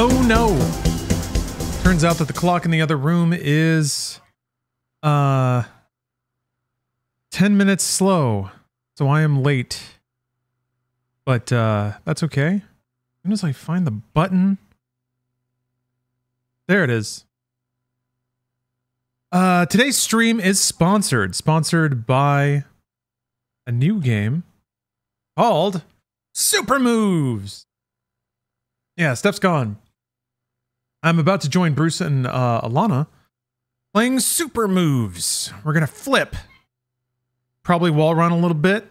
Oh no! Turns out that the clock in the other room is uh 10 minutes slow. So I am late. But uh that's okay. As soon as I find the button. There it is. Uh today's stream is sponsored. Sponsored by a new game called Supermoves. Yeah, Steph's gone. I'm about to join Bruce and uh, Alana playing Supermoves. We're gonna flip, probably wall run a little bit,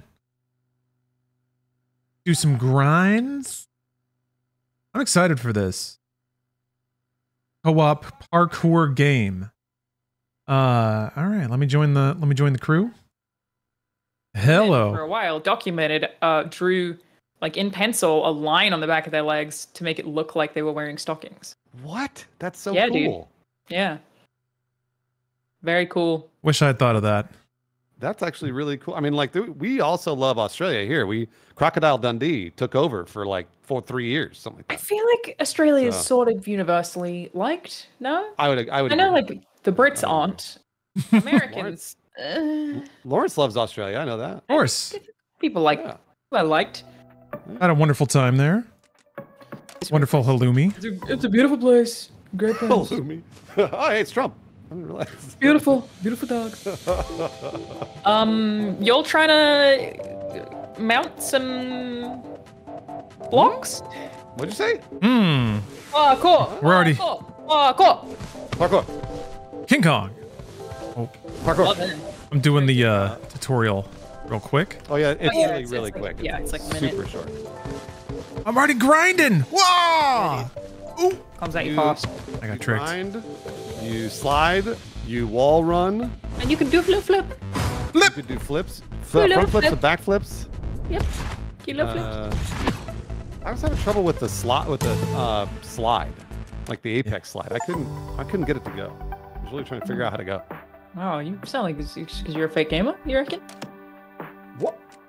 do some grinds. I'm excited for this co-op parkour game. Uh, all right, let me join the let me join the crew. Hello. For a while, documented, uh, drew like in pencil a line on the back of their legs to make it look like they were wearing stockings. What? That's so Yeah, dude. cool. Yeah. Very cool. Wish I had thought of that. That's actually really cool. I mean, like th- we also love Australia here. We Crocodile Dundee took over for like for three years, something like that. I feel like Australia is So- sort of universally liked. No, I would, I would. I know agree. like the Brits aren't. Americans, uh, Lawrence loves Australia. I know that. Of course. people like Yeah. I liked. Had a wonderful time there. Wonderful halloumi. It's a, it's a beautiful place. Great place. me. oh, hey, it's Trump. I didn't realize. Beautiful, beautiful dog. um, y'all trying to mount some blocks? What'd you say? Hmm. Oh, cool. We're already- Oh, cool. Oh, cool. Parkour. King Kong. Oh. Parkour. Love. I'm doing the uh, tutorial real quick. Oh yeah, it's yeah, really, it's- really it's quick. like- yeah, it's like a minute. super short. I'm already grinding. Whoa! Ooh. Comes at you You- fast. I got You tricked. grind, you slide, you wall run. And you can do flip flip. Flip! You can do flips, Flip, fl- front flips flip. and back flips. Yep. You love flips. Uh, I was having trouble with the slot with the uh, slide, like the apex slide. I couldn't, I couldn't get it to go. I was really trying to figure out how to go. Oh, you sound like because you're a fake gamer, you reckon?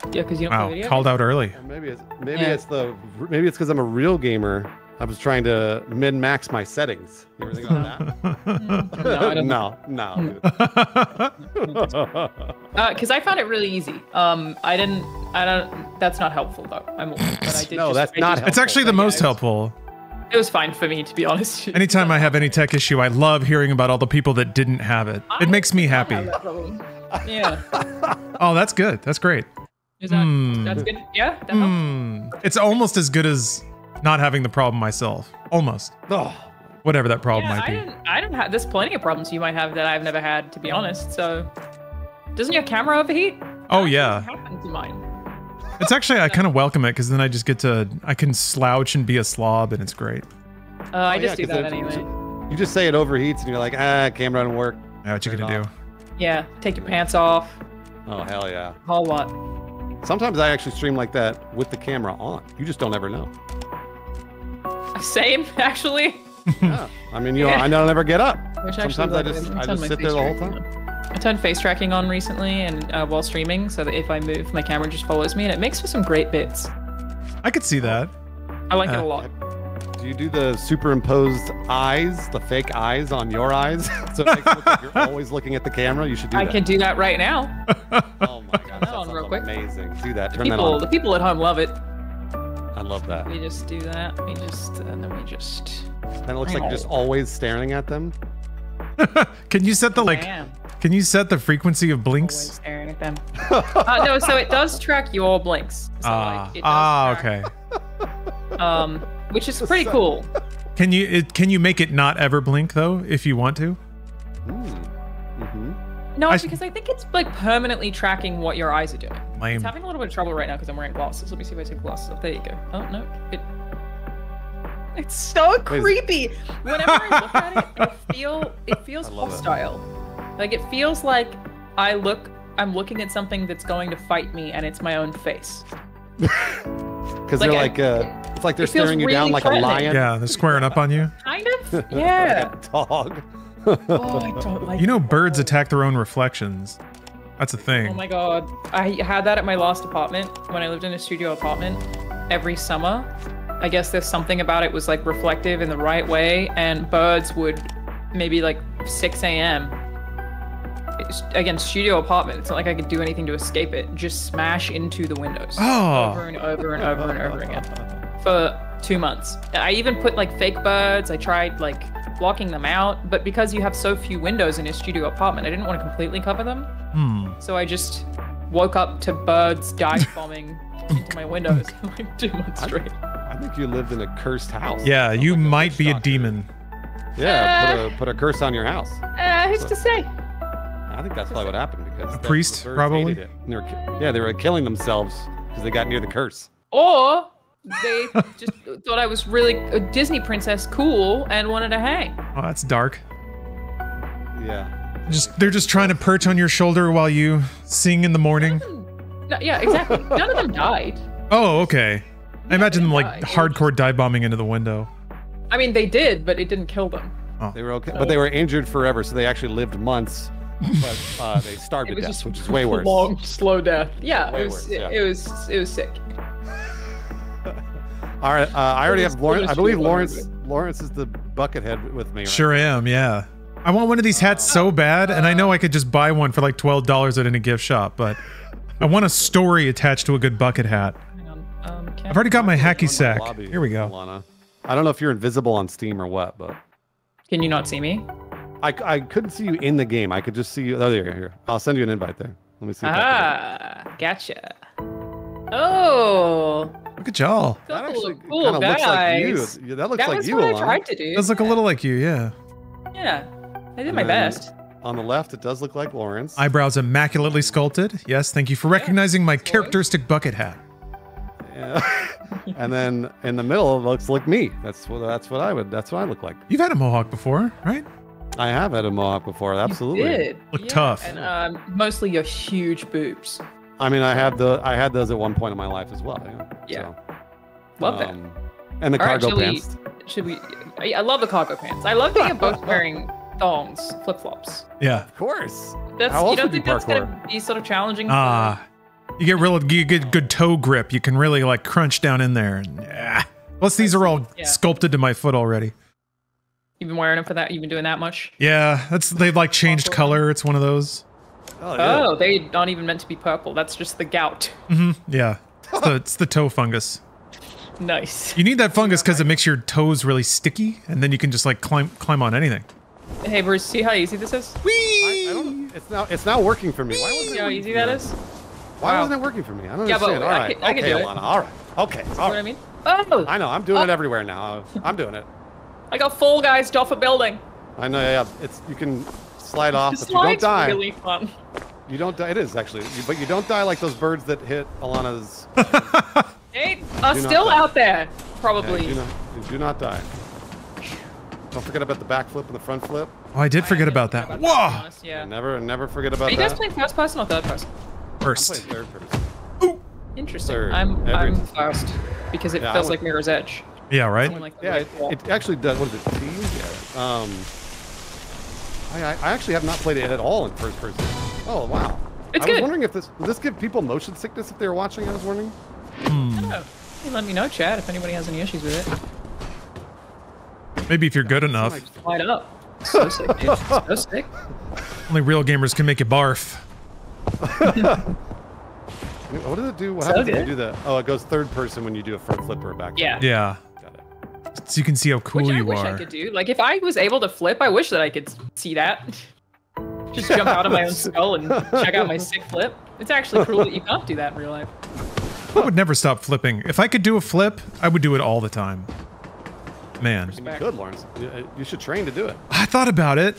What? Yeah, because you don't Wow, play video called out early. Or maybe it's maybe Yeah. it's the maybe it's because I'm a real gamer. I was trying to min max my settings. You ever think about games? no, I don't. no, no. Because I found it really easy. Um, I didn't. I don't. That's not helpful though. I'm. But I did No, just that's make not it- it's actually the most it was- helpful. It was fine for me, to be honest. Anytime I have any tech issue, I love hearing about all the people that didn't have it. It makes me happy. have that problem. Yeah. Oh, that's good. That's great. Is that Hmm. that's good? Yeah. That helps. Hmm. It's almost as good as not having the problem myself. Almost. oh, Whatever that problem Yeah, might I be. didn't. I don't have. There's plenty of problems you might have that I've never had, to be honest. So, doesn't your camera overheat? Oh yeah. Happened to mine. It's actually I kind of welcome it because then I just get to I can slouch and be a slob and it's great. Uh, I Oh, just yeah, do 'cause that anyway. you just say it overheats and you're like, ah, camera doesn't work. Yeah, what you Turn gonna do? Yeah. Take your pants off. Oh hell yeah. Whole lot. Sometimes I actually stream like that with the camera on. You just don't ever know. Same, actually. yeah. I mean, you know, Yeah. I don't ever get up. Which actually, Sometimes I just I I just sit there the whole time. on. I turned face tracking on recently and uh, while streaming, so that if I move, my camera just follows me, and it makes for some great bits. I could see that. I like it Uh, a lot. Do you do the superimposed eyes, the fake eyes on your eyes? so it makes it look like you're always looking at the camera. You should do I that. I can do that right now. Oh my god, quick. amazing. Do that. The Turn that people, on. the people at home love it. I love that. We just do that. We just, and then we just. Then it looks like you're just always staring at them. Can you set the I like? am Can you set the frequency of blinks? Always blinks? staring at them. uh, no, so it does track your blinks. So, Ah, like, it ah, okay. Um, which is pretty cool. Can you it, can you make it not ever blink though if you want to? Mm-hmm. No, I s- because I think it's like permanently tracking what your eyes are doing. Lame. It's having a little bit of trouble right now because I'm wearing glasses. Let me see if I take glasses off. There you go. Oh no, it. It's so creepy. Whenever I look at it, I feel it feels I love it. hostile. Like it feels like I look. I'm looking at something that's going to fight me, and it's my own face. Because Like they're I- like, uh, it's like they're it staring you down like a lion. Yeah, they're squaring up on you. Kind of. Yeah. Like a dog. Oh, don't like. You know, birds attack their own reflections. That's a thing. Oh my god. I had that at my last apartment when I lived in a studio apartment. Every summer, I guess there's something about it was like reflective in the right way, and birds would maybe like 6 a.m. Again, studio apartment. It's not like I could do anything to escape it. Just smash into the windows ah. over Oh, and over and over and over again for two months. I even put like fake birds. I tried like blocking them out, but because you have so few windows in your studio apartment, I didn't want to completely cover them. hmm. So I just woke up to birds dive bombing into my windows like two months straight. I think you lived in a cursed house. Yeah, Sounds you like might witch be a demon. Yeah, put a put a curse on your house. Uh, who's to say? I think that's probably what happened because the- priest, the probably? hated it. They were yeah, they were killing themselves because they got near the curse. Or they just thought I was really a Disney princess cool and wanted to hang. Oh, that's dark. Yeah. Just they're just trying to perch on your shoulder while you sing in the morning. No, yeah, exactly. None of them died. Oh, okay. I imagine them like die. Hardcore dive bombing into the window. I mean, they did, but it didn't kill them. Oh. They were okay, but they were injured forever, so they actually lived months. But uh, they starved to death, just which is way worse. Long, slow death. Yeah, Way it was. worse, it, yeah. it was. It was sick. All right, uh, I already have it Lawrence. I believe true, Lawrence. Lawrence is the buckethead with me. Right Sure am, yeah. I want one of these hats so bad, and I know I could just buy one for like twelve dollars at any gift shop, but I want a story attached to a good bucket hat. Hang on. Um, I've already got my now. hacky sack. lobby, Here we go. Alana. I don't know if you're invisible on Steam or what, but Can you not see me? I, I couldn't see you in the game. I could just see you. Oh, there, here. I'll send you an invite there. Let me see. if I can- Ah, gotcha. Oh, Look at y'all. That couple actually of cool kind of looks like you. That looks That like was you, what I Alana. tried to do. Does look a little like you, yeah. Yeah, I did And my best. On the left, it does look like Lawrence. Eyebrows immaculately sculpted. Yes, thank you for recognizing my that's what characteristic bucket hat. Yeah. and then in the middle, it looks like me. That's what that's what I would. That's what I look like. You've had a mohawk before, right? I have had a mohawk before. Absolutely. You did. Look tough. And um, mostly your huge boobs. I mean, I had the I had those at one point in my life as well. Yeah. Yeah. So, Love that. um, And the Or cargo actually- pants. Should we? I, I love the cargo pants. I love that you're both wearing thongs, flip flops. Yeah. Of course. That's How you else don't would you think that's gonna be sort of challenging? for- Ah, you get real, you get good toe grip. You can really like crunch down in there. And, yeah. Plus, these are all Yeah. sculpted to my foot already. You've been wearing them for that. You've been doing that much. Yeah, that's they've like changed color. It's one of those. Oh, yeah. Oh, they aren't even meant to be purple. That's just the gout. hmm Yeah, it's the, it's the toe fungus. Nice. You need that fungus because it makes your toes really sticky, and then you can just like climb climb on anything. Hey, Bruce, see how easy this is? I, Whee! I don't, it's now it's now working for me. Why wasn't See it how working easy for that me? is? Why Wow. wasn't it working for me? I don't Yeah, but understand. All I right. can- I can okay, do it. Alana. All right. Okay. You know what I mean? Oh, I know. I'm doing it Oh. everywhere now. I'm doing it. I got Fall Guys off a building. I know. Yeah. It's you can slide off, The but you don't die. really fun. You don't die. It is actually, but you don't die like those birds that hit Alana's. They are still die. out there, probably. you, do not, you do not die. Don't forget about the back flip and the front flip. Oh, I did forget I about didn't that. about to be Whoa! honest, Yeah. And never, never forget about. Are about you guys that. playing first person or third person? I'm First. playing third person. Interesting. Third, I'm every- I'm first because it Yeah, feels like Mirror's Edge. Yeah, right. Like Yeah, it, wall. it actually does. What is it? T? Yeah. Um, I, I I actually have not played it at all in first person. Oh wow. It's I was wondering if this would this give people motion sickness if they were watching. I was wondering. Hmm. Oh, you let me know, Chad, if anybody has any issues with it. Maybe if you're good enough. Like, Light up. So sick, dude. So sick. Only real gamers can make you barf. what does it do? What So happens when you do that? Oh, it goes third person when you do a front flip or a back. flip. Yeah. Yeah, Got it. So you can see how cool Which I you wish I are. could do. Like, if I was able to flip, I wish that I could see that. Just jump out of my own skull and check out my sick flip. It's actually cruel that you can't do that in real life. I would never stop flipping. If I could do a flip, I would do it all the time. Man, And you could, Lawrence. You, uh, should train to do it. I thought about it.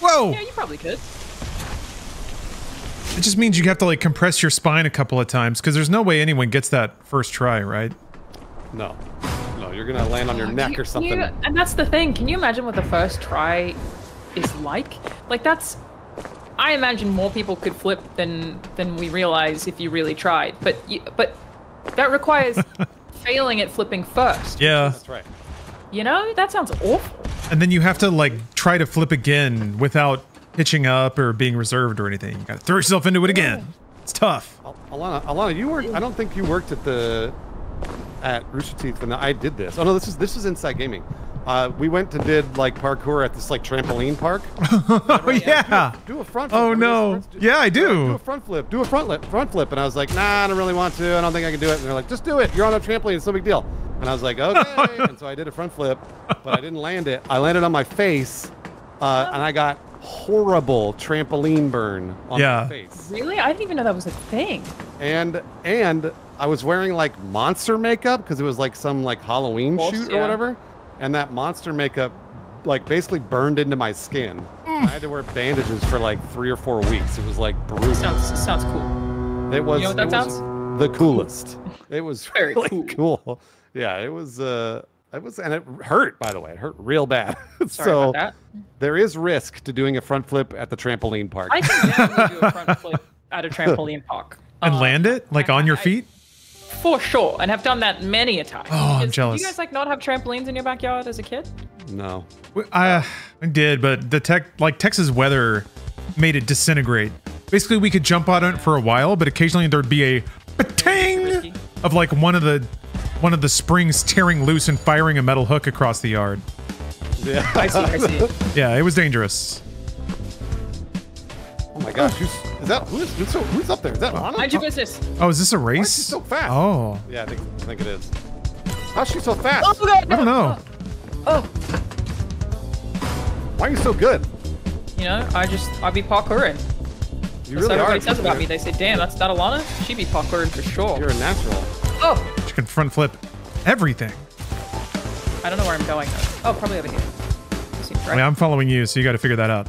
Whoa! Yeah, you probably could. It just means you have to like compress your spine a couple of times because there's no way anyone gets that first try, right? No, no, you're gonna land on your Can neck you- or something. you- and that's the thing. Can you imagine what the first try is like? Like that's. I imagine more people could flip than than we realize if you really tried. But you, but that requires failing at flipping first. Yeah. That's right. You know that sounds awful. And then you have to like try to flip again without hitching up or being reserved or anything. You gotta throw yourself into it again. It's tough. Alana, Alana, you worked. I don't think you worked at the at Rooster Teeth when I did this. Oh no, this is this is Inside Gaming. Uh, we went and did like parkour at this like trampoline park. Oh yeah. Do a front. Flip. Oh no. let's- let's Yeah, I Do do. a front flip. Do a front flip. Front flip. And I was like, Nah, I don't really want to. I don't think I can do it. And they're like, Just do it. You're on a trampoline. It's no big deal. And I was like, Okay. and so I did a front flip, but I didn't land it. I landed on my face, uh, and I got horrible trampoline burn on Yeah. my face. Really? I didn't even know that was a thing. and and I was wearing like monster makeup because it was like some like Halloween course, shoot or yeah. whatever, and that monster makeup like basically burned into my skin. I had to wear bandages for like three or four weeks. It was like brutal. Sounds sounds cool. It was, You know what that it was sounds? the coolest. It was Very really cool. Yeah, it was. Uh, it was, and it hurt. By the way, it hurt real bad. Sorry so about that. there is risk to doing a front flip at the trampoline park. I can definitely do a front flip at a trampoline park. And Um, land it like on your I- feet. For sure, and have done that many a time. Oh, I'm Because- jealous. Do you guys like not have trampolines in your backyard as a kid? no. I, I did, but the tech like Texas weather made it disintegrate. Basically, we could jump on it for a while, but occasionally there'd be a batang of like one of the one of the springs tearing loose and firing a metal hook across the yard. Yeah. I see, I see. Yeah, it was dangerous. Oh my gosh, who's is that? Who's who's, who's up there? Is that Lana? Mind your business. Oh, is this a Why is race? she so fast? Oh, Yeah, I think I think it is. How's she so fast? Oh god! I don't know. Oh, Why are you so good? you know, I just I be parkouring. You That's really what are. everybody says about me. They say, "Damn, that's not Alana. She be parkouring for sure." You're a natural. Oh, you can front flip everything. I don't know where I'm going though. Oh, probably over here. Seems I mean, I'm following you, so you got to figure that out.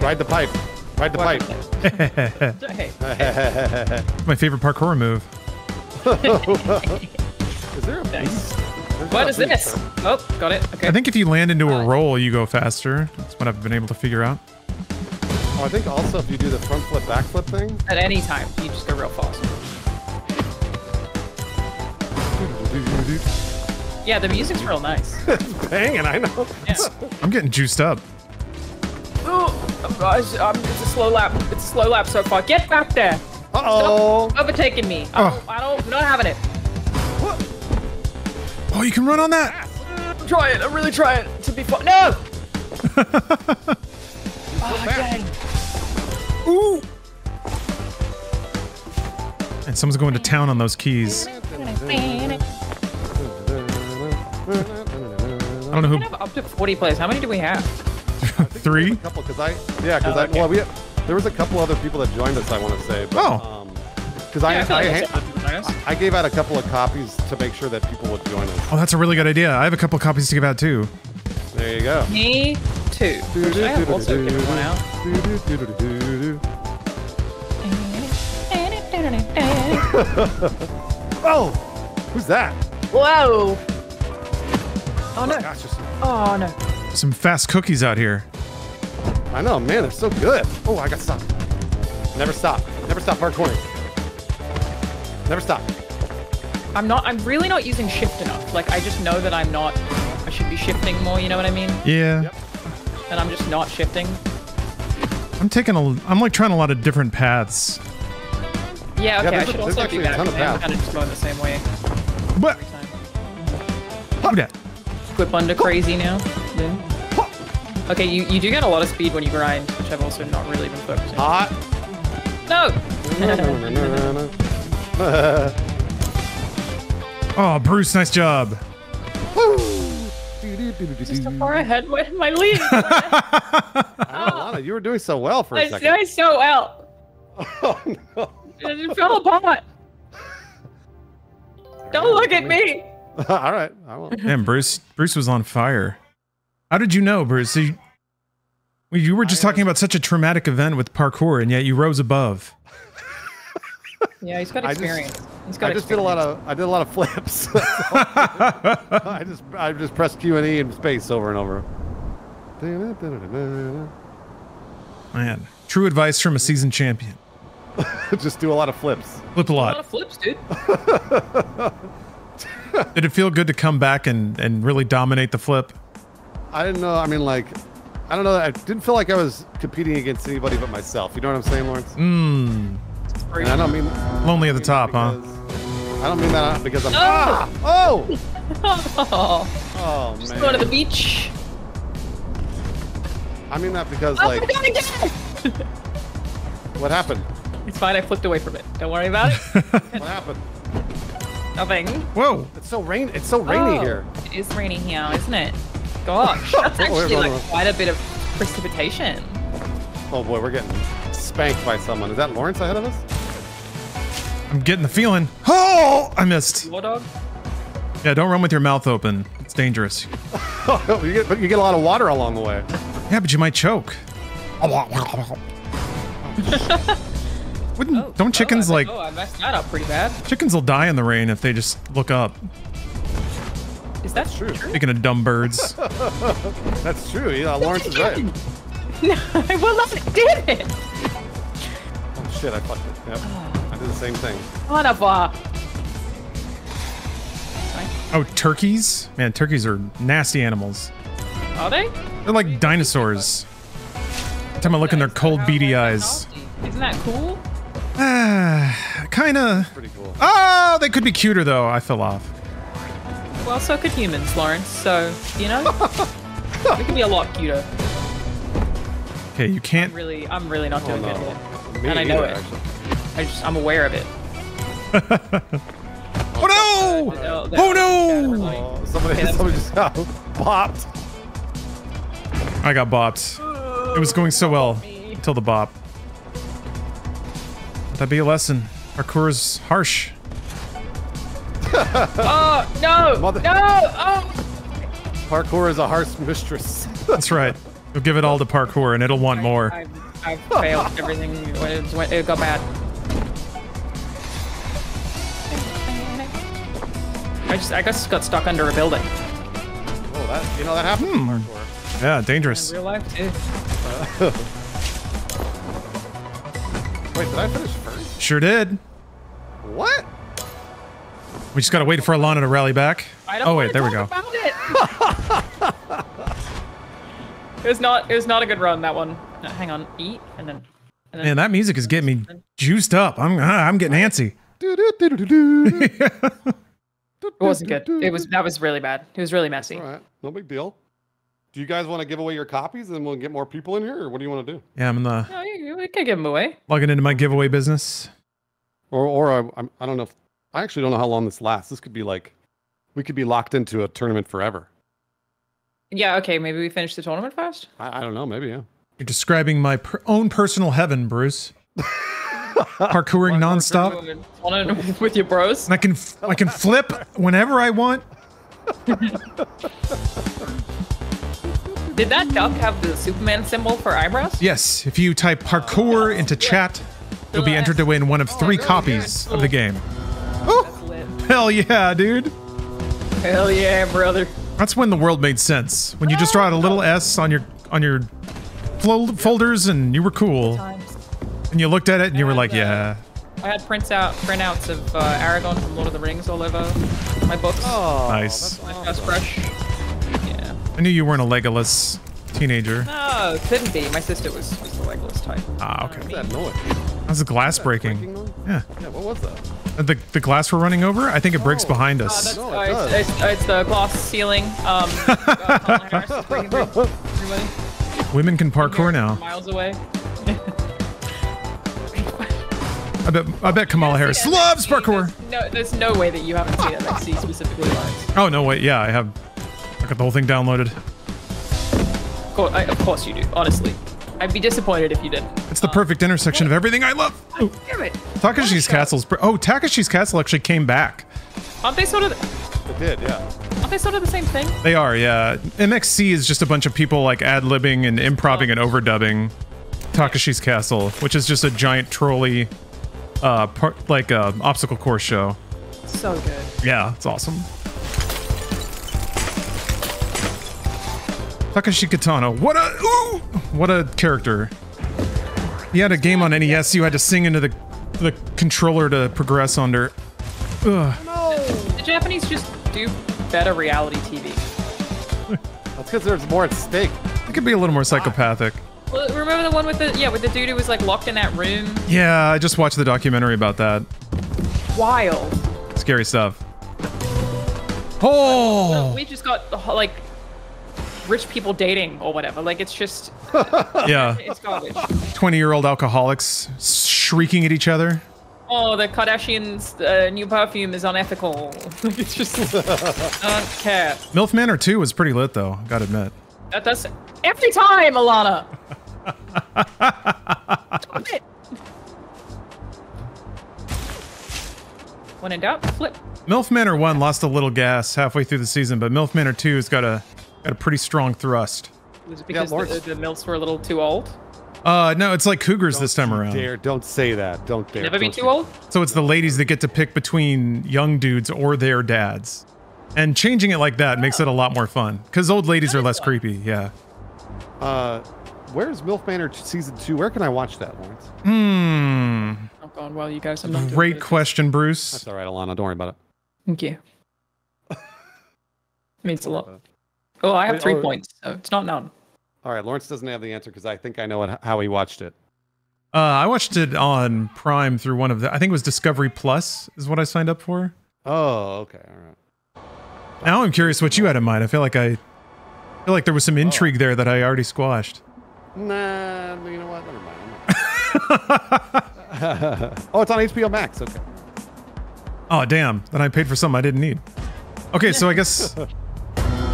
Ride the pipe. Ride the Or- pipe. Hey, My favorite parkour move. Is there a Nice. beast? There's what not is a this? beast. Oh, got it. Okay. I think if you land into a roll, you go faster. That's what I've been able to figure out. Oh, I think also if you do the front flip, back flip thing. at any time, you just go real fast. Yeah, the music's real nice. it's Banging, I know. Yeah. I'm getting juiced up. Oh, guys, um, it's a slow lap. It's a slow lap so far. Get back there. Uh oh. Stop overtaking me. I don't, I don't, not having it. Oh, you can run on that. I'm trying. I'm really trying to be fun. No. oh, dang. Ooh. And someone's going to town on those keys. I don't know We who. have up to 40 players. How many do we have? Three? A couple, because I yeah, because Oh, I okay. well we there was a couple other people that joined us. I want to say. But, Oh. Um, because I Yeah, I feel I, like I, that's what people join us. I gave out a couple of copies to make sure that people would join us. Oh, that's a really good idea. I have a couple copies to give out too. There you go. Me too. Which I have also given one out. Oh, who's that? Whoa! Oh no! Gosh, Oh no! Some fast cookies out here. I know, man, they're so good. Oh, I got stuck. Never stop. Never stop parkouring. Never stop. I'm not. I'm really not using shift enough. Like I just know that I'm not. I should be shifting more. You know what I mean? Yeah. Yep. And I'm just not shifting. I'm taking a. I'm like trying a lot of different paths. Yeah. Okay. I there's a- should also actually do a that. ton of I'm paths. kind of just going the same way But every time. that. Whip under crazy now. Yeah. Okay, you, you do get a lot of speed when you grind, which I've also not really been focusing. on. Hot. No. Oh, Bruce, nice job. Just so far ahead with my lead. I know, Lana, you were doing so well for a I second. doing so well. Oh, no. It fell apart. Don't look at me. All right, I won't. Man, Bruce. Bruce was on fire. How did you know, Bruce? You, you were just I, talking about such a traumatic event with parkour, and yet you rose above. Yeah, he's got I just- experience. he's got I just did a lot of I did a lot of flips. I just I just pressed Q and E and space over and over. Man, true advice from a seasoned champion. just do a lot of flips. Flip a lot. a lot lot. of flips, dude. Did it feel good to come back and, and really dominate the flip? I didn't know. I mean, like, I don't know. I didn't feel like I was competing against anybody but myself. You know what I'm saying, Lawrence? Mmm. And I don't mean Lonely at the top, huh? I don't mean that because I'm. Oh! Ah! Oh! Oh, Oh just going to the beach. I mean that because Oh, like, I got what happened? It's fine. I flipped away from it. Don't worry about it. What happened? Nothing. Whoa. It's so rain. It's so rainy Oh, here. It is rainy here, isn't it? Gosh, that's Wait, actually wait, like wait. quite a bit of precipitation. Oh boy, we're getting spanked by someone. Is that Lawrence ahead of us? I'm getting the feeling. Oh, I missed. War dog. Yeah, don't run with your mouth open. It's dangerous. Oh, you get, but you get a lot of water along the way. Yeah, but you might choke. Wouldn't, Oh, don't chickens oh, I, like Oh, I messed that up pretty bad. chickens will die in the rain if they just look up. Is that true. true? Speaking of dumb birds, That's true. Yeah, Lawrence is right. No, I will not did it. Oh shit, I fucked it. Yep. I did the same thing. Son of a. oh turkeys, man, turkeys are nasty animals. Are they? They're like dinosaurs. Every time I look in their cold, beady eyes. Isn't that cool? Ah, kinda. Pretty cool. Oh, they could be cuter though. I fell off. Well, so could humans, Lawrence. So you know, we could be a lot cuter. Okay, you can't. Really, I'm really not Oh doing good no. here, Me and I know neither, it. actually. I just, I'm aware of it. Oh no! Oh, Oh no! Oh, somebody, Okay, somebody just got popped. I got bopped. It was going so well until the bop. Let that be a lesson. Parkour is harsh. Oh no! Mother- No! Oh! Parkour is a harsh mistress. That's right. You'll give it all to parkour and it'll want more. I've, I've failed everything when it, when it got bad. I just, I guess just got stuck under a building. oh, that you know that happens. Hmm. in Parkour. Yeah, In dangerous. real life too. Wait, did I finish first? Sure did. What? We just gotta wait for Alana to rally back. Oh wait, there we go. About it. it was not. It was not a good run. That one. No, hang on. Eat and then. And then Man, that music is getting me juiced up. I'm ah, I'm getting antsy. It wasn't good. It was. That was really bad. It was really messy. All right, no big deal. Do you guys want to give away your copies and we'll get more people in here, or what do you want to do? Yeah, I'm in the No, you, you can give them away. logging into my giveaway business. Or, or I, I'm, I don't know. If, I actually don't know how long this lasts. This could be like, we could be locked into a tournament forever. Yeah. Okay. Maybe we finish the tournament first. I, I don't know. Maybe yeah. You're describing my per- own personal heaven, Bruce. Parkouring nonstop. On with your bros. And I can f- I can flip whenever I want. Did that duck have the Superman symbol for eyebrows? Yes, if you type parkour into chat, you'll be entered to win one of three copies of the game. That's lit. Hell yeah, dude. Hell yeah, brother. That's when the world made sense. When you just draw out a little S on your on your flo- folders and you were cool. And you looked at it and you were like, yeah. I had prints out printouts of uh, Aragorn from Lord of the Rings all over my books. Oh, Nice. that's my awesome. first brush. Yeah. I knew you weren't a Legolas teenager. No, couldn't be. My sister was, was the Legolas type. Ah, okay. What's that noise? That's a glass breaking. Breaking? Yeah. Yeah. What was that? Uh, The, the glass we're running over, I think it breaks Oh. behind Uh, us. that's, No, it uh, does. it's, it's, it's the glass ceiling. Um, uh, Kamala Harris is breaking through. Everybody. Women can parkour now. Miles away. I bet I bet Kamala Harris loves parkour. No, there's no way that you haven't seen MXC specifically, Lawrence. Oh no, wait, yeah, I have I got the whole thing downloaded. Of course, I, of course you do. Honestly, I'd be disappointed if you didn't. It's the perfect intersection of everything I love. God damn it! Takeshi's Castle's pr- Oh, Takeshi's Castle actually came back. Aren't they sort of? It did. Yeah. Aren't they sort of the same thing? They are, yeah. MXC is just a bunch of people like ad-libbing and improving and overdubbing Takeshi's Castle, which is just a giant trolley uh par- like uh, obstacle course show. So good. Yeah, it's awesome. Takeshi Kitano, what a ooh, what a character. He had a game on NES. You had to sing into the the controller to progress under. Ugh. The Japanese just do better reality TV. That's because there's more at stake. It could be a little more psychopathic. Well, remember the one with the yeah with the dude who was like locked in that room? Yeah, I just watched the documentary about that. Wild. Scary stuff. Oh, We just got like rich people dating or whatever. Like it's just yeah. it's garbage. 20 year old alcoholics shrieking at each other. Oh, the Kardashians' uh, new perfume is unethical. Like it's just I don't care. MILF Manor 2 was pretty lit, though, gotta admit. That does every time, Alana. Stop it. When in doubt, flip. MILF Manor 1 lost a little gas halfway through the season, but MILF Manor 2 has got a got a pretty strong thrust. Was it because Lawrence- the, the milfs were a little too old? Uh, no, it's like Cougars this time around. Dare, don't say that. Don't dare. Never be too old? So it's the ladies that get to pick between young dudes or their dads. And changing it like that makes it a lot more fun. Because old ladies That are less fun. creepy, yeah. Uh, where's MILF Manor season two? Where can I watch that, Lawrence? Hmm. Oh god, well you guys, I'm not Great question, Bruce. That's all right, Alana. Don't worry about it. Thank you. Means a lot. Oh, I have Wait, three oh- points, so it's not known. All right, Lawrence doesn't have the answer because I think I know what, how he watched it. Uh, I watched it on Prime through one of the, I think it was Discovery Plus, is what I signed up for. Oh, okay, all right. Now I'm curious what you had in mind. I feel like I feel like there was some intrigue there that I already squashed. Nah, you know what? Never mind. I'm oh, it's on HBO Max. Okay. Oh, damn. Then I paid for something I didn't need. Okay, so I guess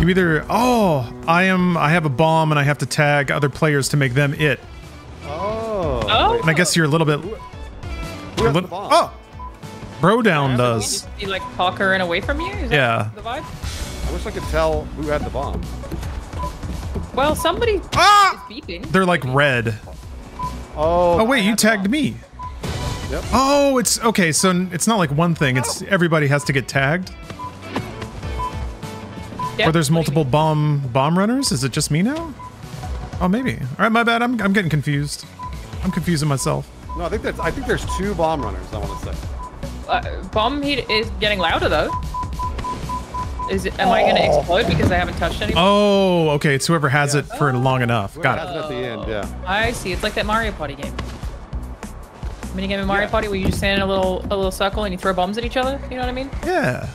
you either, oh, I am, I have a bomb and I have to tag other players to make them it. Oh. Oh, And I guess you're a little bit, Who you're a has the little, bomb? oh, Bro Down You does. just be like Parker and away from you? Is that Yeah. the vibe? I wish I could tell who had the bomb. Well, somebody is Ah! beeping. They're like red. Oh. Oh, wait, you tagged me. Yep. Oh, it's okay. So it's not like one thing. It's everybody has to get tagged. Yeah, Or there's what do you multiple bomb bomb runners. Is it just me now? Oh, maybe. All right, my bad. I'm I'm getting confused. I'm confusing myself. No, I think that's. I think there's two bomb runners. I want to say. Uh, bomb heat is getting louder though. Is it? Am I going to Oh. explode because I haven't touched anyone? Oh, okay. It's whoever has it for long enough. Whoever Got has it. it at the end. Yeah. I see. It's like that Mario Party game. Mini game in Mario Yeah. Party where you just stand in a little a little circle and you throw bombs at each other. You know what I mean? Yeah.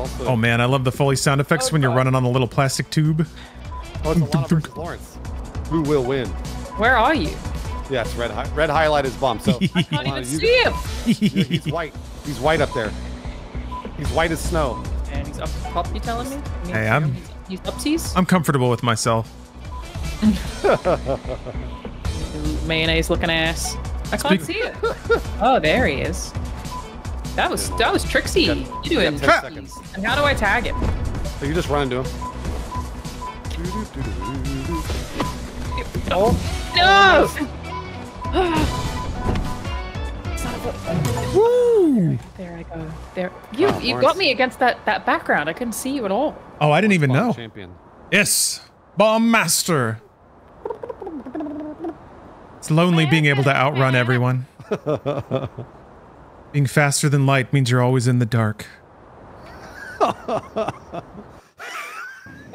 There was also. Oh man, I love the Foley sound effects Oh, when you're God. running on the little plastic tube. Oh, it's Alana versus Lawrence. Who will win? Where are you? Yes, red. Hi- red highlight is bomb. So I can't Alana, even see him. He's white. He's white up there. He's white as snow. And he's up top. You telling me? I mean, Hey, I'm- He's, he's upsies. I'm comfortable with myself. mayonnaise looking ass. I can't Speak- see it. Oh, there he is. That was that was Trixie. You You got- doing you got 10 Trixie. seconds. And how do I tag him? So you just run into him. No. Oh. No. Woo! There I go. There. You Wow, you Lawrence. got me against that that background. I couldn't see you at all. Oh, I didn't even Bomb know. Champion. Yes, bomb master. It's lonely being able to outrun everyone. being faster than light means you're always in the dark.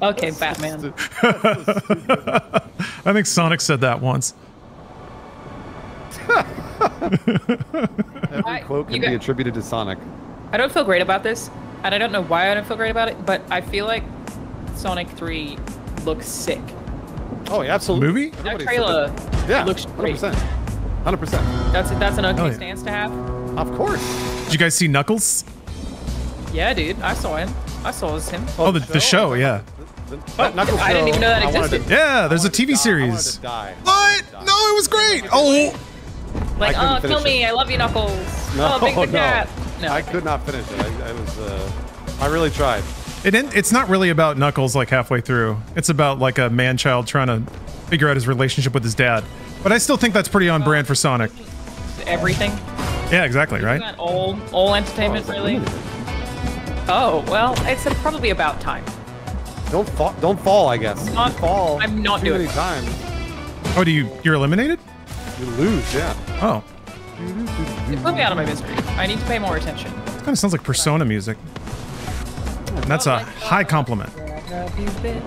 Okay, Batman. I think Sonic said that once. Every I- quote you can be got- attributed to Sonic. I don't feel great about this, and I don't know why I don't feel great about it. But I feel like Sonic 3 looks sick. Oh, yeah, absolutely. Movie? That Everybody said trailer. Yeah, looks great. 100%. 100%. That's that's an okay Oh, yeah. stance to have. Of course. Did you guys see Knuckles? Yeah, dude. I saw him. I saw it was him. Oh, the, the show, yeah. The- the- that Knuckles I didn't even know that existed. to- Yeah, there's a TV die. Series. wanted to die. What? No, it was great. Oh, Like, oh, finish kill me! it. I love you, Knuckles. No, oh, Big the no. Cat. No, I could not finish it. I, I was, uh, I really tried. it, it's not really about Knuckles like halfway through. It's about like a man-child trying to figure out his relationship with his dad. But I still think that's pretty on brand for Sonic. everything. Yeah, exactly, right? Not all all entertainment, really. Oh well, it's probably about time. Don't fall. Don't fall. I guess. Not- fall. I'm not too doing many it. times. Oh, do you you're eliminated? You lose. Yeah. Oh, It put me out of my misery. I need to pay more attention. kind of sounds like Persona music. And that's a high compliment. Where have you been?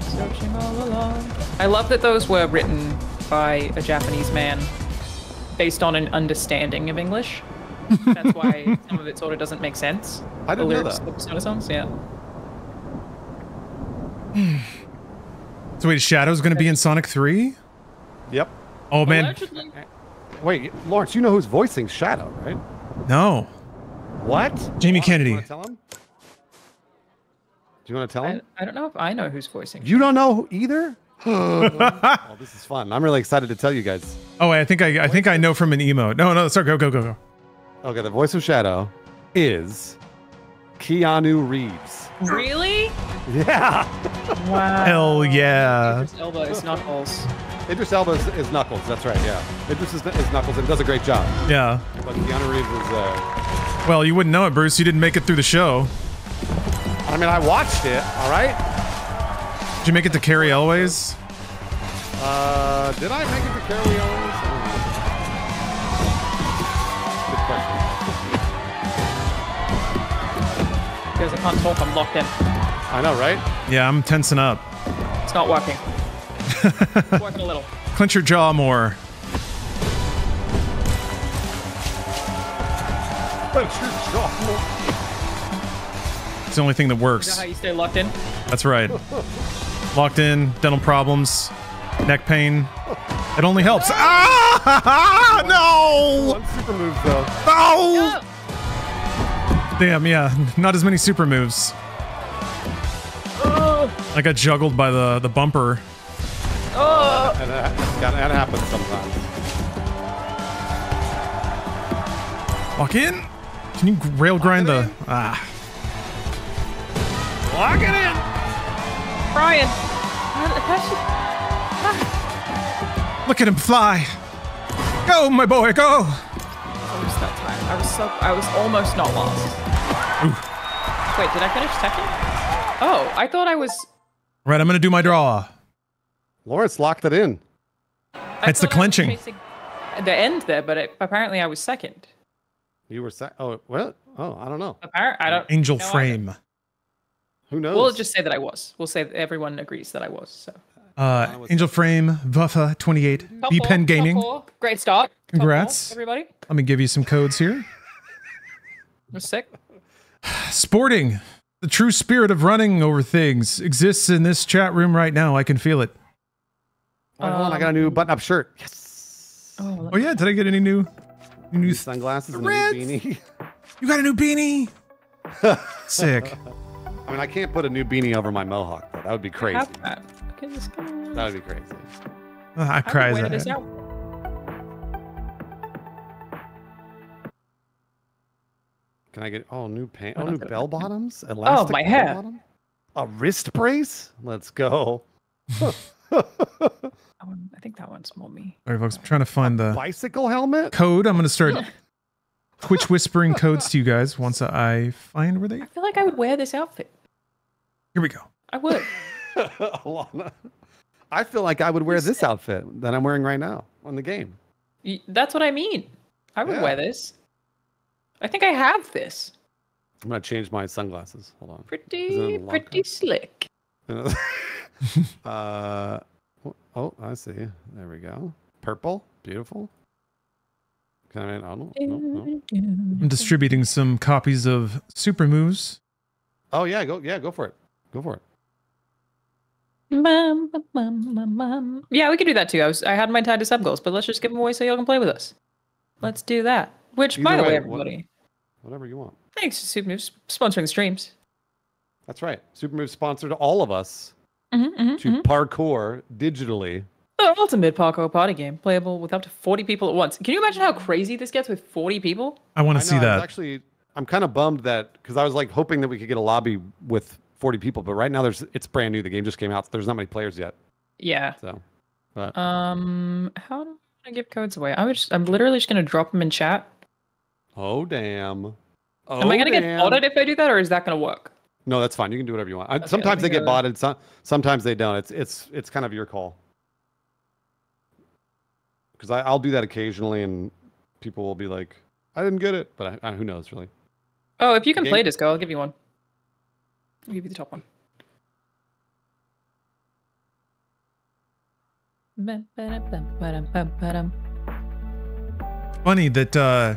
Searching all along. I love that those were written by a Japanese man based on an understanding of English. That's why some of it sort of doesn't make sense. I didn't the know lyrics that. of Persona songs, yeah. So wait, Shadow's going to be in Sonic 3? Yep. Oh man, Allegedly. Wait, Lawrence, you know who's voicing Shadow, right? no. What? Jamie Lawrence, Kennedy. You want to tell him? Do you want to tell him? I don't know if I know who's voicing. You don't know either? Oh, this is fun. I'm really excited to tell you guys. Oh, wait, I think I, I think I know from an emo. No, no, sorry, go, go, go, go. Okay, the voice of Shadow is Keanu Reeves. Really? Yeah. Wow. Hell yeah. Idris Elba is Knuckles. Idris Elba is, is Knuckles. That's right. Yeah. Idris is, is Knuckles and does a great job. Yeah. But Keanu Reeves is. Uh, Well, you wouldn't know it, Bruce. You didn't make it through the show. I mean, I watched it. All right. Did you make it to Cary Elwes? Uh, did I make it to Cary Elwes? I. Good question. Because I can't talk, I'm locked in. I know, right? Yeah, I'm tensing up. It's not working. It's working a little. Clench your jaw more. Clench your jaw more. It's the only thing that works. how you stay locked in? That's right. Locked in, dental problems, neck pain. It only helps. Ah! No! One super move though. Oh! Damn, yeah. Not as many super moves. I got juggled by the, the bumper. Oh! And that, that that happens sometimes. Walk in. Can you rail grind the... in. Ah. Lock it in. Brian! How, how should... Look at him fly. Go, my boy, go. I was that time. I was so... I was almost not lost. Wait, did I finish second? Oh, I thought I was... Right, I'm going to do my draw. Lawrence locked it in. I It's the thought I was clenching. chasing The end there, but it, apparently I was second. You were second. oh what? Oh, I don't know. Apparently, I don't... Angel know either. frame. Who knows? We'll just say that I was. We'll say that everyone agrees that I was. So. Uh, Angel frame, Vuffa 28, B Pen Gaming. four. Great start. Top four, Congrats. everybody. Let me give you some codes here. We're sick. Sporting. The true spirit of running over things exists in this chat room right now. I can feel it. Wait, hold I got a new button-up shirt. Yes. Oh, Oh yeah, did I get any new new, new New sunglasses and a new beanie. You got a new beanie? Sick. I mean, I can't put a new beanie over my mohawk. Though. That would be crazy. have that. Okay, just gonna- That would be crazy. Uh, I I cry waited that. out. Can I get oh new pant? Oh, Oh, new bell bottoms. Elastic my bell hair. bottom? A wrist brace. Let's go. One- I think that one's more me. All right, folks, I'm trying to find the Bicycle helmet. code. I'm going to start Twitch whispering codes to you guys once I find where they. I feel like I would wear this outfit. Here we go. I would. Alana. I feel like I would wear this outfit that I'm wearing right now on the game. That's what I mean. I would Yeah. wear this. I think I have this. I'm gonna change my sunglasses. Hold on. Pretty, pretty locker? slick. uh, oh, I see. There we go. Purple, beautiful. Can I? I don't. No, no. I'm distributing some copies of Supermoves. Oh yeah, go yeah, go for it. Go for it. Mum, mum, mum, mum, mum. Yeah, we could do that too. I was I had mine tied to sub goals, but let's just give them away so y'all can play with us. Let's do that. Which, by the way, way, everybody, Whatever you want. thanks to Supermoves sponsoring the streams. That's right. Supermove sponsored all of us Mm-hmm, mm-hmm, to parkour digitally. The ultimate parkour party game, playable with up to 40 people at once. Can you imagine how crazy this gets with 40 people? I want to see know, that. actually, I'm kind of bummed that because I was like hoping that we could get a lobby with 40 people, but right now there's it's brand new. The game just came out. So there's not many players yet. Yeah. So, but Um, how do I give codes away? I was, I'm literally just gonna drop them in chat. oh damn. Oh, Am I gonna get damn. botted if I do that, or is that gonna work? No, that's fine. You can do whatever you want. Okay, sometimes they get botted. Some, sometimes they don't. It's it's it's kind of your call. Because I'll do that occasionally, and people will be like, "I didn't get it," but I, I, who knows, really? Oh, if you can game- play disco, I'll give you one. I'll give you the top one. Funny that uh,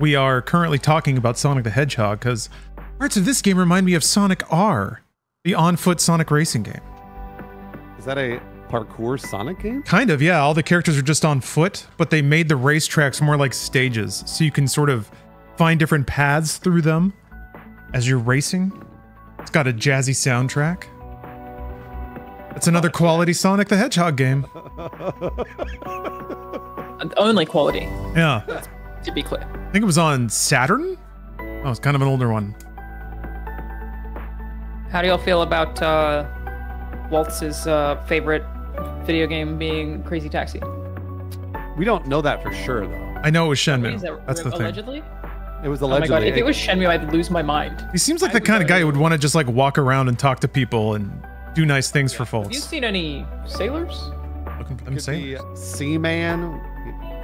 we are currently talking about Sonic the Hedgehog because parts of this game remind me of Sonic R, the on-foot Sonic racing game. Is that a parkour Sonic game? Kind of, yeah. All the characters are just on foot, but they made the racetracks more like stages, so you can sort of find different paths through them as you're racing. It's got a jazzy soundtrack. It's another quality Sonic the Hedgehog game. Only quality, Yeah. to be clear. I think it was on Saturn? Oh, it's kind of an older one. How do y'all feel about uh, Walz's uh, favorite video game being Crazy Taxi? We don't know that for sure though. I know it was Shenmue. that That's the thing. allegedly? It was Oh my god! If it was Shenmue, I'd lose my mind. He seems like I the kind of guy who would want to just like walk around and talk to people and do nice things for folks. Have you seen any sailors? Looking for them could saying. be Seaman.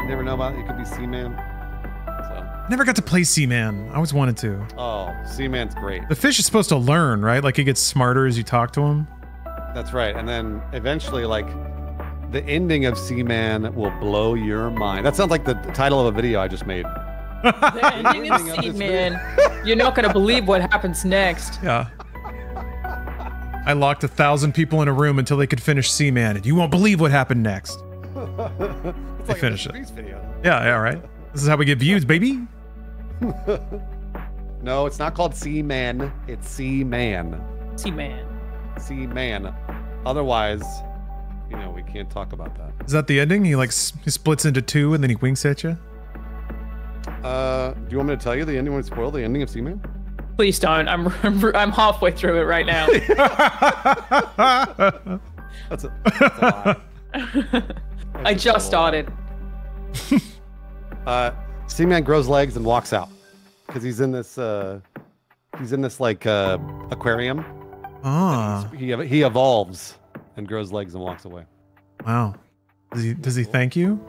You never know about it. It could be Seaman. So, Never got to play Seaman. I always wanted to. oh, Seaman's great. The fish is supposed to learn, right? Like he gets smarter as you talk to him. That's right. And then eventually, like, the ending of Seaman will blow your mind. That sounds like the title of a video I just made. The ending in ending of Sea Man. You're not gonna believe what happens next. Yeah. I locked a thousand people in a room until they could finish Seaman, and you won't believe what happened next. it's They like finish a it. Video. Yeah, yeah, right. This is how we get views, baby. No, it's not called Seaman. It's Seaman. Sea Man. Seaman. Otherwise, you know, we can't talk about that. Is that the ending? He like s- he splits into two and then he winks at you. Uh, do you want me to tell you the ending? Want to spoil the ending of Seaman? Please don't. I'm I'm, I'm halfway through it right now. That's a, that's a lie. I just started. Uh, Seaman grows legs and walks out because he's in this. Uh, he's in this like uh, aquarium. ah, He he evolves and grows legs and walks away. wow. Does he does he thank you?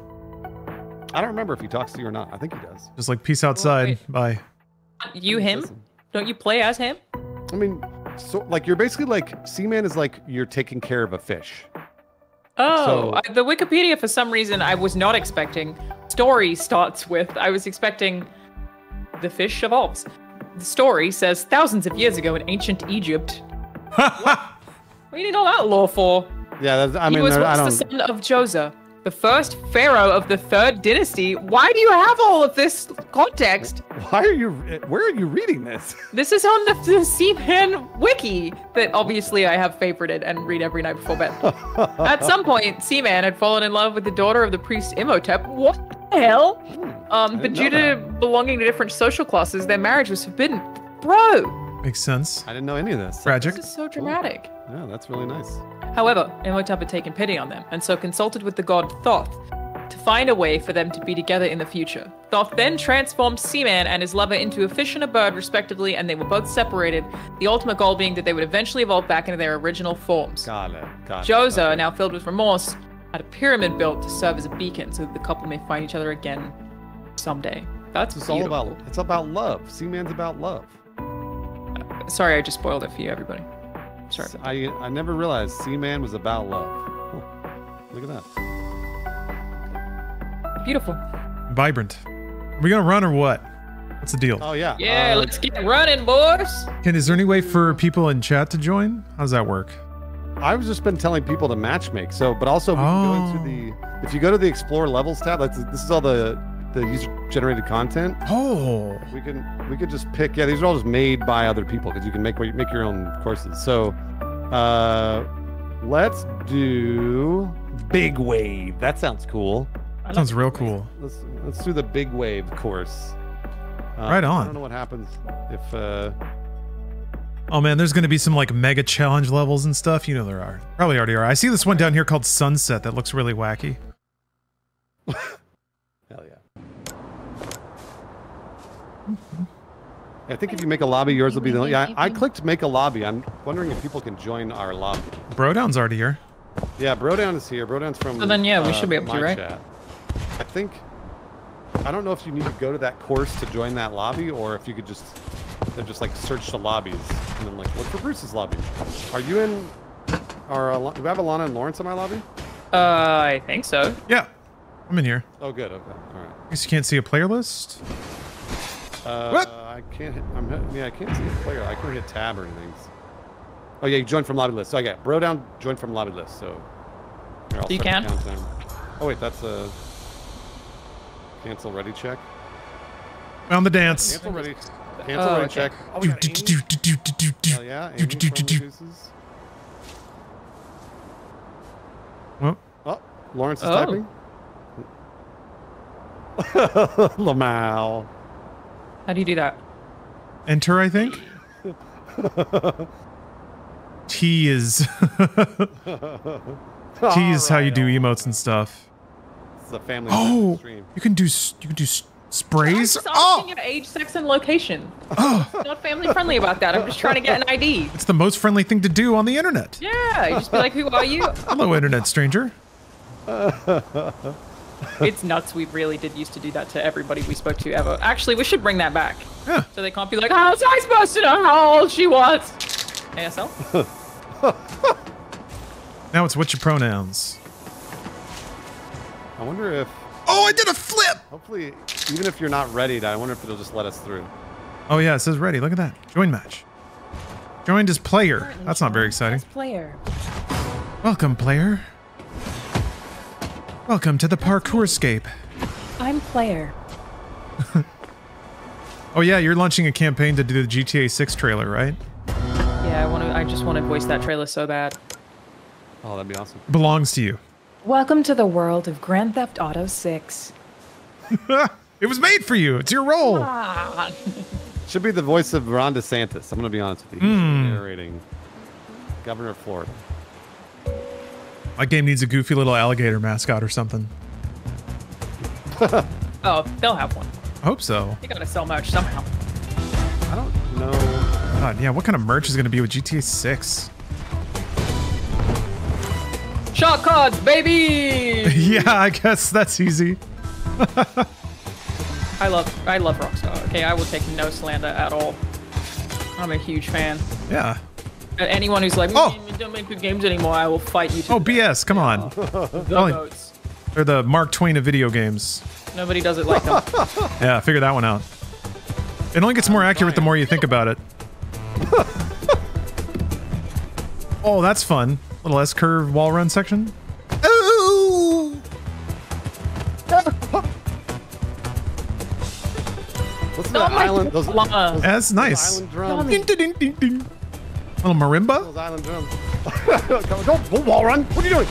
I don't remember if he talks to you or not. I think he does. Just like peace outside. wait. Bye. You him? Listen. Don't you play as him? I mean, so like you're basically like Seaman is like you're taking care of a fish. Oh, So- I, the Wikipedia for some reason I was not expecting. Story starts with I was expecting the fish evolves. The story says thousands of years ago in ancient Egypt. What do you need all that lore for? Yeah, that's, I he was there- I once don't. the son of Djoser, the first pharaoh of the third dynasty. Why do you have all of this context? Why are you? Where are you reading this? This is on the, the Seaman wiki that obviously I have favorited and read every night before bed. At some point, Seaman had fallen in love with the daughter of the priest Imhotep. What the hell? Um, but due to belonging to different social classes, their marriage was forbidden. Bro, Makes sense. I didn't know any of this. Tragic. this is so dramatic. Oh, yeah, that's really nice. However, Imhotep had taken pity on them, and so consulted with the god Thoth to find a way for them to be together in the future. Thoth then transformed Seaman and his lover into a fish and a bird, respectively, and they were both separated, the ultimate goal being that they would eventually evolve back into their original forms. Got it. Got it. Djoser, Okay. now filled with remorse, had a pyramid built to serve as a beacon so that the couple may find each other again someday. That's It's all beautiful. about. It's about love. Seaman's about love. Sorry, I just spoiled it for you, everybody. Sorry. I I never realized Seaman was about love. Huh. Look at that. Beautiful. Vibrant. Are we gonna run or what? What's the deal? Oh yeah. Yeah, uh, let's get running, boys. Can is there any way for people in chat to join? How does that work? I've just been telling people to matchmake. So, but also we can go into Oh. the. If you go to the explore levels tab, that's this is all the the user generated content. Oh, We can we could just pick. Yeah, these are all just made by other people because you can make make your own courses. So, uh, let's do big wave. That sounds cool. that sounds real cool. Let's let's do the big wave course. Uh, Right on. I don't know what happens if. uh Oh man, there's gonna be some like mega challenge levels and stuff. You know there are. Probably already are. I see this one down here called Sunset that looks really wacky. Hell yeah. I think if you make a lobby, yours will be the. only. Yeah, I, I clicked make a lobby. I'm wondering if people can join our lobby. Brodown's already here. Yeah, Brodown is here. Brodown's from. So then, yeah, we uh, should be able to, right? Chat. I think. I don't know if you need to go to that course to join that lobby, or if you could just, then just like search the lobbies and then like look for Bruce's lobby. Are you in? Are Al- do we have Alana and Lawrence in my lobby? Uh, I think so. Yeah, I'm in here. Oh, good. Okay. All right. Guess you can't see a player list. Uh, What? I can't. Hit, I'm hit, yeah, I can't see a player. I can't hit tab or anything. Oh yeah, you joined from lobby list. So I got Brodown, joined from lobby list. So here, I'll You can? countdown. Oh wait, that's a cancel ready check. On the dance. Cancel ready. Oh, ready okay. check. Oh, we Do, do, do, do, do, do, do, do. Hell yeah, do, Amy do, do, do. Well, Oh, Lawrence is Oh. typing. Lamau. How do you do that? Enter, I think. T is T is how you do emotes and stuff. It's a family Oh, stream. you can do s- you can do s- I'm sprays. just asking ah! Oh, your age, sex, and location. oh, Not family friendly about that. I'm just trying to get an ID. it's the most friendly thing to do on the internet. Yeah, you just be like, who are you? Hello, internet stranger. It's nuts. We really did used to do that to everybody we spoke to ever. Actually, we should bring that back. Yeah. So they can't be like, how's I supposed to know how old she was? ASL? Now it's what's your pronouns? I wonder if, Oh, I did a flip. hopefully, even if you're not ready, I wonder if it'll just let us through. Oh yeah, it says ready. Look at that. Join match. Joined as player. That's not very exciting. Player. Welcome, player. Welcome to the parkour scape. I'm player. Oh yeah, you're launching a campaign to do the GTA 6 trailer, right? Yeah, I want to. I just want to voice that trailer so bad. Oh, that'd be awesome. Belongs to you. Welcome to the world of Grand Theft Auto 6. It was made for you. It's your role. Ah. Should be the voice of Ron DeSantis. I'm going to be honest with you. He's Hmm. narrating Governor of Florida. My game needs a goofy little alligator mascot or something. Oh, they'll have one. I hope so. You gotta sell merch somehow. I don't know. God, yeah, what kind of merch is going to be with GTA 6? Shot cards, baby! yeah, I guess that's easy. I love, I love Rockstar. Okay, I will take no slander at all. I'm a huge fan. Yeah. Anyone who's like, Oh. "Mm, don't make good games anymore, I will fight you to Oh, death." BS. Come on. The only- votes. They're the Mark Twain of video games. Nobody does it like them. Yeah, figure that one out. It only gets more accurate the more you think about it. oh, that's fun. Little S curve wall run section. Ooh! Listen to Oh that island. Those, llama. those That's nice. island drums. Little marimba. Those island drums. Come on, don't don't wall run. What are you doing?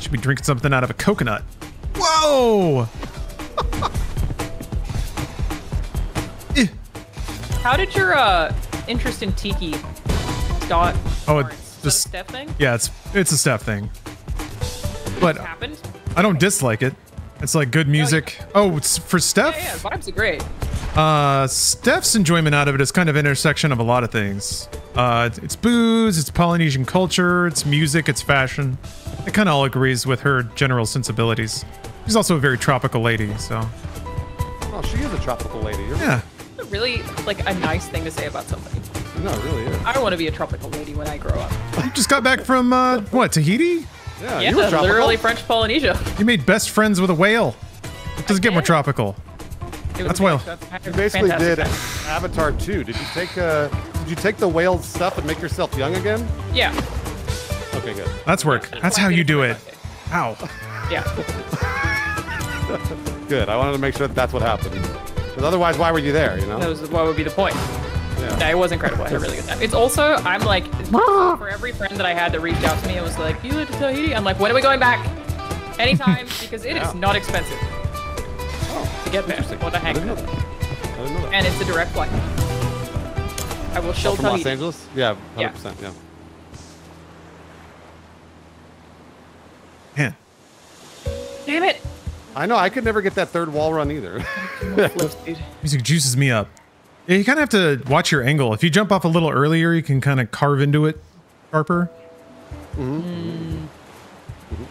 Should be drinking something out of a coconut. Whoa! Eh. How did your uh, interest in Tiki start? Oh, it's Is a just- Steph thing? Yeah, it's it's a Steph thing. But happened? I don't dislike it. It's like good music. Oh, it's for Steph. Yeah, yeah, vibes are great. Uh, Steph's enjoyment out of it is kind of intersection of a lot of things. Uh, it's, it's booze, it's Polynesian culture, it's music, it's fashion. It kind of all agrees with her general sensibilities. She's also a very tropical lady, so Oh, she is a tropical lady. You're, yeah. Really like a nice thing to say about somebody. No, it really is. I want to be a tropical lady when I grow up. You just got back from uh, what Tahiti? Yeah, Yeah, you were tropical. literally French Polynesia. You made best friends with a whale. It doesn't get more tropical. It was That's why- that's You basically did time. Avatar 2. Did you take uh, did you take the whale's stuff and make yourself young again? Yeah. Okay, good. That's work. That's how you do it. Ow. Yeah. Good. I wanted to make sure that that's what happened. Because otherwise, why were you there? You know? That was what would be the point. Yeah. No, it was incredible. I had a really good time. It's also, I'm like, for every friend that I had that reached out to me, it was like, you went to Tahiti? I'm like, when are we going back? Anytime, because it is Yeah. not expensive to get there. What the I heck? didn't know that. I didn't know that. And it's a direct flight. I will Oh, shill from Los Tahiti. Angeles? Yeah, 100%. Yeah. Yeah. Man. Damn it! I know. I could never get that third wall run either. Music juices me up. Yeah, you kind of have to watch your angle. If you jump off a little earlier, you can kind of carve into it sharper. yes. if they You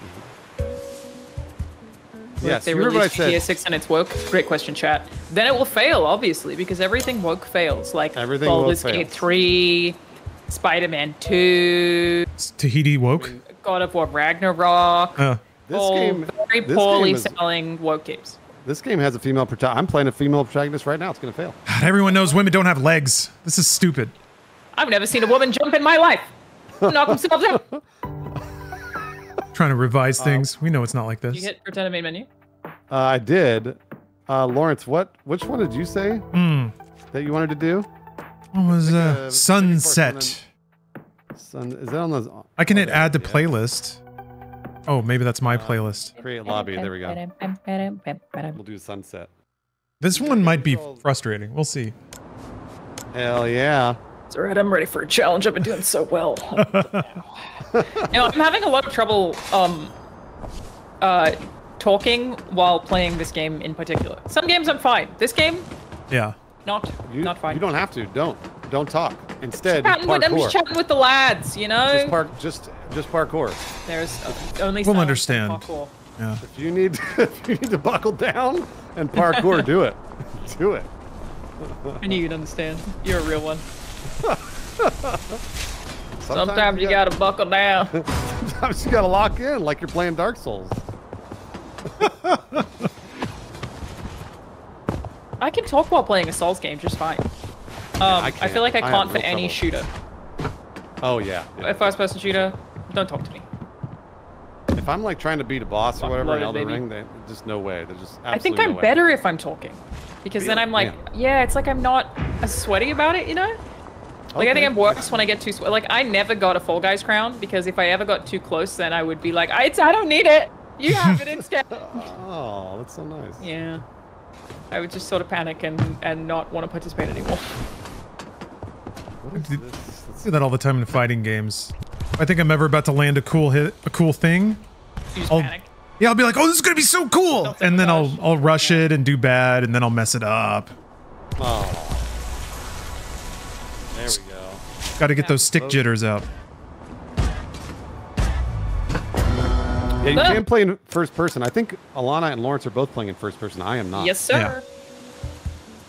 remember what I release GTA said? 6 and it's woke, great question, chat. Then it will fail, obviously, because everything woke fails. Like Everything woke Baldur's Gate fails. 3, Spider-Man 2, It's Tahiti woke. God of War Ragnarok. Uh, This all game. very this poorly game is- selling woke games. This game has a female protagonist. I'm playing a female protagonist right now. It's gonna fail. God, everyone knows women don't have legs. This is stupid. I've never seen a woman jump in my life. Knock themselves out. Trying to revise things. We know it's not like this. You hit pretend main menu. Uh, I did. Uh, Lawrence, what? Which one did you say Hmm. that you wanted to do? What was uh, uh, second sunset? Son, is that on the? I can hit add to yeah. playlist. Oh, maybe that's my Uh, playlist. Create lobby. There we go. We'll do sunset. This one might be frustrating. We'll see. Hell yeah. It's alright, I'm ready for a challenge. I've been doing so well. you know, I'm having a lot of trouble um uh talking while playing this game in particular. Some games I'm fine. This game, Yeah. not You, not fine. You don't have to. Don't. Don't talk. Instead, Chatting with- I'm parkour. just chatting with the lads, you know? Just park. Just just parkour. There's uh, only We'll understand. parkour. Yeah. If you need if you need to buckle down and parkour, do it. Do it. I knew you'd understand. You're a real one. Sometimes, Sometimes you gotta buckle down. Sometimes you gotta lock in like you're playing Dark Souls. I can talk while playing a Souls game just fine. Um, I I, feel like I I can't for any trouble. shooter. Oh yeah. yeah. A first person shooter, don't talk to me. If I'm like trying to beat a boss or whatever in Elden. Ring, they, just no way. There's just I think I'm no better if I'm talking. Because then I'm like, yeah, it's like I'm not as sweaty about it, you know? Like I think I'm worse when I get too swe- like I never got a Fall Guys crown because if I ever got too close, then I would be like, I, I don't need it. You have it instead. Oh, that's so nice. yeah, I would just sort of panic and and not want to participate anymore. What is Did- this? That's- do that all the time in fighting games. I think I'm ever about to land a cool hit, a cool thing. You just I'll- panic. Yeah, I'll be like, "Oh, this is gonna be so cool," Self-sabotage. and then I'll I'll rush it and do bad, and then I'll mess it up. Oh. There we go. Got to get Yeah. those stick jitters out. Yeah, you Ah. can play in first person. I think Alana and Lawrence are both playing in first person. I am not. Yes, sir.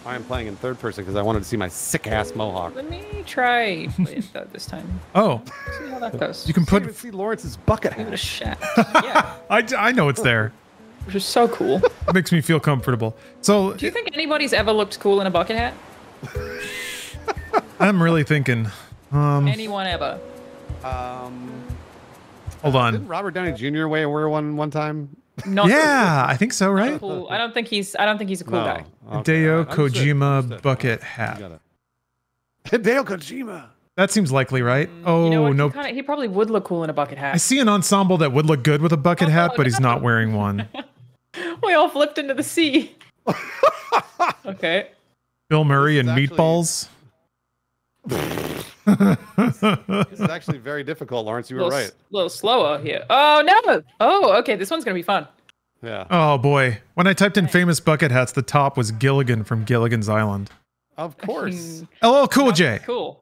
I am playing in third person because I wanted to see my sick ass mohawk. Let me try it this time. Oh, See how that goes. you can You put. see Lawrence's bucket Give it a hat. shot. Yeah, I, I know it's there. which is so cool. It makes me feel comfortable. So Do you think anybody's ever looked cool in a bucket hat? I'm really thinking. Um, Anyone ever? Um, hold didn't on. Robert Downey Jr. wear wear one one time? Not Yeah, I think so, right? cool. I don't think he's. I don't think he's a cool no. guy. Okay, Hideo alright, understood, Kojima understood. bucket hat. got. Hideo Kojima. That seems likely, right? Oh Mm, you know what? no, He, kinda, he probably would look cool in a bucket hat. I see an ensemble that would look good with a bucket Oh, hat, but he's not wearing one. We all flipped into the sea. okay. Bill Murray and actually- meatballs. This is actually very difficult, Lawrence. You were little, right. s- little slower here. Oh no! Oh, okay. This one's gonna be fun. Yeah. Oh boy. When I typed in famous bucket hats, the top was Gilligan from Gilligan's Island. Of course. LL Cool J. Cool.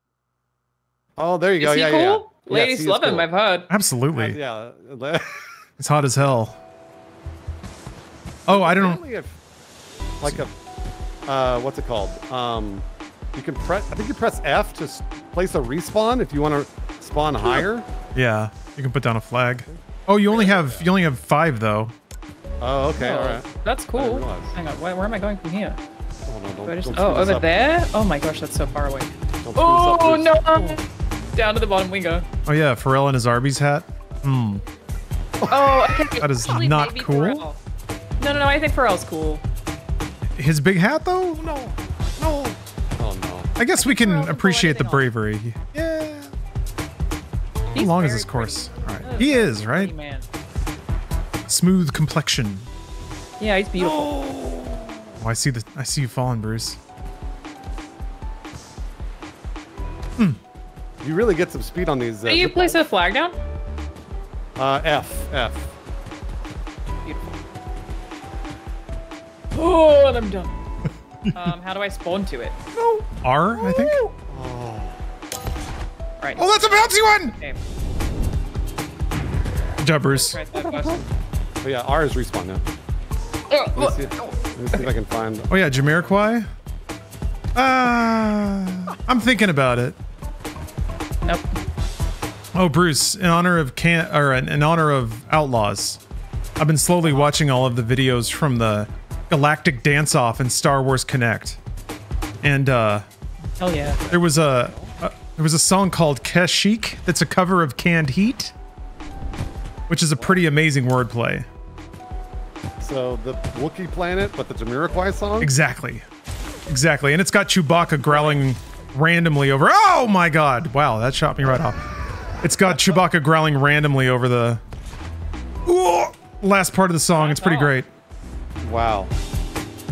Oh, there you Is go. he yeah, cool? yeah, yeah. Ladies Yes, he is love him. cool. I've heard. Absolutely. Yeah. It's hot as hell. Oh, I don't know. Like a uh, what's it called? Um, you can press. I think you press F to place a respawn if you want to spawn higher. Yeah, you can put down a flag. Oh, you only have you only have five though. Oh, okay, Oh, all right. That's cool. Hang on. Where, where am I going from here? Oh, no, don't, just- oh, over up. there? Oh my gosh, that's so far away. Don't Oh up, Bruce. no! Down to the bottom we go. Oh yeah, Pharrell in his Arby's hat. Hmm. Oh, okay. That is probably not cool. Pharrell. No, no, no. I think Pharrell's cool. His big hat though. No, no. No. I guess we can Pharrell can pull appreciate the bravery. Yeah. How long is this course? All right. That is He is right. Smooth complexion. Yeah, he's beautiful. Oh, I see the I see you falling, Bruce. Hmm. You really get some speed on these. Uh, Are you zip place lines. a flag down? Uh, F, F. Beautiful. Oh, and I'm done. Um, how do I spawn to it? R, I think. Right. Oh, that's a bouncy one. Okay. Good job, Bruce. Try that first. Oh yeah, R is respawn now. Oh, Let me see, let me see if I can find. Oh yeah, Jamiroquai. Uh, I'm thinking about it. Nope. Oh, Bruce, in honor of can or in, in honor of Outlaws, I've been slowly watching all of the videos from the Galactic Dance Off in Star Wars Kinect, and uh, Hell yeah. there was a, a there was a song called Kashyyyk that's a cover of Canned Heat, which is a pretty amazing wordplay. So the Wookiee planet, but the Jamiroquai song. Exactly, exactly, and it's got Chewbacca growling randomly over. Oh my God! Wow, that shot me right off. It's got Chewbacca growling randomly over the Ooh, last part of the song. It's pretty great. Wow.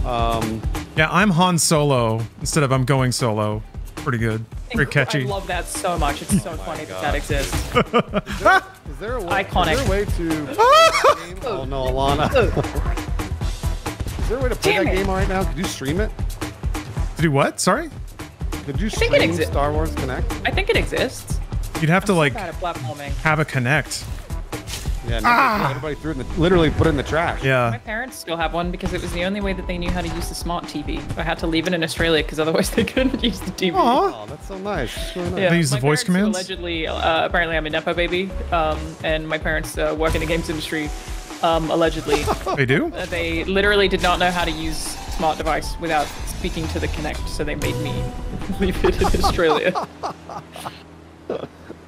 Um, Yeah, I'm Han Solo instead of I'm going solo. Pretty good. Pretty catchy. I love that so much. It's so funny that that exists. is there a way? Iconic. Is there a way to? oh no, Alana. is there a way to play Damn that it. game right now? Could you stream it? To do what? Sorry? Could you think it stream Star Wars Kinect? I think it exists. You'd have to like Bad at platforming. have a Kinect. Yeah. nobody- Everybody threw it in the, literally put it in the trash. Yeah. My parents still have one because it was the only way that they knew how to use the smart TV. I had to leave it in Australia because otherwise they couldn't use the TV. Aw. Oh, that's so nice. That's really nice. Yeah, They use the voice parents, who commands? Allegedly, uh, apparently, I'm a nepo baby, um, and my parents uh, work in the games industry. Um, allegedly, They do? Uh, they literally did not know how to use smart device without speaking to the Kinect, so they made me leave it in Australia.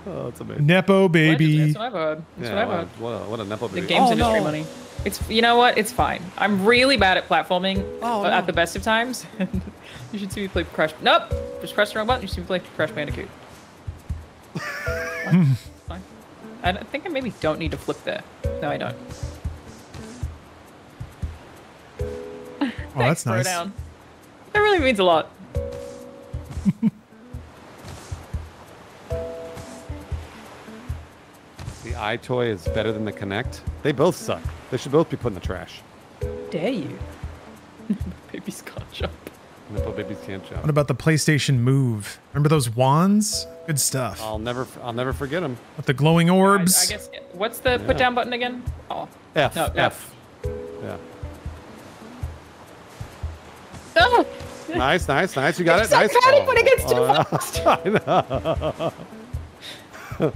Oh, that's amazing. Nepo baby. That's what I've heard. That's Yeah, what I've heard. a, what, a, what a nepo The baby. games Oh, industry no. money. It's you know what? It's fine. I'm really bad at platforming Oh, uh, no. at the best of times. you should see me play Crash. Nope, just press the wrong button. You should see me play Crash Bandicoot. Fine. Fine. I think I maybe don't need to flip there. No, I don't. Oh, that's nice. down. That really means a lot. The EyeToy is better than the Kinect. They both suck. They should both be put in the trash. Dare you? Baby's can't jump. Nepo babies can't jump. What about the PlayStation Move? Remember those wands? Good stuff. I'll never, I'll never forget them. With the glowing I, I guess. What's the put down button again? Oh. F. No, F. F. Yeah. Oh, Nice, nice, nice. You got It's it. Nice. psychotic when it gets too Oh, fast. I know.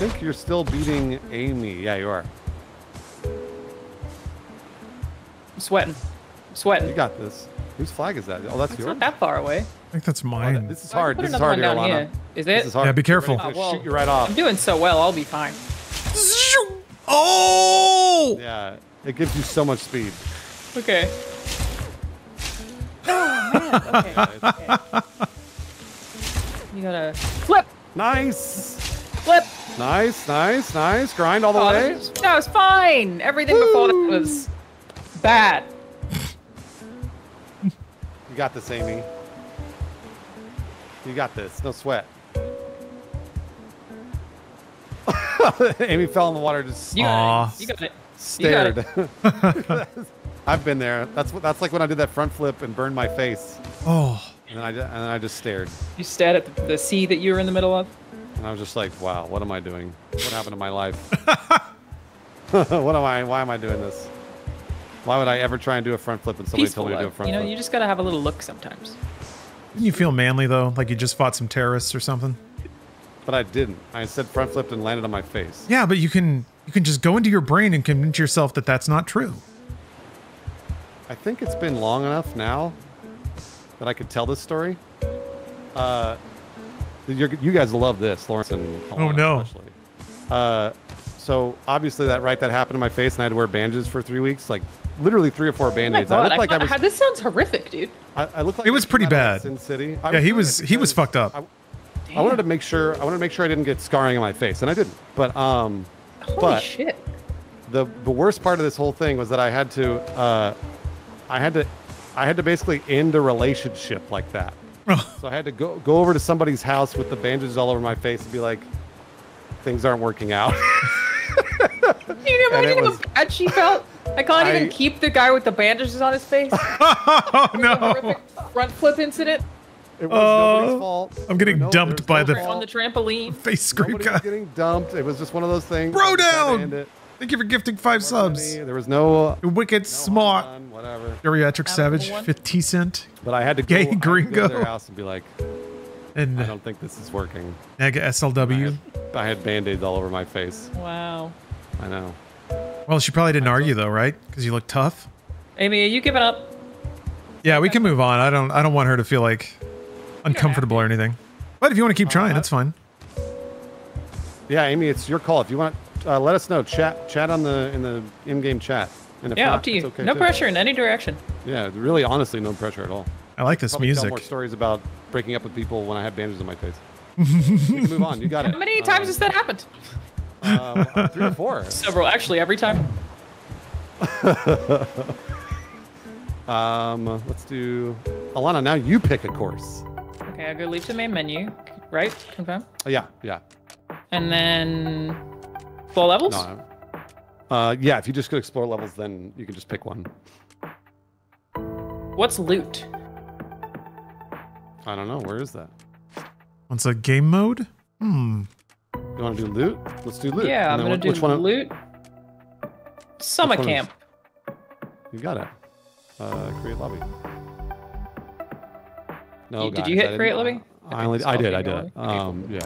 I think you're still beating Amy. Yeah, you are. I'm sweating. I'm sweating. You got this. Whose flag is that? Oh, that's It's yours. not that far away. I think that's Oh, mine. This is I can hard. put This is another hard, one here, down Alana. here. Is This it? is hard. Yeah, be careful. Get ready to Oh, well. shoot you right off. I'm doing so well. I'll be fine. Oh! Yeah, it gives you so much speed. Okay. Oh man. Okay. okay. You gotta flip, Nice. flip. Nice, nice, nice. Grind all the Oh, way. No, was, that was fine. Everything before that was bad. You got this, Amy. You got this. No sweat. Amy fell in the water, just You got Aw. it. You got it. You got it. stared. I've been there. That's what. That's like when I did that front flip and burned my face, Oh. and then I and then I just stared, You stared at the, the sea that you were in the middle of. And I was just like, "Wow, what am I doing? What happened to my life? what am I? Why am I doing this? Why would I ever try and do a front flip and somebody Peaceful. told me to do a front flip? You know, flip? you just gotta have a little look sometimes. Didn't you feel manly though? Like you just fought some terrorists or something? But I didn't. I said front flipped and landed on my face. Yeah, but you can you can just go into your brain and convince yourself that that's not true. I think it's been long enough now that I could tell this story. Uh, you're, you guys love this, Lawrence and Oh, no. especially. Uh, so obviously that right that happened to my face, and I had to wear bandages for three weeks, like literally three or four bandages. band-aids. I looked I like I can't- was. this sounds horrific, dude. I, I looked like It was pretty came out of bad. Sin City. I Yeah, he was he was fucked up. I, I wanted to make sure. I wanted to make sure I didn't get scarring on my face, and I didn't. But um, Holy But- shit. the the worst part of this whole thing was that I had to uh, I had to I had to basically end a relationship like that. So I had to go go over to somebody's house with the bandages all over my face and be like, things aren't working out. Can you And it imagine was- how bad she felt? I can't I- even keep the guy with the bandages on his face. oh no. front flip incident It was Oh, nobody's fault. I'm getting No, dumped by no the- on the trampoline. Face scrape Nobody was guy. getting dumped. It was just one of those things. Bro I just had to down! End it. Thank you for gifting five subs. There was no, no Wicked smart. harm whatever. Geriatric Savage, one? 50 cent. But I had to go, Gay I had go gringo. to their house and be like, And I don't think this is working. Nega I SLW. had, I had band-aids all over my face. Wow. I know. Well, she probably didn't argue though, right? Because you look tough. Amy, are you giving up? Yeah, we can move on. I don't. I don't want her to feel like uncomfortable or anything. But if you want to keep trying, Uh, that's fine. Yeah, Amy, it's your call. If you want, uh, let us know. Chat, chat on the in the in-game chat. And if Yeah, not, up to you. okay no too. pressure in any direction. Yeah, really, honestly, no pressure at all. I like this Probably tell music. more stories about breaking up with people when I have bandages on my face. we can move on. You got it. How many times has that happened? Uh, three or four. Several, actually, every time. Um, let's do. Alana, now you pick a course. Okay, I go leave to main menu, right? Confirm. Oh, yeah, yeah. And then four levels. No. Uh, yeah, if you just go explore levels, then you can just pick one. What's loot? I don't know. Where is that? What's a game mode? Hmm. You want to do loot? Let's do loot. Yeah, I'm then gonna wh- do which one? loot. Summer which one is- camp. You got it. Uh, create lobby. No, You- did you hit I create lobby? I only, I did, I did. Okay, cool. Um, yeah.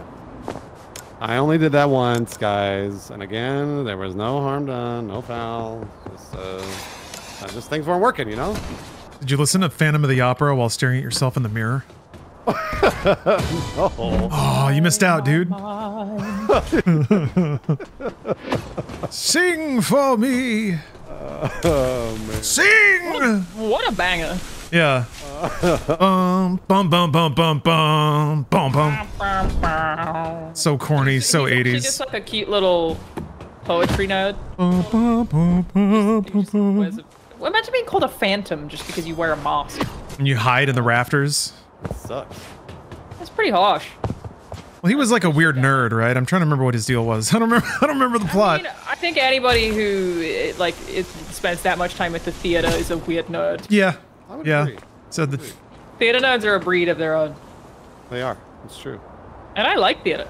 I only did that once, guys, and again, there was no harm done, no foul. Just, uh, uh, just things weren't working, you know. Did you listen to Phantom of the Opera while staring at yourself in the mirror? Oh, Oh, you missed out, dude. Sing for me. oh man. Sing. What a banger! Yeah. Uh, um, bum bum bum bum bum bum bum bum. So corny, so He's actually 80s. just like a cute little poetry nerd. Bum, bum, bum, bum, bum, bum. Well, imagine being called a phantom just because you wear a mask. And you hide in the rafters. It sucks. That's pretty harsh. Well, he was like a weird nerd, right? I'm trying to remember what his deal was. I don't remember. I don't remember the I, plot. mean, I think anybody who like it spends that much time at the theater is a weird nerd. Yeah. I would Yeah. agree. So the Theater nerds are a breed of their own, They are. It's true. and I like theater.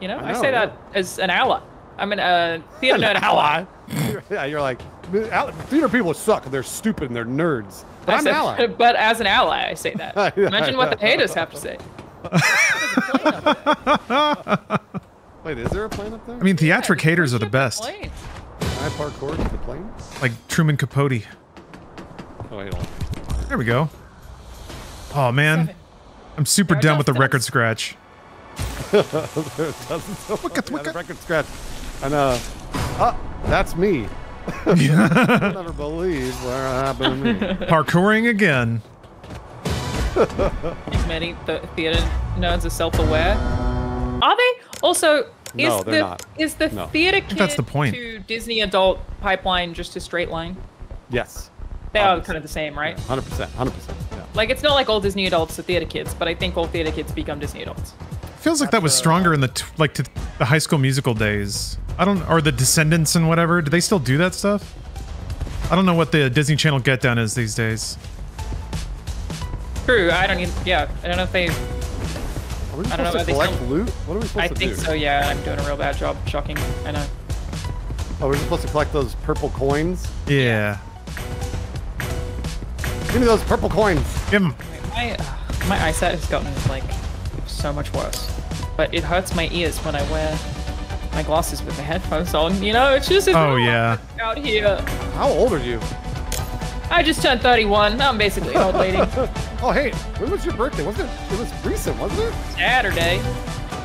You know, I I, say yeah. that as an ally. I'm an uh, theater nerd ally. You're- yeah, you're like "Al- theater people suck. They're stupid and they're nerds. But I I'm said- an ally. But as an ally, I say that. Imagine what the haters have to say. Wait, is there a plane up there? I mean, theatric Yeah, haters are the best. plane. Can I parkour to the plane? Like Truman Capote. Oh wait, There we go. Oh man, I'm super There done with the record scratch. on. Look at- look the record scratch. And uh, ah, that's me. You'll never believe what happened to me. Parkouring again. These many th- theater nerds are self-aware. Are they? Also, is No, they're the not. is the No. theater kid that's the point. to Disney adult pipeline just a straight line? Yes. They are kind of the same, right? Hundred percent. Hundred percent. Yeah. Like it's not like all Disney adults are theater kids, but I think all theater kids become Disney adults. Feels like that was That's, uh, stronger in the t- like to the High School Musical days. I don't, or the Descendants and whatever. Do they still do that stuff? I don't know what the Disney Channel get down is these days. True. I don't even. Yeah, I don't know if they. Are we I don't know supposed to about these collect some- loot? What are we supposed I to do? I think so. Yeah, I'm doing a real bad job. Shocking. I know. Oh, we're supposed to collect those purple coins. Yeah. Give me those purple coins. Give 'em. My uh, my eyesight has gotten like so much worse, but it hurts my ears when I wear my glasses with the headphones on. You know, it's just it's Oh, yeah. out here. How old are you? I just turned 31. I'm basically an old lady. Oh, hey, when was your birthday? Wasn't it? It was recent, wasn't it? Saturday.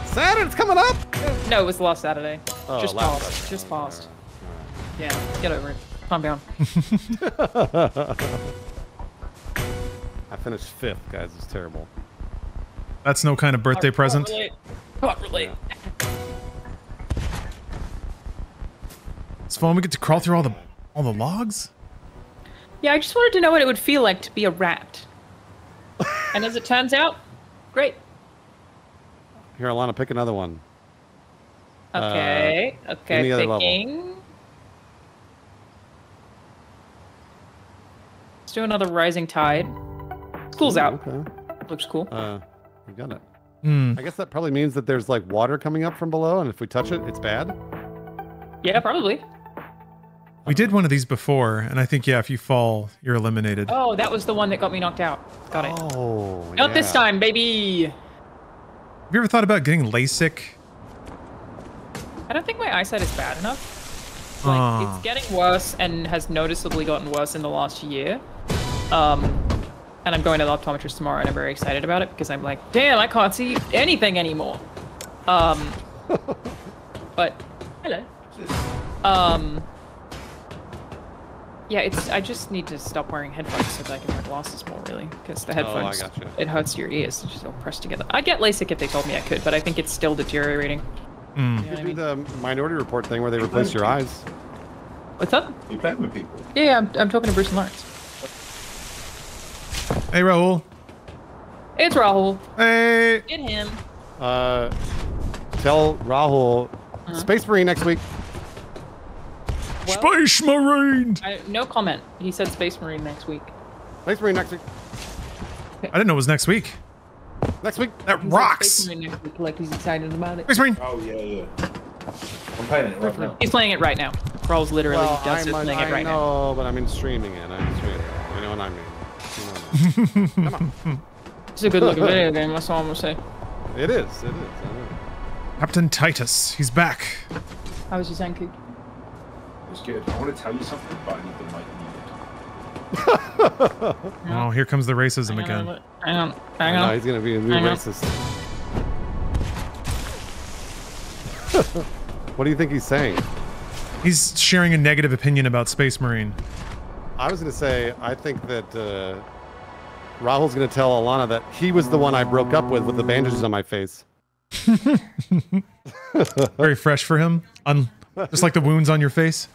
Saturday's coming up. No, it was last Saturday. Oh, just last passed. Saturday. Just passed. Yeah, get over it. Calm down. I finished fifth, guys. It's terrible. That's no kind of birthday present. Can't relate. Can't relate. It's fun. We get to crawl through all the all the logs. Yeah, I just wanted to know what it would feel like to be a rat. and as it turns out, great. Here, Alana, pick another one. Uh, okay. okay. any other level. Let's do another rising tide. School's Ooh, out. Okay. Looks cool. Uh, we got it. Hmm. I guess that probably means that there's like water coming up from below, and if we touch it, it's bad. Yeah, probably. We did one of these before, and I think yeah, if you fall, you're eliminated. Oh, that was the one that got me knocked out. Got it. Oh, Not this time, baby. Have you ever thought about getting LASIK? I don't think my eyesight is bad enough. Like Ah. it's getting worse and has noticeably gotten worse in the last year. Um, and I'm going to the optometrist tomorrow, and I'm very excited about it because I'm like, damn, I can't see anything anymore. Um, but hello. Um, yeah, it's. I just need to stop wearing headphones so that I can wear glasses more, really, because the Oh, I headphones gotcha. it hurts your ears. It's just all pressed together. I'd get LASIK if they told me I could, but I think it's still deteriorating. Mm. You know You what I mean? the Minority Report thing where they replace your eyes. What's up? You playing with people. Yeah, yeah I'm, I'm talking to Bruce and Lawrence. Hey, Raul. It's Rahul. Hey. Get him. Uh, tell Rahul, Uh-huh. Space Marine next week. Well, Space Marine. I, no comment. He said Space Marine next week. Space Marine next week. I didn't know it was next week. Next week. That He said rocks. Space Marine next week, like he's excited about it. Space Marine. Oh yeah, yeah. I'm playing it right now. He's playing it right now. Rahul's literally Well, just playing I it right now. know, but I mean streaming it. I'm streaming it. You know what I mean? You know what I mean. It's a good looking video game. That's all I'm gonna say. It is. It is. Captain Titus. He's back. How was your Zanku? was good. I want to tell you something, but I need the mic muted. Oh, here comes the racism Hang again. on. Hang on. I Hang know on. he's gonna be a new Hang on. racist. what do you think he's saying? He's sharing a negative opinion about Space Marine. I was gonna say I think that uh, Rahul's gonna tell Alana that he was the one I broke up with with the bandages on my face. Very fresh for him. Un- just like the wounds on your face.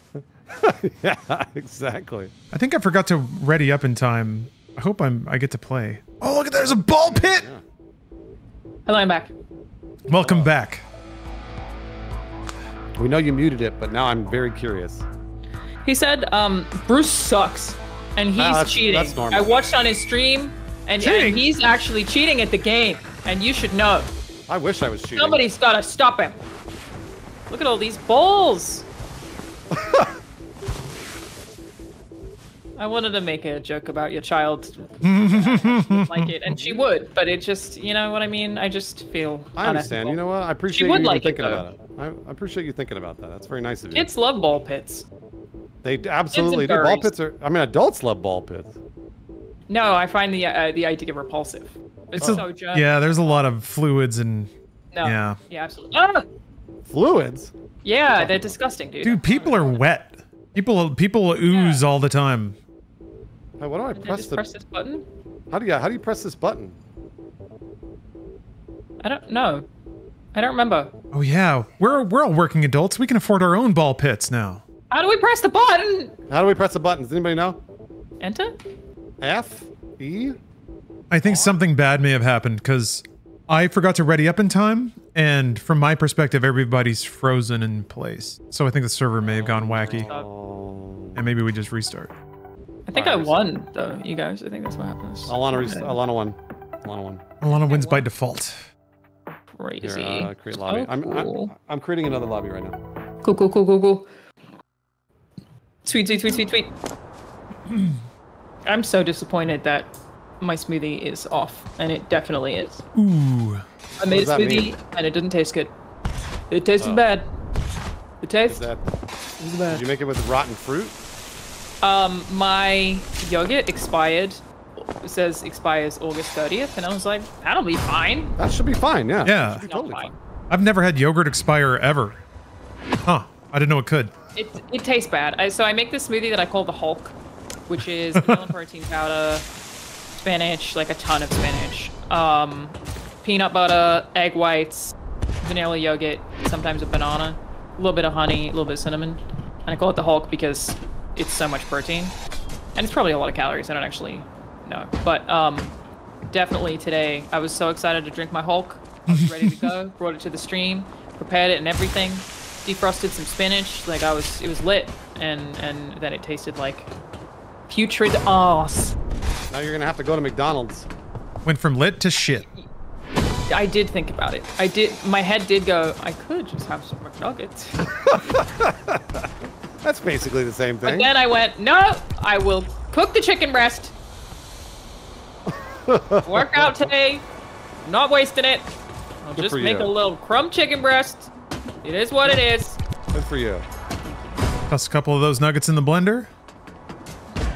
yeah, exactly. I think I forgot to ready up in time. I hope I'm I get to play. Oh, look at there's a ball pit. Hello, I'm back. Welcome back. We know you muted it, but now I'm very curious. He said, um, Bruce sucks, and he's Ah, that's- cheating. that's normal. I watched on his stream, and, and he's actually cheating at the game, and you should know. I wish I was cheating. Somebody's gotta stop him. Look at all these balls. I wanted to make a joke about your child like it, and she would, but it just, you know what I mean? I just feel. I understand. You know what? I appreciate would you like thinking though. about it. I, I appreciate you thinking about that. That's very nice of you. Kids love ball pits. They absolutely do. Ball pits are. I mean, adults love ball pits. No, I find the uh, the idea repulsive. It's So- so germ- yeah, there's a lot of fluids and No. yeah. Yeah, absolutely. Ah! Fluids. Yeah, they're disgusting, dude. dude, people are wet. People people ooze all the time. Hey, what do I Did press just the? press this button? How do you? How do you press this button? I don't know. I don't remember. Oh yeah, we're we're all working adults. We can afford our own ball pits now. How do we press the button? How do we press the buttons? Does anybody know? Enter? F, E. I think something bad may have happened because I forgot to ready up in time, and from my perspective, everybody's frozen in place. So I think the server may have gone wacky, Oh. and maybe we just restart. I think I won, though, you guys. I think that's what happens. Alana, rest- Alana won. Alana won. Alana wins by default. Here, Crazy. uh, create lobby. Oh, I'm. I'm I'm creating another lobby right now. Cool, cool, cool, cool, cool. Sweet, sweet, sweet, sweet, sweet. I'm so disappointed that my smoothie is off, and it definitely is. Ooh, I made a smoothie, mean? and it didn't taste good. It tasted Oh. bad. The Is taste that? was Did bad. you make it with rotten fruit? Um, my yogurt expired. It says expires August 30th, and I was like, that'll be fine. That should be fine. Yeah. Yeah. Should be Not totally fine. fine. I've never had yogurt expire ever. Huh? I didn't know it could. It, it tastes bad. I, so I make this smoothie that I call the Hulk, which is vanilla protein powder, spinach, like a ton of spinach, um, peanut butter, egg whites, vanilla yogurt, sometimes a banana, a little bit of honey, a little bit of cinnamon. And I call it the Hulk because it's so much protein. And it's probably a lot of calories. I don't actually know. But um, definitely today, I was so excited to drink my Hulk. I was ready to go. Brought it to the stream, prepared it and everything. Defrosted some spinach. Like I was, it was lit, and and then it tasted like putrid ass. Now you're gonna have to go to McDonald's. Went from lit to shit. I did think about it. I did. My head did go. I could just have some McNuggets. That's basically the same But thing. then I went, no, I will cook the chicken breast. Work out today. Not wasting it. I'll Good just make you. a little crumb chicken breast. It is what it is. Good for you. Toss a couple of those nuggets in the blender.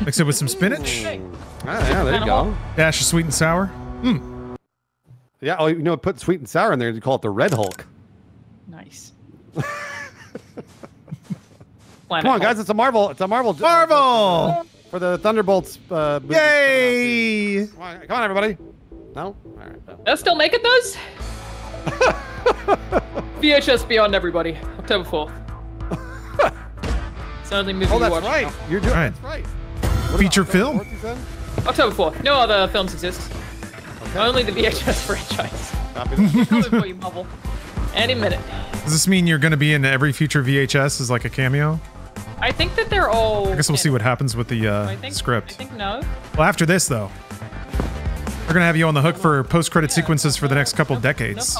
Mix it with some spinach. Ah, yeah, there you go. Dash of sweet and sour. Hmm. Yeah, oh, you know, put sweet and sour in there. And you call it the Red Hulk. Nice. Come on, guys, it's a Marvel. It's a Marvel. Marvel! for the Thunderbolts. Uh, movie coming out Yay! Come on, come on, everybody. No, all right. no. They're still making those? VHS Beyond everybody. October 4th. it's the only movie Oh, you that's watch right. now. You're doing. Right. That's right. What Feature film? 4th, you said? October 4th. No other films exist. Only the VHS franchise. Copy that. You, Marvel. Any minute. Does this mean you're going to be in every future VHS as like a cameo? I think that they're all. I guess we'll see what happens with the uh, I think, script. I think no. Well, after this, though, we're going to have you on the hook for post-credit sequences for the next couple No decades.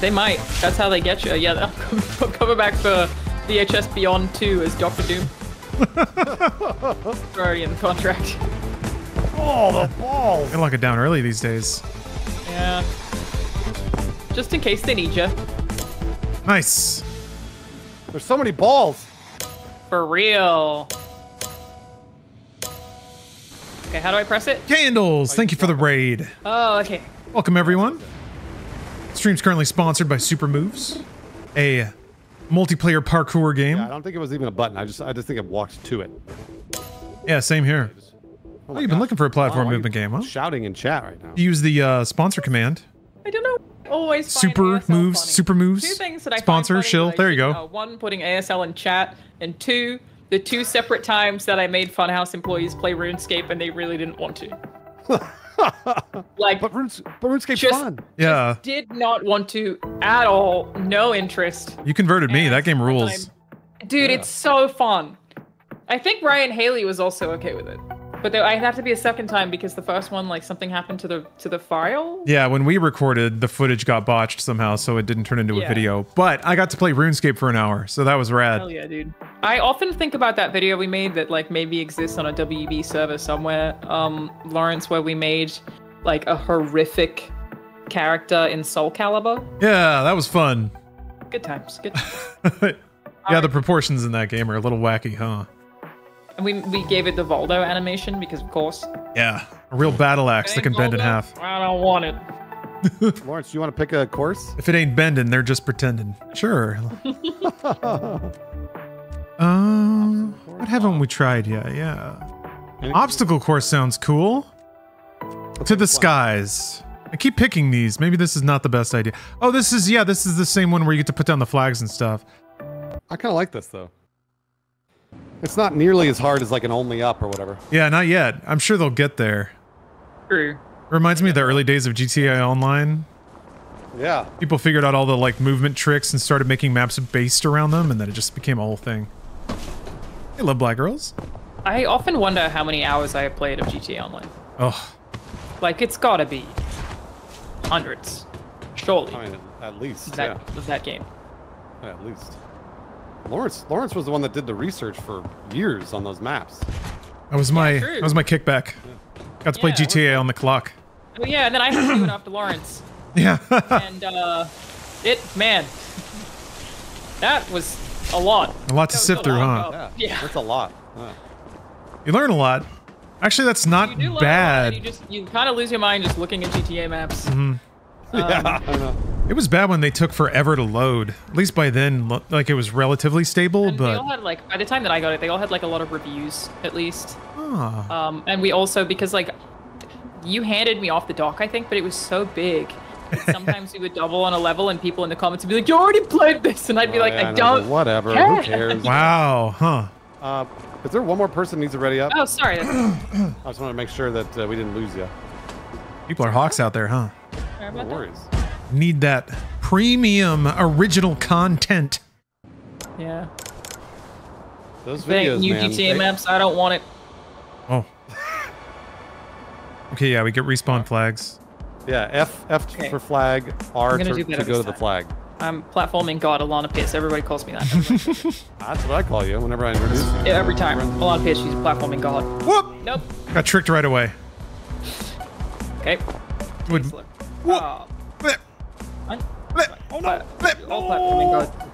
They might. That's how they get you. Yeah, they'll come, coming back for VHS Beyond 2 as Doctor Doom. They're already in the contract. Oh, the balls. Gotta lock it down early these days. Yeah. Just in case they need you. Nice. There's so many balls. For real. Okay, how do I press it? Candles. Thank you for the raid. Oh, okay. Welcome, everyone. Stream's currently sponsored by Supermoves, a multiplayer parkour game. Yeah, I don't think it was even a button. I just, I just think it walked to it. Yeah, same here. Oh, Oh, you've been looking for a platform Wow, movement game, huh? Shouting in chat right now. You use the uh, sponsor command. I don't know. Always find Super ASL moves, funny. super moves. Two things that I Sponsor, shill. There you go. are, one, putting ASL in chat, and two, the two separate times that I made Funhouse employees play RuneScape and they really didn't want to. like, But, Runes, but RuneScape's Just- fun. Yeah, did not want to at all. No interest. you converted me. And That game rules. I'm- Dude, it's so fun. I think Ryan Haley was also okay with it. But there, I had to be a second time because the first one, like something happened to the to the file. Yeah, when we recorded, the footage got botched somehow, so it didn't turn into a video. But I got to play RuneScape for an hour, so that was rad. Hell yeah, dude. I often think about that video we made that like maybe exists on a WB server somewhere, um, Lawrence, where we made like a horrific character in Soul Calibur. Yeah, that was fun. Good times. Good. times. yeah, the proportions in that game are a little wacky, huh? And we we gave it the Voldo animation because of course. Yeah, a real battle axe that Ain't can bend in half. I don't want it. Lawrence, do you want to pick a course? If it ain't bending, they're just pretending. Sure. Uh, what haven't we tried yet? Yeah. Obstacle course sounds cool. To the skies. I keep picking these. Maybe this is not the best idea. Oh, this is yeah. This is the same one where you get to put down the flags and stuff. I kind of like this though. It's not nearly as hard as like an only up or whatever. Yeah, not yet. I'm sure they'll get there. True. Reminds me of the early days of GTA Online. Yeah. People figured out all the like movement tricks and started making maps based around them, and then it just became a whole thing. I love Black Girls. I often wonder how many hours I have played of GTA Online. Oh, Like it's gotta be hundreds, surely. I mean, at, at least. that yeah. that game. At least. Lawrence Lawrence was the one that did the research for years on those maps. that was my true. that was my kickback. Got to play Yeah, GTA on the clock. Oh yeah, and then I had to do it after Lawrence, Yeah. and uh, it man, that was a lot. a lot to That was sift a through, huh? Oh, yeah. That's a lot. Yeah. You learn a lot. Actually, that's not You do learn a lot, bad. You just you kind of lose your mind just looking at GTA maps. Mm-hmm. yeah. I know. It was bad when they took forever to load. At least by then, like it was relatively stable, And they but all had like by the time that I got it, they all had like a lot of reviews at least. Ah. Um, and we also because like you handed me off the dock, I think, but it was so big. Sometimes we would double on a level, and people in the comments would be like, "You already played this," and I'd be Oh, like, yeah, "I know, don't." but Whatever. care." Who cares? wow, huh? Uh, is there one more person needs to ready up? Oh, sorry. I just want to make sure that uh, we didn't lose you. People are hawks out there, huh? No about that. Worries. Need that premium original content. Yeah. Those Thank videos, new man. GTA they- maps. I don't want it. Oh. Okay, yeah, we get respawn flags. Yeah, F F Okay. for flag, R I'm to, gonna do to go to the flag. I'm platforming God, Alana Pierce. Everybody calls me that. That's what I call you whenever I introduce you. yeah, every time. Alana Pierce, she's platforming God. Whoop! Nope. Got tricked right away. Okay. Would- Whoop. Oh, Blip, what? blip. Oh no. Blip. All platforming God.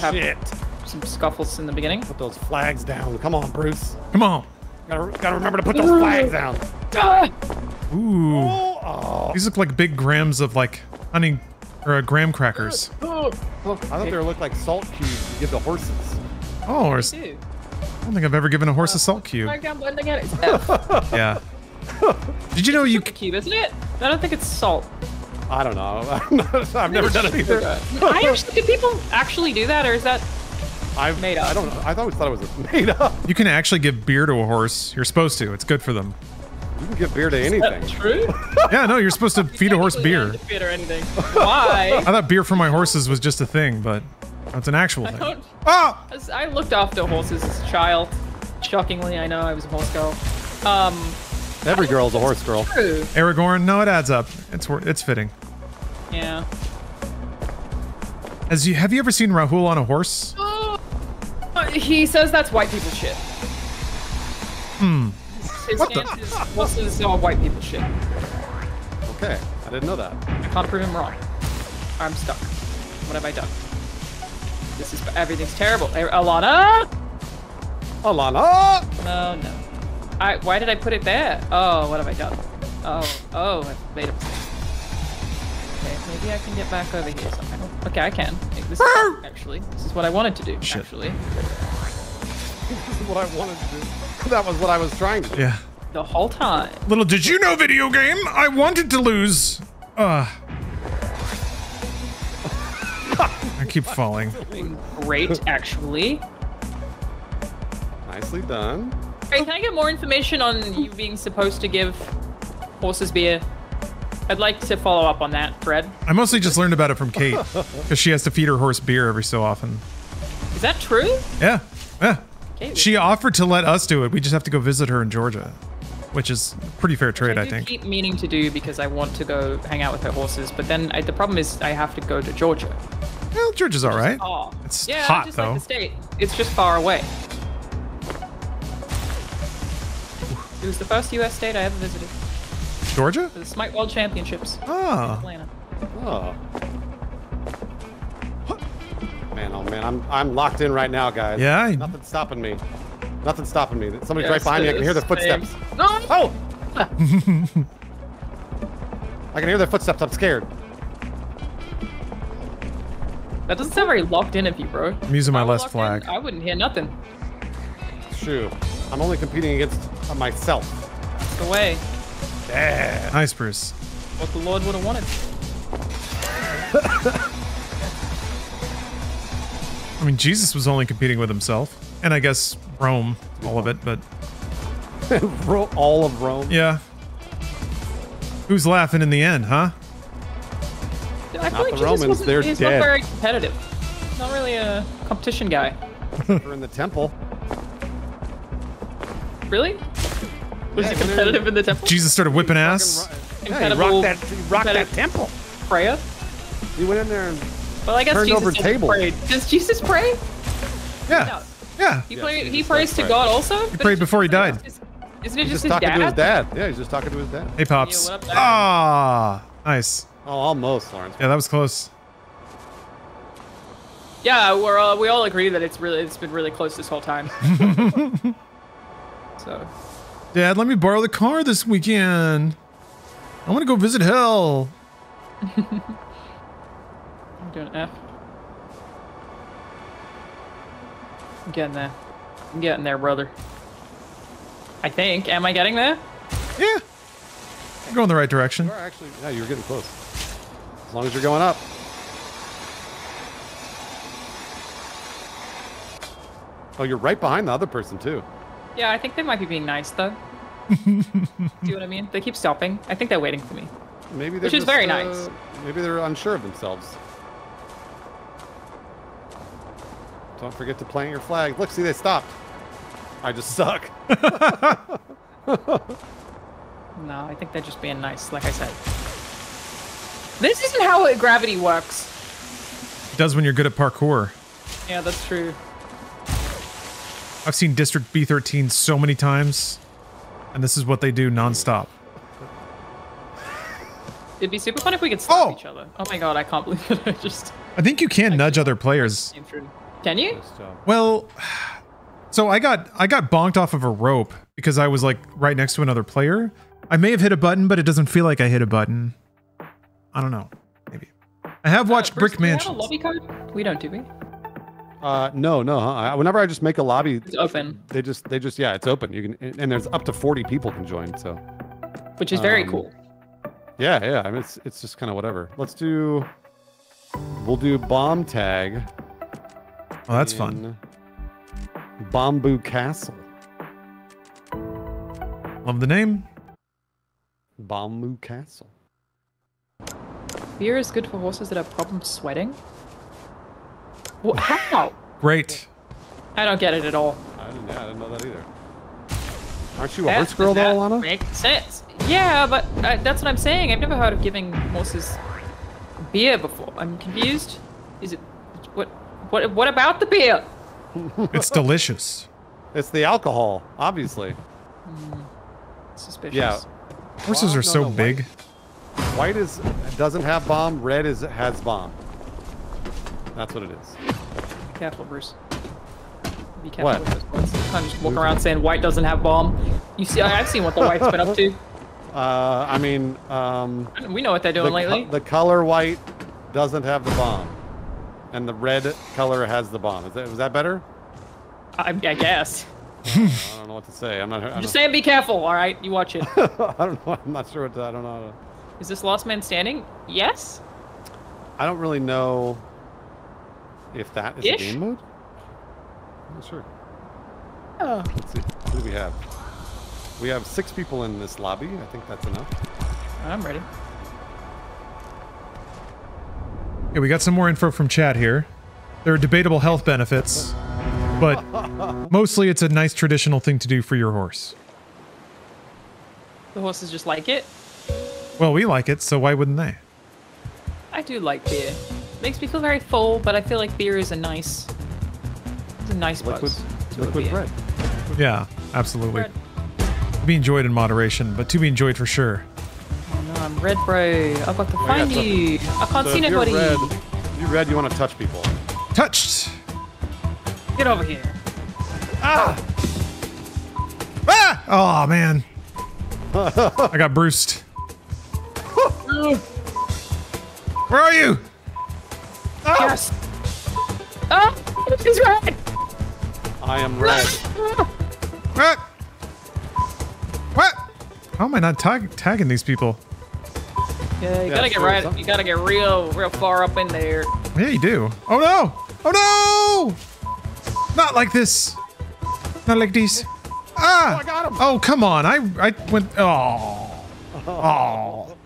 Have- Shit. some scuffles in the beginning. Put those flags down. Come on, Bruce. Come on. Gotta, gotta remember to put those flags down. Ah! Ooh. Oh, oh. These look like big grams of like honey or uh, graham crackers. Oh, I thought they looked like salt cubes you give the horses. Oh, or. I don't think I've ever given a horse a salt cube. Mark down button again. It's Yeah. Did you know you? Sugar cube, isn't it? I don't think it's salt. I don't know. I'm not- I've never done it either. I actually, do people actually do that, or is that? I've Made up. I don't know. I always thought it was made up. You can actually give beer to a horse. You're supposed to. It's good for them. You can give beer to that anything. true? Yeah, no, you're supposed to feed a horse beer. Feed or anything. Why? I thought beer for my horses was just a thing, but that's an actual I thing. don't. As I looked after horses as a child. Shockingly, I know I was a horse girl. Um, Every girl's a horse girl. true. Aragorn, no, it adds up. It's it's fitting. Yeah. As you have you ever seen Rahul on a horse? Uh, He says that's white people shit. Hmm. His What the- stance is horses are white people shit. Okay, I didn't know that. I can't prove him wrong. I'm stuck. What have I done? This is everything's terrible. Eh, Alana? Alana! No, no. I why did I put it there? Oh, what have I done? Oh, oh, I made a mistake. Okay, maybe I can get back over here somehow. Okay, I can. This is, actually, this is what I wanted to do. Shit. Actually, This is what I wanted to do. That was what I was trying to do. Yeah. the whole time. Little did you know, video game. I wanted to lose. Uh. I keep falling. Great, actually. Nicely done. Hey, can I get more information on you being supposed to give horses beer? I'd like to follow up on that, Fred. I mostly just learned about it from Kate because she has to feed her horse beer every so often. Is that true? Yeah, yeah. Okay, She offered to let us do it. We just have to go visit her in Georgia, which is pretty fair trade, I I do think. keep meaning to do because I want to go hang out with her horses, but then I, the problem is I have to go to Georgia. Well, Georgia's all right. Oh, It's yeah, hot, just though. like the state. It's just far away. It was the first U.S. state I ever visited Georgia? for the Smite World Championships. Ah, Atlanta. Oh. Man, oh man, I'm I'm locked in right now, guys. Yeah, I- Nothing's stopping me. Nothing's stopping me. Somebody's Yeah, right behind me. I can hear their same. footsteps. No! Oh! I can hear their footsteps. I'm scared. That doesn't sound very locked in of you, bro. I'm using my If I was left locked in, flag. I wouldn't hear nothing. It's true. I'm only competing against uh, myself. That's the way. Yeah. nice, Bruce. What the Lord would have wanted. I mean, Jesus was only competing with himself, and I guess Rome, all of it. But All of Rome. yeah, who's laughing in the end, huh? I feel Not like the Jesus Romans, wasn't- they're he's dead. not very competitive. Not really a competition guy. We're in the temple. Really? Was Yeah, he he went in- competitive in the temple? Jesus started whipping ass. Yeah, he rocked that. He rocked that temple. Prayer? He went in there and Well, I guess Turned Jesus over never tables. prayed. Does Jesus pray? Yeah, No. yeah. He, Yes, pray, he prays does to. God also? He prayed before he died. Isn't it he's just, just his talking dad? to his dad. Yeah, he's just talking to his dad. Hey, pops. Yeah, what up, Dad? Ah, nice. Oh, almost, Lawrence. Yeah, that was close. Yeah, we're all, we all agree that it's really it's been really close this whole time. so Dad, let me borrow the car this weekend. I want to go visit hell. I'm doing F. I'm getting there. I'm getting there, brother. I think. Am I getting there? Yeah, you're going the right direction. You are actually, yeah, you're getting close. As long as you're going up. Oh, you're right behind the other person too. Yeah, I think they might be being nice though. See what I mean? They keep stopping. I think they're waiting for me. Maybe they're Which is very uh, nice. Maybe they're unsure of themselves. Don't forget to plant your flag. Look, see, they stopped. I just suck. No, I think they're just being nice, like I said. This isn't how gravity works. It does when you're good at parkour. Yeah, that's true. I've seen District B13 so many times, and this is what they do nonstop. It'd be super fun if we could slap Oh! each other. Oh my god, I can't believe it. I just I think you can nudge other players. Can you? Well, so I got I got bonked off of a rope because I was like right next to another player. I may have hit a button, but it doesn't feel like I hit a button. I don't know. Maybe. I have watched Uh, Bruce, Brick do we have Mansion. a lobby code? We don't, do we? Uh, no, no. Huh? Whenever I just make a lobby, It's open, they just, they just, yeah, it's open. You can, and- and there's up to 40 people can join. So, which is very Um, cool. yeah, yeah. I mean, it's, it's just kind of whatever. Let's do, we'll do bomb tag. Oh, that's fun. Bamboo Castle. Love the name. Bamboo Castle. Beer is good for horses that have problems sweating. Wha how? Great. I don't get it at all. I didn't, yeah, I didn't know that either. Aren't you a horse girl, does though, that Alana? Makes sense. Yeah, but uh, that's what I'm saying. I've never heard of giving horses beer before. I'm confused. Is it what? What? What about the beer? It's delicious. It's the alcohol, obviously. Suspicious. Yeah. Horses Well, are no, so no, big. White is doesn't have bomb. Red is has bomb. That's what it is. Be careful, Bruce. Be careful What? with those words. You can't just walk around saying white doesn't have bomb. You see, I- I've seen what the white's been up to. Uh, I mean, um, We know what they're the, doing co- lately. the color white doesn't have the bomb, and the red color has the bomb. Is that was that better? I, I guess. I don't know what to say. I'm not. I'm I'm just saying, be careful. All right, you watch it. I don't know. I'm not sure what. To, I don't know. How to, Is this Lost man standing? Yes. I don't really know if that is a game mode. I'm not sure. Oh. Let's see. Who do we have? We have six people in this lobby. I think that's enough. I'm ready. Yeah, we got some more info from chat here. There are debatable health benefits, but mostly it's a nice traditional thing to do for your horse. The horses just like it. Well, we like it, so why wouldn't they? I do like beer. Makes me feel very full, but I feel like beer is a nice, it's a nice Liquid, buzz to liquid beer. bread. Yeah, absolutely. Red. To be enjoyed in moderation, but to be enjoyed for sure. Oh no, I'm red, bro. I've got to yeah, find so- you. I can't So see if you're red, if you red, you want to touch people. Touched. Get over here. Ah. Ah! Oh man. I got bruised. Where are you? Yes. Ah, he's red. I am red. What? What? How am I not tag- tagging these people? Yeah, you Yeah, gotta get right. some- You gotta get real, real far up in there. Yeah, you do. Oh no! Oh no! Not like this. Not like these. Ah! I got him. Oh come on! I I went. Oh. Oh.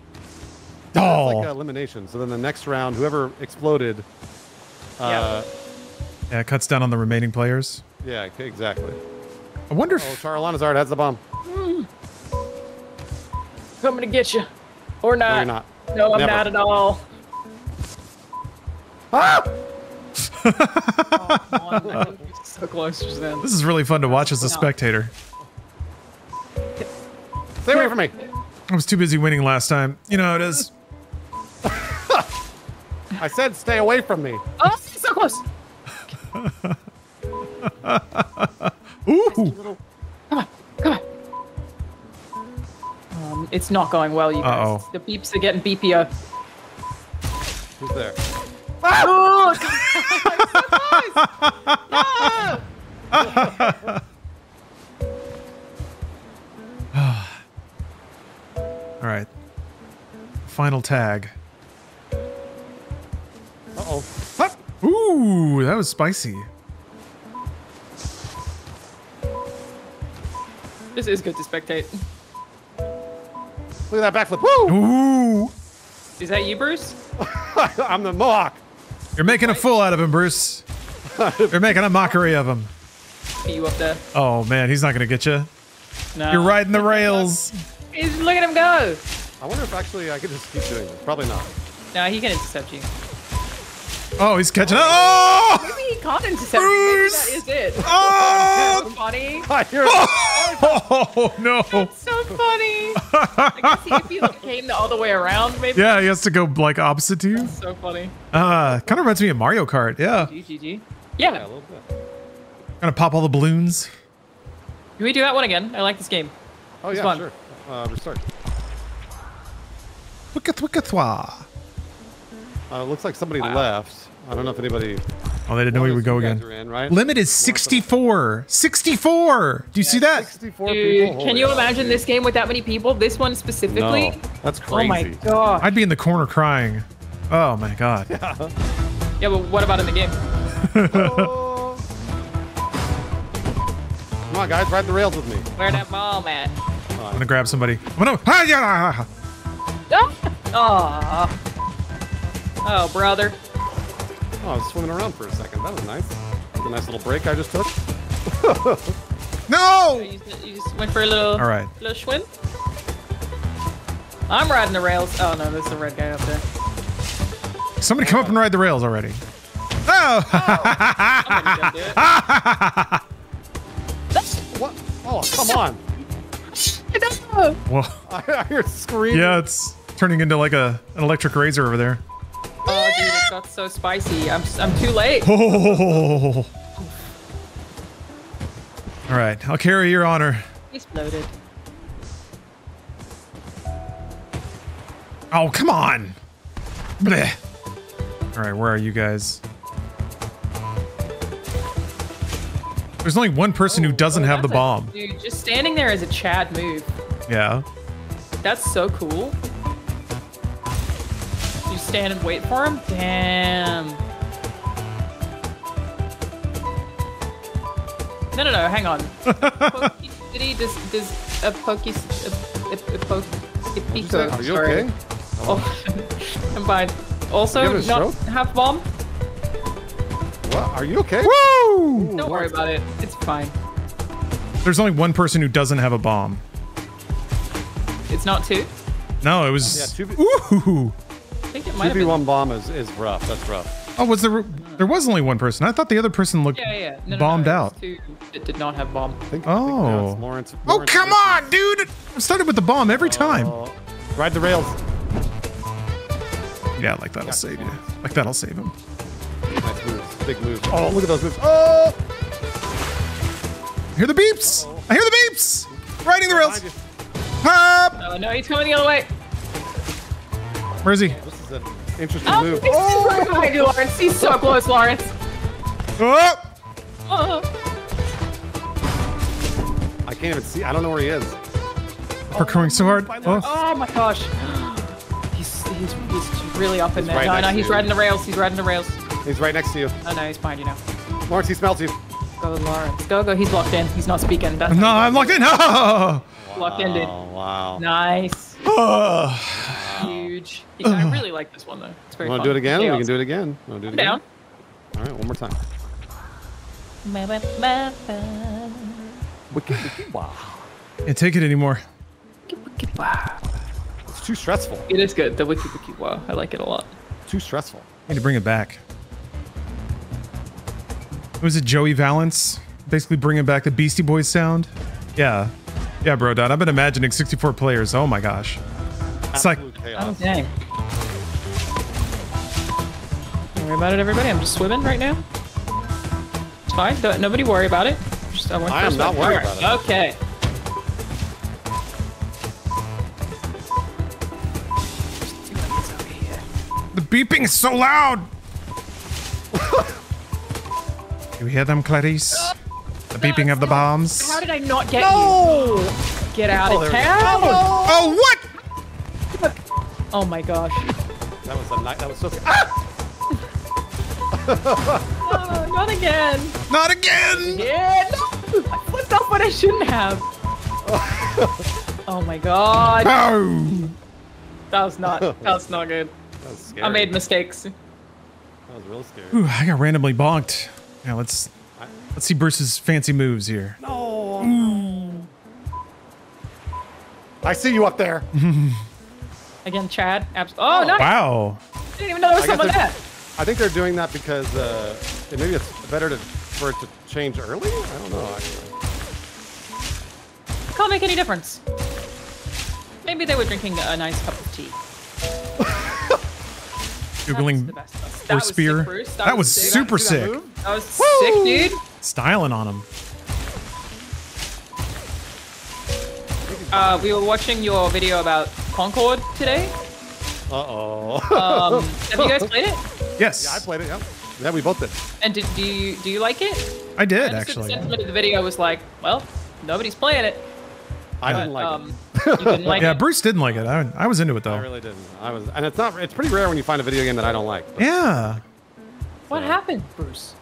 It's Oh. like elimination. So then the next round, whoever exploded. Uh, Yeah, it cuts down on the remaining players. yeah. exactly. I wonder Oh, if. Charalanahzard has the bomb. Coming to get you, or No, not. you're not. No, I'm Never. not at all. Ah! Come on, man. so close just then. This is really fun to watch as a spectator. Stay away from me. I was too busy winning last time. You know how it is. I said stay away from me. Oh, so close. Ooh. Come on, come on. Um, it's not going well, you guys. Uh-oh. The beeps are getting beepier. Who's there? Oh, All right. Final tag. Uh oh. Ooh, that was spicy. this is good to spectate. Look at that backflip. Woo! Ooh. Is that you, Bruce? I'm the Mohawk. You're making a fool out of him, Bruce. You're making a mockery of him. Are you up there? Oh man, he's not gonna get you. No. You're riding the rails. He's, look at him go. I wonder if actually I could just keep doing this. Probably not. No, he can intercept you. Oh, he's catching. Oh! Maybe he can't intercept you. Maybe Bruce! that is it. Oh! So funny. I Oh no! So funny. I guess he, if he like, came the way around, maybe. Yeah, he has to go like opposite to you. So funny. Uh, kind of reminds me of Mario Kart. Yeah. GGG. Yeah, Yeah. a little bit. Gonna pop all the balloons. Can we do that one again? I like this game. Oh It's yeah, fun. sure. Uh, restart. Wicketh wickethwa. Uh, looks like somebody Wow. left. I don't know if anybody. Oh, they didn't know we One would go again. In, right? Limit is 64. 64. Do you see that? 64 Dude, people. can you imagine dude. this game with that many people? This one specifically? No, that's crazy. Oh crazy. my god. I'd be in the corner crying. Oh my god. Yeah, but what about in the game? Oh. Come on, guys, ride the rails with me. Where that bomb at? I'm gonna grab somebody. I'm gonna. Ah, yeah. Ah! Aw. Oh, brother. Oh, I was swimming around for a second. That was nice. That was a nice little break I just took. No. You just, you just went for a little, All right. little swim? I'm riding the rails. Oh no, there's a red guy up there. Somebody come up and ride the rails already. Oh. Somebody's gonna do it. What? Oh, come on. No! well, I, I hear screaming. yeah, it's turning into like a an electric razor over there. Oh, got so spicy. I'm, I'm too late. Oh. All right, I'll carry your honor. Exploded. Oh, come on. Bleh. All right, where are you guys? There's only one person who oh, doesn't Oh, have the that's a- bomb. Dude, just standing there is a Chad move. Yeah. That's so cool. You stand and wait for him? Damn. No, no, no, hang on. Pokey City does, does a Pokey... A, a, a, po- a What'd you say? Pico, Are you sorry. okay? Oh, I'm fine. Also, not stroke? have bomb? What? Are you okay? Woo! Don't worry about it. It's fine. There's only one person who doesn't have a bomb. It's not two. No, it was. Yeah, two- Ooh. I think it might have been. 2v1 bomb is, is rough. That's rough. Oh, was there? There was only one person. I thought the other person looked Yeah, yeah. No, no, bombed no, it out. Two that did not have bomb. I think, I think now Oh. it's Lawrence, Oh, come versus- on, dude! I started with the bomb every uh, time. Oh, ride the rails. Yeah, like that'll save you. Like that'll save him. Nice moves. Big moves. Oh, look at those moves. Oh! I hear the beeps. I hear the beeps. Riding the rails. Behind you. Up. Oh, uh, no, he's coming the other way. Oh, Where is he? This is an interesting Oh, move. he's right oh! behind you, Lawrence. He's so close, Lawrence. Oh! Oh. I can't even see. I don't know where he is. Parkouring so hard. Oh. Oh. oh my gosh. He's, he's, he's really up in He's there. right no, no, he's you. riding the rails. He's riding the rails. He's right next to you. Oh no, he's behind you now. Lawrence, he smells you. Go, Lawrence. Go, go. He's locked in. He's not speaking. That's No, I'm locked in. Oh. locked in, dude. Oh, wow. Nice. Oh. Huge. I really like this one though. It's very Want fun. to do it again? We can do it again. Want to do it I'm again? down. All right, one more time. Wiki, wiki, wow. Can't take it anymore. It's too stressful. It is good. The wiki wiki wow. I like it a lot. Too stressful. I need to bring it back. Was it Joey Valence? Basically bringing back the Beastie Boys sound? Yeah. Yeah, bro, Don. I've been imagining 64 players. Oh my gosh. It's like, Absolute Oh chaos. dang. Don't worry about it, everybody. I'm just swimming right now. It's fine. Don't, nobody worry about it. Just, I, I am not worried Alright, about Okay. the beeping is so loud. you hear them, Clarice? Uh, the beeping of the bombs. How did I not get you? Get out Oh, of there we go. town! Oh, oh what? Oh my gosh. That was a night. That was so. Ah! Oh, not again. Not again. Yeah, no. I flipped off what I shouldn't have. oh my god. Oh. That was not. That was not good. That was scary. I made mistakes. That was real scary. Ooh, I got randomly bonked. Now let's let's see Bruce's fancy moves here. No. I see you up there. Again, Chad. Abs- oh, no. Wow. I didn't even know there was I guess someone there. I think they're doing that because uh, maybe it's better to for it to change early. I don't know. Actually. Can't make any difference. Maybe they were drinking a nice cup of tea. That was Googling the best. That or was sick, spear. That was sick. super See that sick. That was sick, dude. Styling on him. Uh, we were watching your video about Concord today. Uh-oh. Um, have you guys played it? Yes. yeah, I played it, yeah. Yeah, we both did. And did, do you do you like it? I did, I understood The actually. sentiment of the video was like, well, nobody's playing it. I but, didn't like um, it. You didn't like Yeah, it. Bruce didn't like it. I, I was into it, though. I really didn't. I was, and it's not. It's pretty rare when you find a video game that I don't like. but Yeah. What happened, Bruce?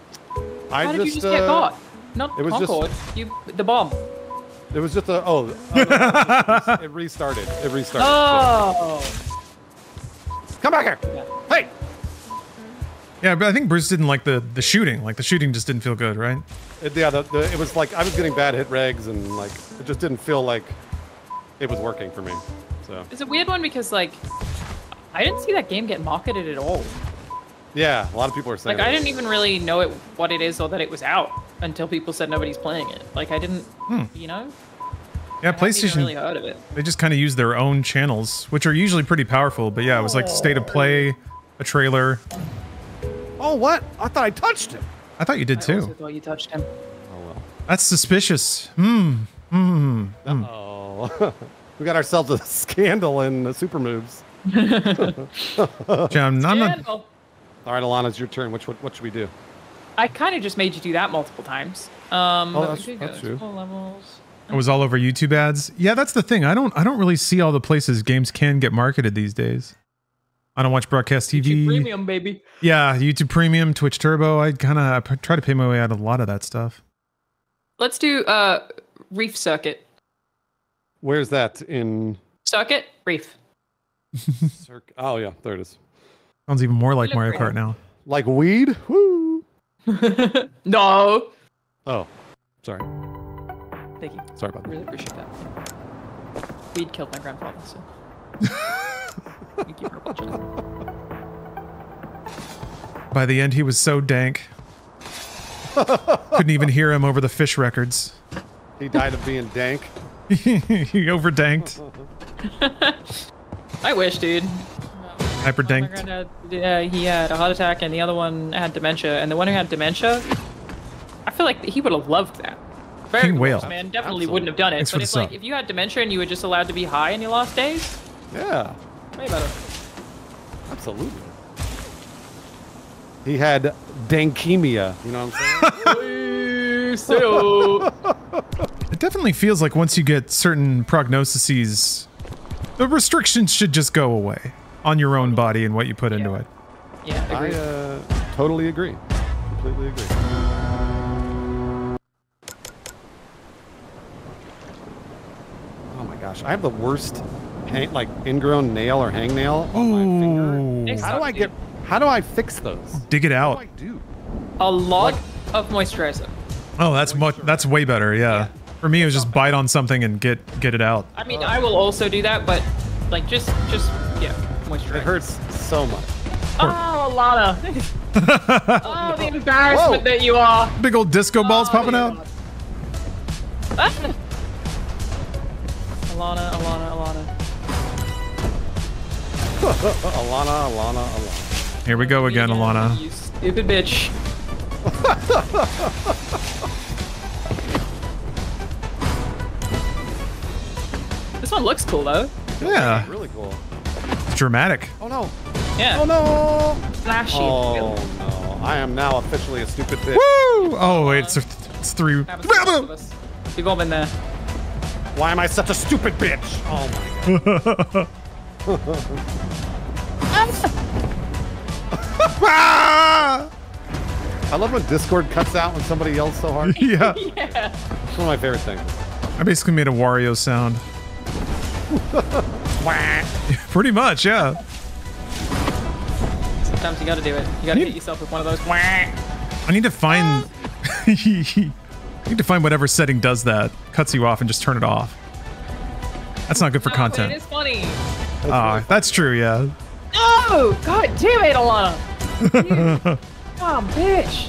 I How did you just uh, get caught? Not it was just- Concord. You the bomb. It was just a. Oh, oh, it restarted. It restarted. Oh. Come back here. Yeah. Hey. Yeah, but I think Bruce didn't like the, the shooting. Like, the shooting just didn't feel good, right? It, yeah, the, the, it was like I was getting bad hit regs and like it just didn't feel like it was working for me. So It's a weird one because like I didn't see that game get marketed at all. yeah, a lot of people are saying. Like I didn't even really know it what it is or that it was out until people said nobody's playing it. Like I didn't, hmm. you know. Yeah, I hadn't even PlayStation, really heard of it. they just kind of use their own channels, which are usually pretty powerful. But yeah, it was like state of play, a trailer. Oh, what? I thought I touched him. I thought you did I also too. thought you touched him. Oh well. That's suspicious. Hmm. Hmm. Oh, we got ourselves a scandal in the Supermoves. John, I'm not. All right, Alana, it's your turn. Which what, what should we do? I kind of just made you do that multiple times. Um, Oh, but we that's- could go that's true. levels. I was all over YouTube ads. Yeah, that's the thing. I don't. I don't really see all the places games can get marketed these days. I don't watch broadcast TV. Premium, baby. Yeah, YouTube Premium, Twitch Turbo. I kind of try to pay my way out of a lot of that stuff. Let's do uh Reef Circuit. Where's that in? Circuit Reef. Circ- oh yeah, there it is. Sounds even more like Mario. Kart now. Like weed? Woo! no. Oh, sorry. Thank you. Sorry about that. really appreciate that. Weed killed my grandfather, so. Thank you for watching. By the end, he was so dank. Couldn't even hear him over the fish records. He died of being dank. he overdanked. I wish, dude. Hyper My yeah, he had a heart attack, and the other one had dementia. And the one who had dementia, I feel like he would have loved that. Very King good Whale. man. Definitely Absolutely. wouldn't have done it. Thanks but the it's like sub. if you had dementia and you were just allowed to be high in your last days, Yeah, way better. absolutely. He had dankemia. You know what I'm saying? so It definitely feels like once you get certain prognoses, the restrictions should just go away on your own body and what you put into it. yeah, I agreed. uh, totally agree. Completely agree. Oh my gosh, I have the worst, hang, like ingrown nail or hangnail on my finger. Oh, How do I get? How do I fix those? dig it What out. do I do? a lot of moisturizer. Oh, that's much. That's way better. Yeah. For me, it was just bite on something and get get it out. I mean, I will also do that, but like just, just yeah, moisturizer. It hurts so much. Oh, Alana. oh, the embarrassment Whoa. that you are. Big old disco balls Oh, popping my out. God. Alana, Alana, Alana. Alana, Alana, Alana. Here we go again, Alana. You stupid bitch. this one looks cool though. Yeah, Really cool. it's dramatic. Oh no. Yeah. Oh no. Flashy. Oh no. I am now officially a stupid bitch. Woo! Oh wait, it's it's three. Happens to most of us. We've all been there. Why am I such a stupid bitch? Oh my god. Ah! I love when Discord cuts out when somebody yells so hard. Yeah, Yeah. It's one of my favorite things. I basically made a Wario sound. Pretty much, yeah. Sometimes you gotta do it. You gotta You- hit yourself with one of those. I need to find. I need to find whatever setting does that, cuts you off, and just turn it off. That's not good for No, content. It is funny. Ah, that's true. Yeah. No! God damn it, Alana! You- oh, bitch!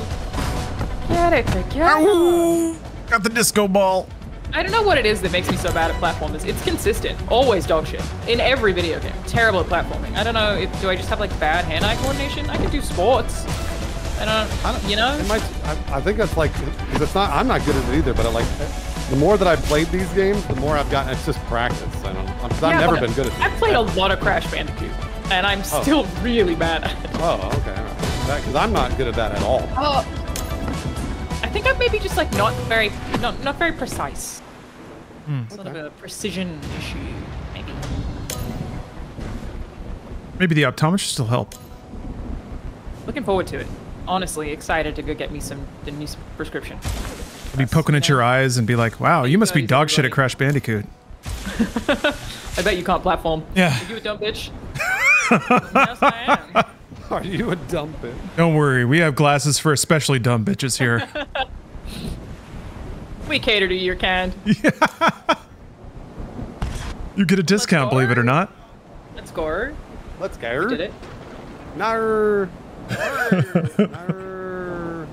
Get it together! Ow! Got the disco ball. I don't know what it is that makes me so bad at platformers. It's consistent. Always dog shit. In every video game. Terrible at platforming. I don't know if do I just have like bad hand-eye coordination? I can do sports. I don't, I don't- you know? It might, I, I think that's like, because it's not, I'm not good at it either, but I like, the more that I've played these games, the more I've gotten, it's just practice. I don't, I'm, 'cause I've Yeah, never been good at it. I've these. played a lot of Crash Bandicoot, and I'm Oh. still really bad at it. Oh, okay. Because I'm not good at that at all. Oh, I think I'm maybe just like not very, not not very precise. Hmm. Sort of a precision issue, maybe. Maybe the optometrist will help. Looking forward to it. Honestly, excited to go get me some the new s- prescription. Be poking at your eyes and be like, "Wow, you must be Thanks, dog shit at. Crash Bandicoot." I bet you can't platform. Yeah. Are you a dumb bitch? yes, I am. Are you a dumb bitch? Don't worry, we have glasses for especially dumb bitches here. We cater to your kind. you get a discount, believe it or not. Let's go. Let's go. Did it? Nar. Nar.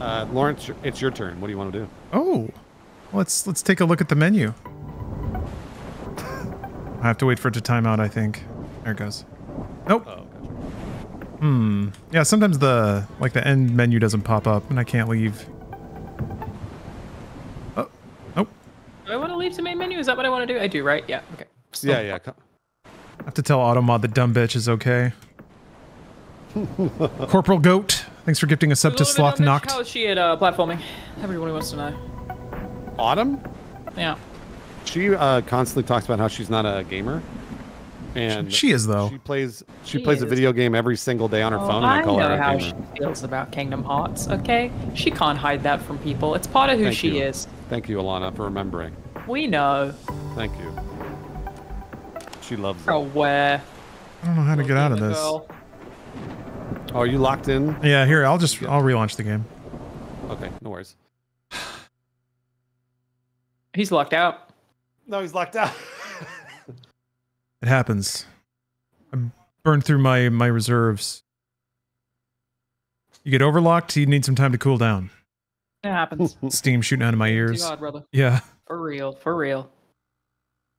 Uh, Lawrence, it's your turn. What do you want to do? Oh, let's let's take a look at the menu. I have to wait for it to time out. I think. There it goes. Nope. Oh, gotcha. Hmm. Yeah. Sometimes the like the end menu doesn't pop up, and I can't leave. Oh. Nope. Do I want to leave the main menu? Is that what I want to do? I do, right? Yeah. Okay. Still- Yeah, yeah. I have to tell Automod the dumb bitch is okay. Corporal Goat, thanks for gifting us up to Sloth dumb bitch. Knocked. How is she at uh, platforming? Everybody wants to know. Autumn? Yeah. She uh, constantly talks about how she's not a gamer. And She is though. She plays she, She plays a video game every single day on her Oh, phone, and I I call know her a how gamer. she feels about Kingdom Hearts. Okay, she can't hide that from people. It's part of who Thank she you. is. Thank you, Alana, for remembering. We know. Thank you. She loves We're it. aware. I don't know how to get out of this. girl. Oh, are you locked in? Yeah, here I'll just I'll relaunch the game. Okay, no worries. He's locked out. No, he's locked out. It happens. I burned through my my reserves. You get overlocked, you need some time to cool down. It happens. Steam shooting out of my Too ears. hard, brother. Yeah. For real. For real.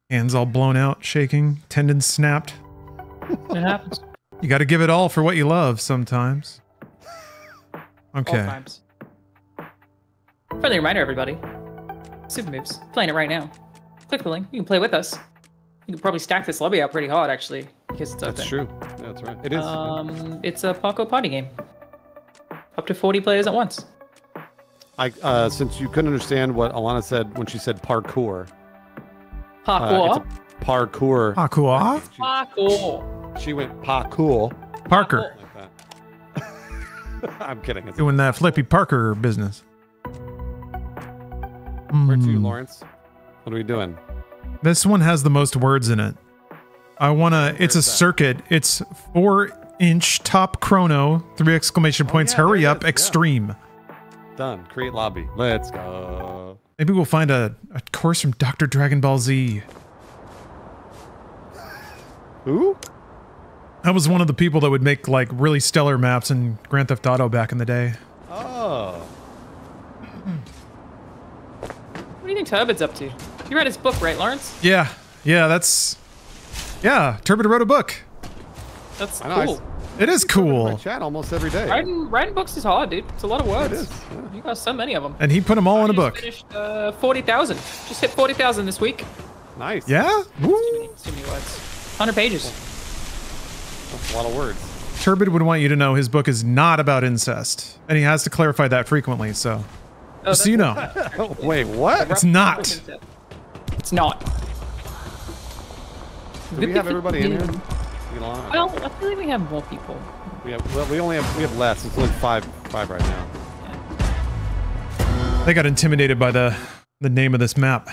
Hands all blown out, shaking, tendons snapped. It happens. You got to give it all for what you love sometimes. All Okay. times. Friendly reminder, everybody. Supermoves. Playing it right now. Click the link. You can play with us. You can probably stack this lobby out pretty hard, actually, because it's That's open. true. That's right. It is. Um, it's a Paco party game. Up to 40 players at once. I uh, since you couldn't understand what Alana said when she said parkour. Uh, Parkour. parkour. Cool. She, Parkour. She went parkour Parker. like. I'm kidding. It's Doing that Flippy Parker business. Where to, Hmm. Lawrence? What are we doing? This one has the most words in it. I wanna. It's a circuit. It's four inch top chrono. Three exclamation points. Oh, yeah, hurry up. is, yeah. Extreme. Done. Create lobby. Let's go. Maybe we'll find a, a course from Dr. Dragon Ball Z. Who? I was one of the people that would make like really stellar maps in Grand Theft Auto back in the day. Oh. What do you think Turbid's up to? You read his book, right, Lawrence? Yeah, yeah, that's yeah. Turbid wrote a book. That's I know. I cool. s- It is I cool, chat almost every day. Writing, writing books is hard, dude. It's a lot of words. It is. yeah. You got so many of them. and he put them all in a book. Finished uh, forty thousand. Just hit forty thousand this week. Nice. Yeah, Woo. Too many, too many words. Hundred pages. That's a lot of words. Turbid would want you to know his book is not about incest, and he has to clarify that frequently. So, Oh, just so you know, Oh, wait, what? it's not. It's not. Do we have everybody in here? Well, I feel like we have more people. we have. Well, we only have. We have less. It's only five. Five right now. They got intimidated by the the name of this map.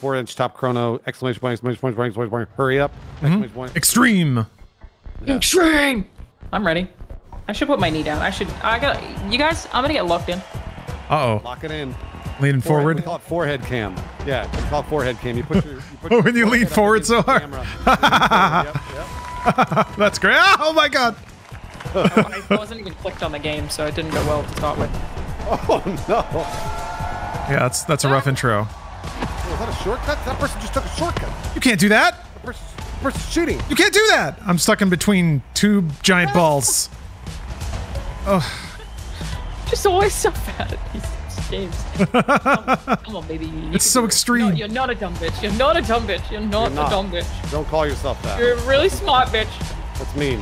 Four inch top chrono. Exclamation point! Exclamation point! Exclamation point! Hurry up! Mm-hmm. Exclamation point! Extreme. Yeah. Extreme. I'm ready. I should put my knee down. I should. I got. You guys. I'm gonna get locked in. Uh oh, Lock it in. leaning Forehead- We forward. call it forehead cam. Yeah, we call it forehead cam. You put your. You put Oh, your when you lean forward so the hard. camera. Lean forward, yep, yep. That's great. Oh my god. I wasn't even clicked on the game, so it didn't go well to start with. Oh no! Yeah, that's that's a rough intro. Was that a shortcut? That person just took a shortcut. You can't do that. The person, the person's cheating. You can't do that. I'm stuck in between two giant balls. Oh, Just always so bad at these games. Come, come on, baby. you It's so do it. extreme. No, you're not a dumb bitch. You're not a dumb bitch. You're not, You're not. a dumb bitch. Don't call yourself that. You're a really smart bitch. That's mean.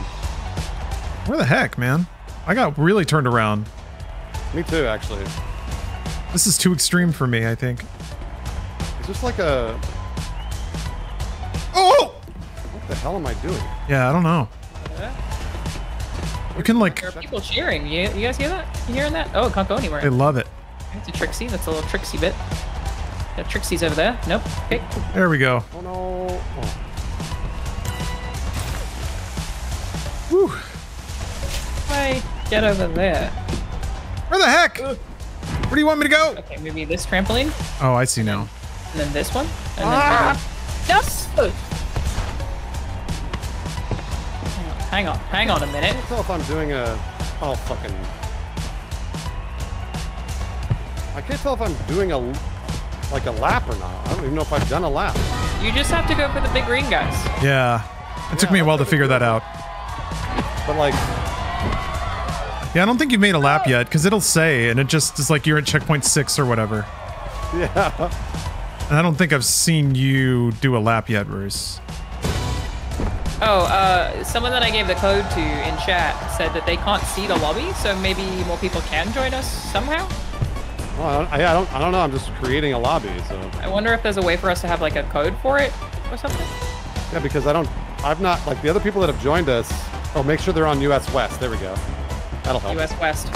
where the heck, man? I got really turned around. Me too, actually. This is too extreme for me, I think. It's just like a. Oh! What the hell am I doing? Yeah, I don't know. You can like, There are people cheering. You, you guys hear that? You hearing that? Oh, it can't go anywhere. they love it. It's a Trixie. That's a little Trixie bit. Yeah, Trixie's over there. Nope. Okay. There we go. Oh no. Oh. Woo. Why get over there? Where the heck? Where do you want me to go? Okay, maybe this trampoline, Oh, I see now. and then this one, and Ah! yes. Hang hang on, hang on a minute. I can't tell if I'm doing a. Oh, fucking. I can't tell if I'm doing a. Like a lap or not. I don't even know if I've done a lap. You just have to go for the big green guys. Yeah. It took me a while to figure that out. But like, Yeah, I don't think you've made a lap yet because it'll say, and it just is like you're at checkpoint six or whatever. yeah. And I don't think I've seen you do a lap yet, Bruce. Oh, uh, someone that I gave the code to in chat said that they can't see the lobby, so maybe more people can join us somehow. Well, I don't, I, I don't. I don't know. I'm just creating a lobby, so I wonder if there's a way for us to have like a code for it or something. yeah. Because I don't. I've not like the other people that have joined us. Oh, make sure they're on US West. There we go. That'll help. US West.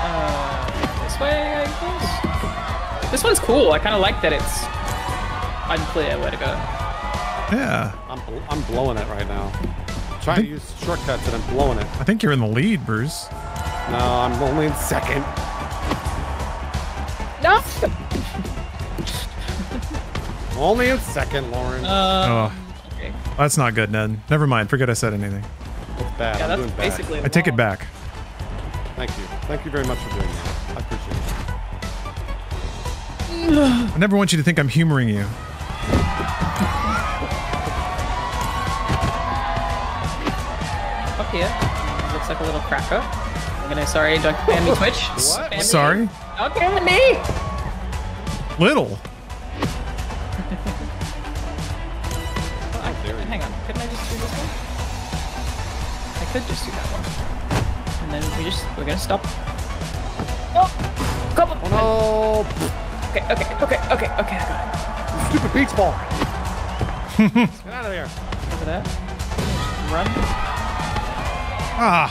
Uh, this way, I guess. This one's cool. I kind of like that it's unclear where to go. Yeah. I'm, bl- I'm blowing it right now. I'm trying to use shortcuts and I'm blowing it. I think you're in the lead, Bruce. No, I'm only in second. No. Only in second, Lauren. Uh, oh, okay. that's not good, Ned. Never mind. Forget I said anything. It's bad. Yeah, I'm that's doing bad. basically. I take it back. Thank you. Thank you very much for doing that. I appreciate it. I never want you to think I'm humoring you. Up here. Looks like a little cracker. I'm gonna. Sorry, don't ban me Twitch. What? Ban me. Sorry? Don't ban me. Little. I, dare you. hang on. Couldn't I just do this one? I could just do that one. And then we just we're gonna stop. Oh, come on. Oh no! Okay, okay, okay, okay, okay. I got You stupid beach ball! Get out of here. it. Over there. Run. Ah.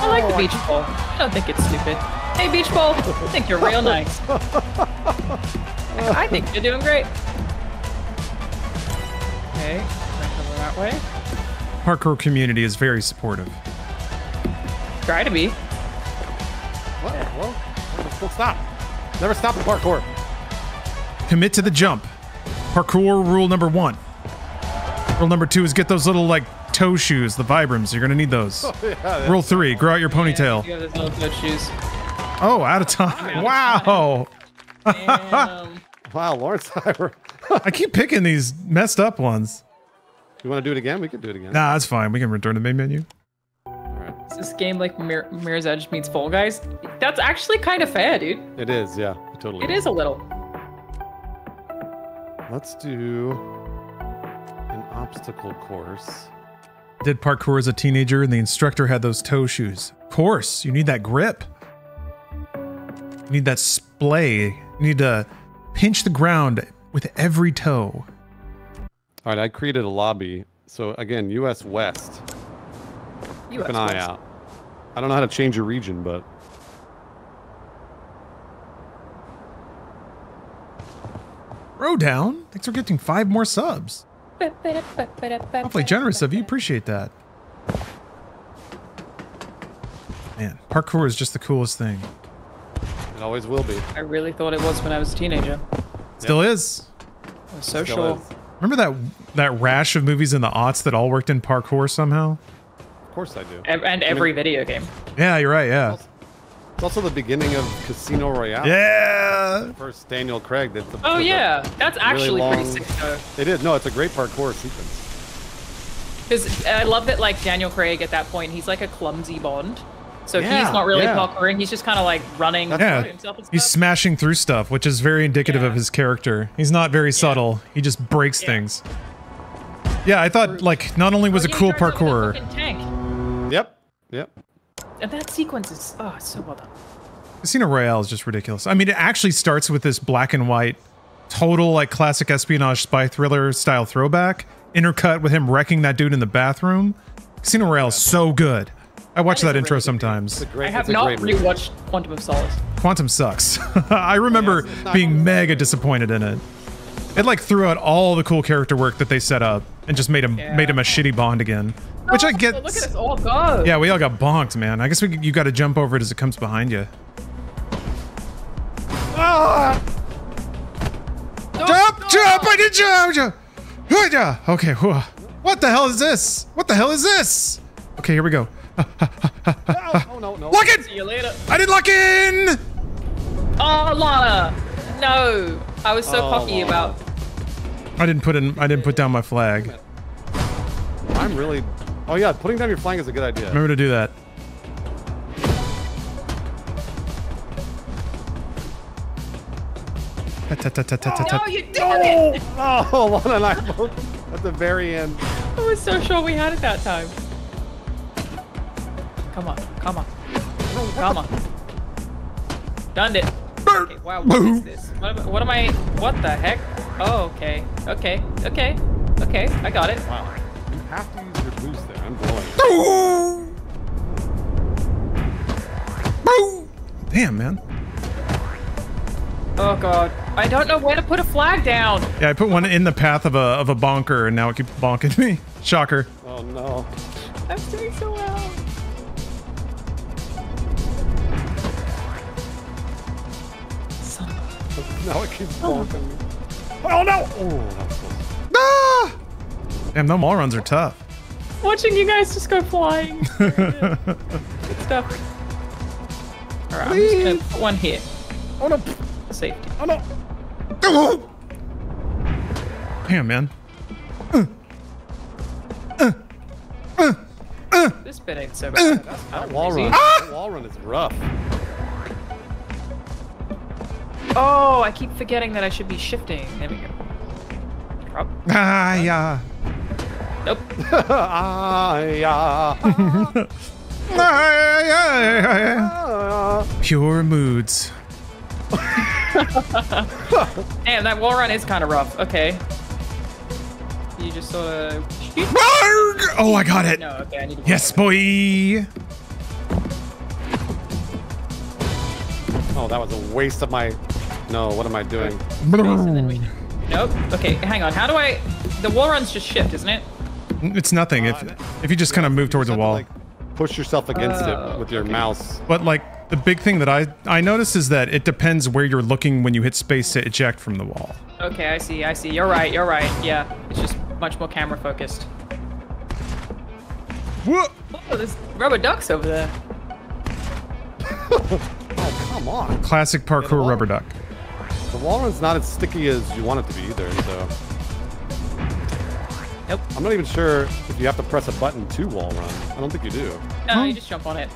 I like the beach ball. I don't think it's stupid. Hey, beach ball. I think you're real nice. I think you're doing great. Okay, back that way. Parkour community is very supportive. Try to be. What? Well, don't stop. Never stop the parkour. Commit to the jump. Parkour rule number one. Rule number two is get those little like toe shoes, the Vibrams. You're gonna need those. Oh, yeah, Rule three, grow out your You ponytail. have those little good shoes. Oh, out of time. Wow. Damn. wow, Lawrence, Cyber. I keep picking these messed up ones. you want to do it again? We could do it again. Nah, that's fine. We can return to main menu. All right. Is this game like Mir- Mirror's Edge meets Fall Guys? That's actually kind of fair, dude. It is, yeah. It totally It is a little. Let's do an obstacle course. Did parkour as a teenager, and the instructor had those toe shoes. Of course, you need that grip. You need that splay. You need to pinch the ground with every toe. All right, I created a lobby. So again, US West. You Keep an eye out. I don't know how to change your region, but Brodown. Thanks for getting five more subs. Awfully generous of you. Appreciate that. Man, parkour is just the coolest thing. it always will be. I really thought it was when I was a teenager. Still is. I was so Still sure. is. Remember that that rash of movies in the aughts that all worked in parkour somehow? Of course I do. Ev- And every video game. Yeah, you're right. Yeah. It's also the beginning of Casino Royale. Yeah. First Daniel Craig did the. Oh did the- yeah, that's actually pretty long- sick though. It is. No, it's a great parkour sequence. Because I love that like Daniel Craig at that point, he's like a clumsy Bond. So Yeah, he's not really yeah. parkouring. He's just kind of like running Yeah. himself and He's smashing through stuff, which is very indicative of his character. He's not very subtle. He just breaks Yeah. things. Yeah, I thought like not only was Oh, a yeah, he cool drives parkourer. Yep. Yep. And that sequence is oh, so well done. Casino Royale is just ridiculous. I mean, it actually starts with this black and white, total like classic espionage spy thriller style throwback, intercut with him wrecking that dude in the bathroom. Casino Royale is so good. I watch That is that intro really good game. sometimes. Great. I have not great movie. rewatched Quantum of Solace. Quantum sucks. I remember it's not being mega disappointed in it. It like threw out all the cool character work that they set up and just made him Yeah. made him a shitty Bond again. Which I get. Look at us all go. Yeah, we all got bonked, man. I guess we, you got to jump over it as it comes behind you. Ah! Jump! Jump! I did jump! jump. Hoo-ya. Okay. whew. What the hell is this? What the hell is this? Okay, here we go. Oh, oh no no. Lock it! See you later. I didn't lock in! Oh, Lana. No. I was so Oh, cocky Lana. about. I didn't put in. I didn't put down my flag. I'm really. Oh yeah, putting down your flag is a good idea. Remember to do that. No, oh, you did it. Oh, Lana and I both at the very end. I was so sure we had it that time. Come on, come on, come on. Done it. Okay, wow, what is this? What am, what am I? What the heck? Oh, okay, okay, okay, okay. I got it. Wow. You have to use your boost there. I'm. Damn, man. Oh god, I don't know where to put a flag down. Yeah, I put one in the path of a of a bonker, and now it keeps bonking me. Shocker. Oh no. I'm doing so well. Son of Now it keeps bonking me. Oh no! Oh, that was close. Ah! Damn, them wall runs are tough. A- Watching you guys just go flying. Good stuff. Alright, I'm just gonna put one here. Oh no! for Safety. Oh no! Damn, man. This bit ain't so bad. That's That wall easy. run. That wall run is rough. Oh, I keep forgetting that I should be shifting. There we go. Drop. Ah, yeah. Nope. Pure moods. Damn, that wall run is kind of rough. Okay. You just sort of. Arg! Oh, I got it. No, okay, I need to. Yes, boy. Oh, that was a waste of my. No, what am I doing? Nope. Okay, hang on. How do I? The wall run's just shift, isn't it? It's nothing if if you just kind of move towards You the to, wall. like, push yourself against Oh, it with your okay. mouse. But like the big thing that I I noticed is that it depends where you're looking when you hit space to eject from the wall. Okay, I see. I see. You're right. You're right. Yeah, it's just much more camera focused. Whoa! Oh, there's rubber ducks over there. Oh, come on. Classic parkour wall. rubber duck. The wall run's not as sticky as you want it to be either, so. Nope. I'm not even sure if you have to press a button to wall run. I don't think you do. No, you just jump on it.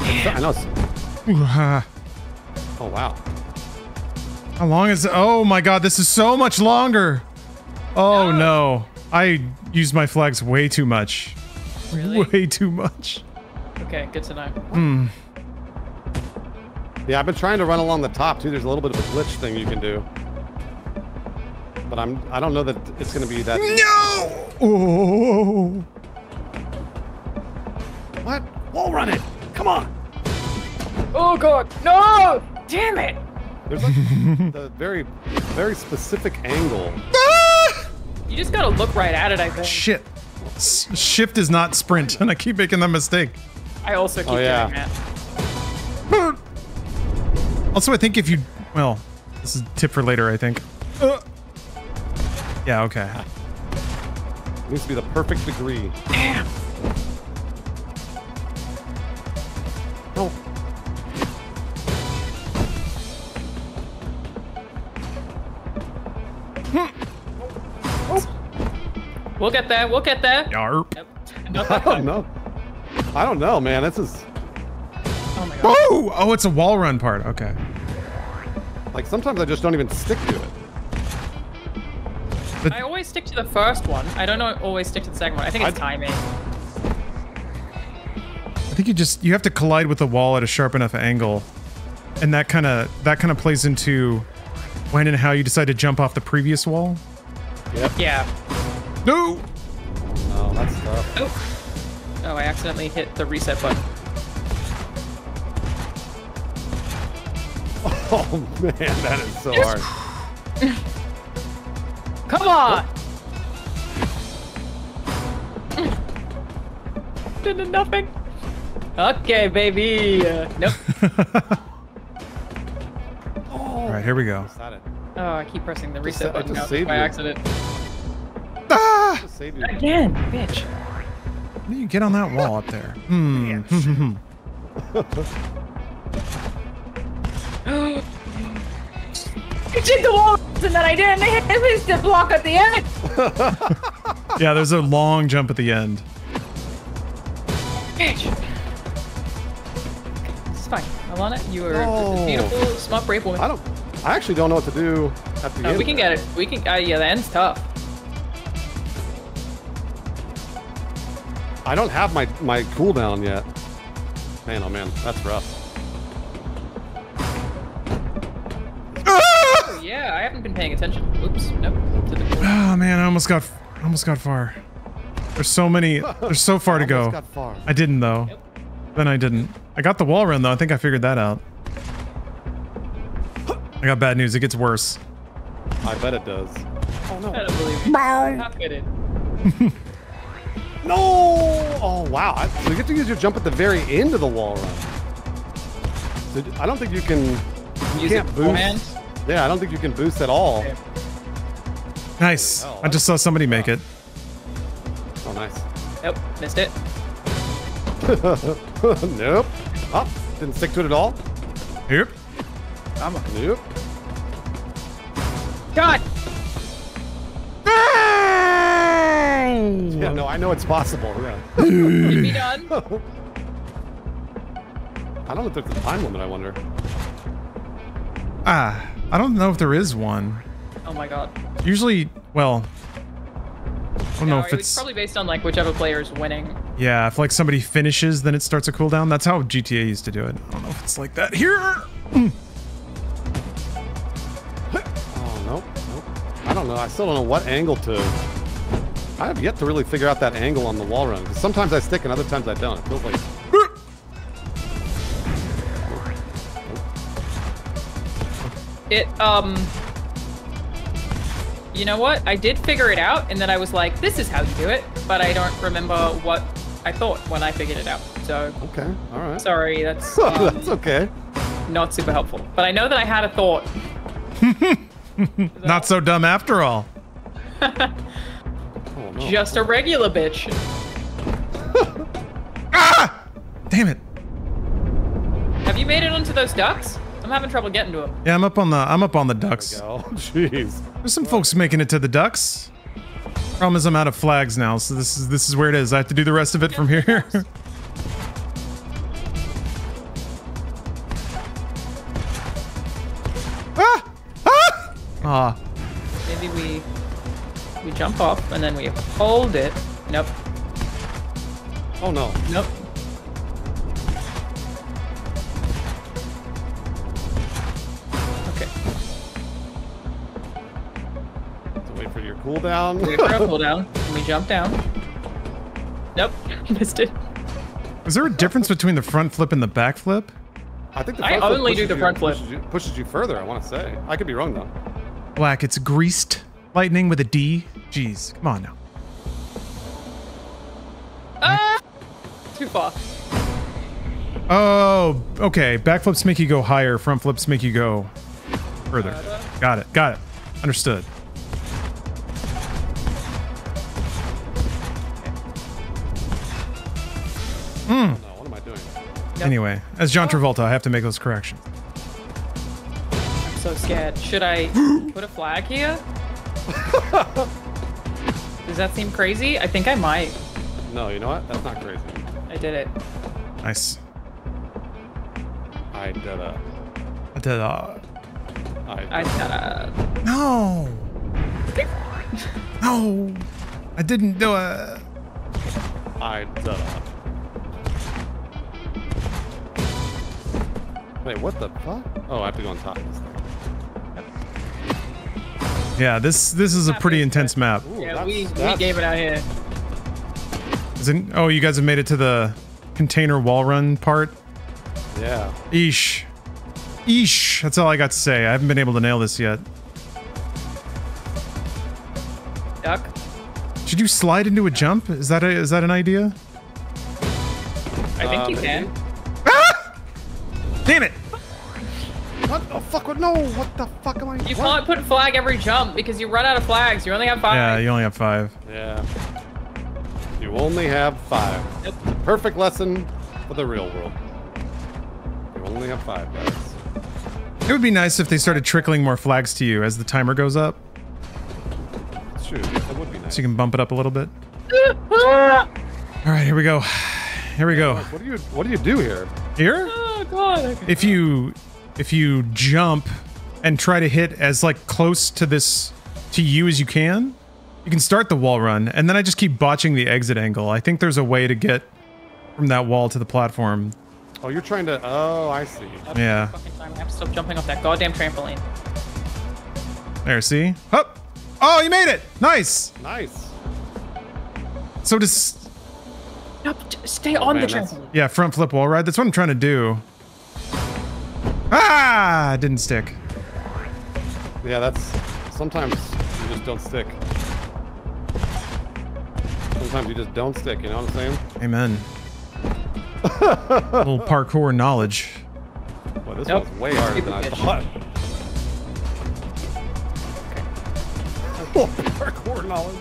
I know. Ooh. Oh, wow. How long is it? Oh my god, this is so much longer. Oh no. I used my flags way too much. Really? Way too much. Okay, good to know. Hmm. Yeah, I've been trying to run along the top too. There's a little bit of a glitch thing you can do. But I'm I don't know that it's gonna be that No! Oh. What? Wall run it! Come on! Oh god, no! Damn it! There's like the very very specific angle. Ah! You just gotta look right at it. I think. Shit. S- shift is not sprint, and I keep making that mistake. I also keep Oh, yeah. doing that. Also, I think if you, well, this is a tip for later, I think. Uh. Yeah, okay. It needs to be the perfect degree. Damn. No. We'll get there. We'll get there. Yarp. Nope. Not I don't know. I don't know, man. This is Oh my god. Whoa! Oh, it's a wall run part. Okay. like sometimes I just don't even stick to it. I always stick to the first one. I don't know, always stick to the second one. I think it's I- timing. I think you just you have to collide with the wall at a sharp enough angle, and that kind of that kind of plays into when and how you decide to jump off the previous wall. Yeah. No. Oh, that's tough. Oh. Oh, I accidentally hit the reset button. Oh man, that is so hard. Come on! Did nothing. Okay, baby. Uh, nope. All right, here we go. Is that it? Oh, I keep pressing the reset sa- I button just now by you. accident. Ah! Save you. Again, bitch. How do you get on that wall up there? Hmm. You did the wall, and then I didn't hit the block at the end. yeah, there's a long jump at the end. Bitch. It's fine. Alanah, you are No. a beautiful, smart, brave woman. I don't. I actually don't know what to do at the Uh, end. we can get it. We can. Uh, yeah, the end's tough. I don't have my my cooldown yet. Man, oh man, that's rough. Oh, yeah, I haven't been paying attention. Oops. Nope. To Oh man, I almost got I almost got far. There's so many. There's so far to go. Far. I didn't though. Yep. Then I didn't. I got the wall run though. I think I figured that out. I got bad news. It gets worse. I bet it does. Oh I no. don't believe you. Not good. No! Oh wow! I, so you get to use your jump at the very end of the wall run. So I don't think you can. You Use can't boost. beforehand. Yeah, I don't think you can boost at all. Okay. Nice. hell, I just saw somebody make it. Oh, nice. Nope. Missed it. nope. Oh, didn't stick to it at all. I'm a Nope. God. Yeah, no, I know it's possible. Yeah. Be done. I don't know if there's a time limit. I wonder. Ah, I don't know if there is one. Oh my god. Usually, well, I don't know if it's it's probably based on like whichever player is winning. yeah. If like somebody finishes, then it starts a cooldown. That's how GTA used to do it. I don't know if it's like that here. Oh nope, nope. I don't know. I still don't know what angle to. I have yet to really figure out that angle on the wall run. 'cause sometimes I stick and other times I don't. It feels like It um. You know what? I did figure it out, and then I was like, "This is how you do it," but I don't remember what I thought when I figured it out. So okay, all right. sorry, that's um, That's okay. not super helpful. But I know that I had a thought. Not so dumb after all. Oh no. Just a regular bitch. Ah! Damn it. Have you made it onto those ducks? I'm having trouble getting to them. Yeah, I'm up on the I'm up on the ducks. Oh jeez. There's some folks making it to the ducks. Problem is I'm out of flags now, so this is this is where it is. I have to do the rest of it from here. ah! Ah! Ah. Maybe we we jump off and then we hold it. Nope. Oh no. Nope. Wait for your cooldown. We put our pull down. We jump down. Nope. Missed it. Is there a difference between the front flip and the back flip? I think the I front flip only do pushes the you- front flip. Pushes you, pushes you further. I want to say. I could be wrong though. Black, it's greased lightning with a D. Jeez, come on now. Ah! Too far. Oh, okay. Back flips make you go higher. Front flips make you go further. Got it. Got it. Understood. No, what am I doing? Yep. Anyway, as John Travolta, I have to make those corrections. I'm so scared. Should I put a flag here? Does that seem crazy? I think I might. No, you know what? That's not crazy. I did it. Nice. I did a. I did, uh, I, I uh, no. No. I didn't do it. I did a. Wait, what the fuck? Oh, I have to go on top of this thing. Yeah, this this is a pretty intense map. Ooh, yeah, we, we gave it out here. Isn't, oh, you guys have made it to the container wall run part? Yeah. Eesh. Eesh. That's all I got to say. I haven't been able to nail this yet. Duck. Should you slide into a jump? Is that a, is that an idea? I think Uh, you maybe. can. Damn it! What the fuck? What? No, what the fuck am I? You what? can't put flag every jump because you run out of flags. You only have five. Yeah, you only have five. Yeah. You only have five. Yep. Perfect lesson for the real world. You only have five, guys. It would be nice if they started trickling more flags to you as the timer goes up, It's true. That would be nice. so you can bump it up a little bit. All right, here we go. Here we go. What do you What do you do here? Here, oh god. If you if you jump and try to hit as like close to this to you as you can, you can start the wall run, and then I just keep botching the exit angle. I think there's a way to get from that wall to the platform. Oh, you're trying to. Oh, I see. Yeah. Fucking time. I'm still jumping off that goddamn trampoline. There, see? Up. Oh, you made it! Nice. Nice. So just. Nope, j- stay oh, on man, the that's- trampoline. yeah, front flip wall ride. That's what I'm trying to do. Ah, didn't stick. Yeah, that's. Sometimes you just don't stick. Sometimes you just don't stick. You know what I'm saying? Amen. little parkour knowledge. Well, this Nope. one's way harder than I bitch. thought. Oh, parkour knowledge.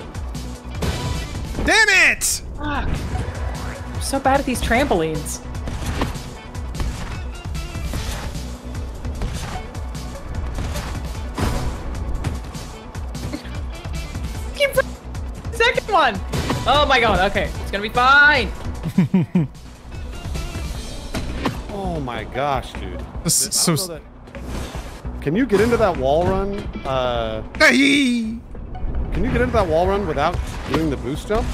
Damn it! Fuck. I'm so bad at these trampolines. Oh my god. Okay, it's gonna be fine. Oh my gosh, dude. This is so that- Can you get into that wall run? Uh, Hey! can you get into that wall run without doing the boost jump?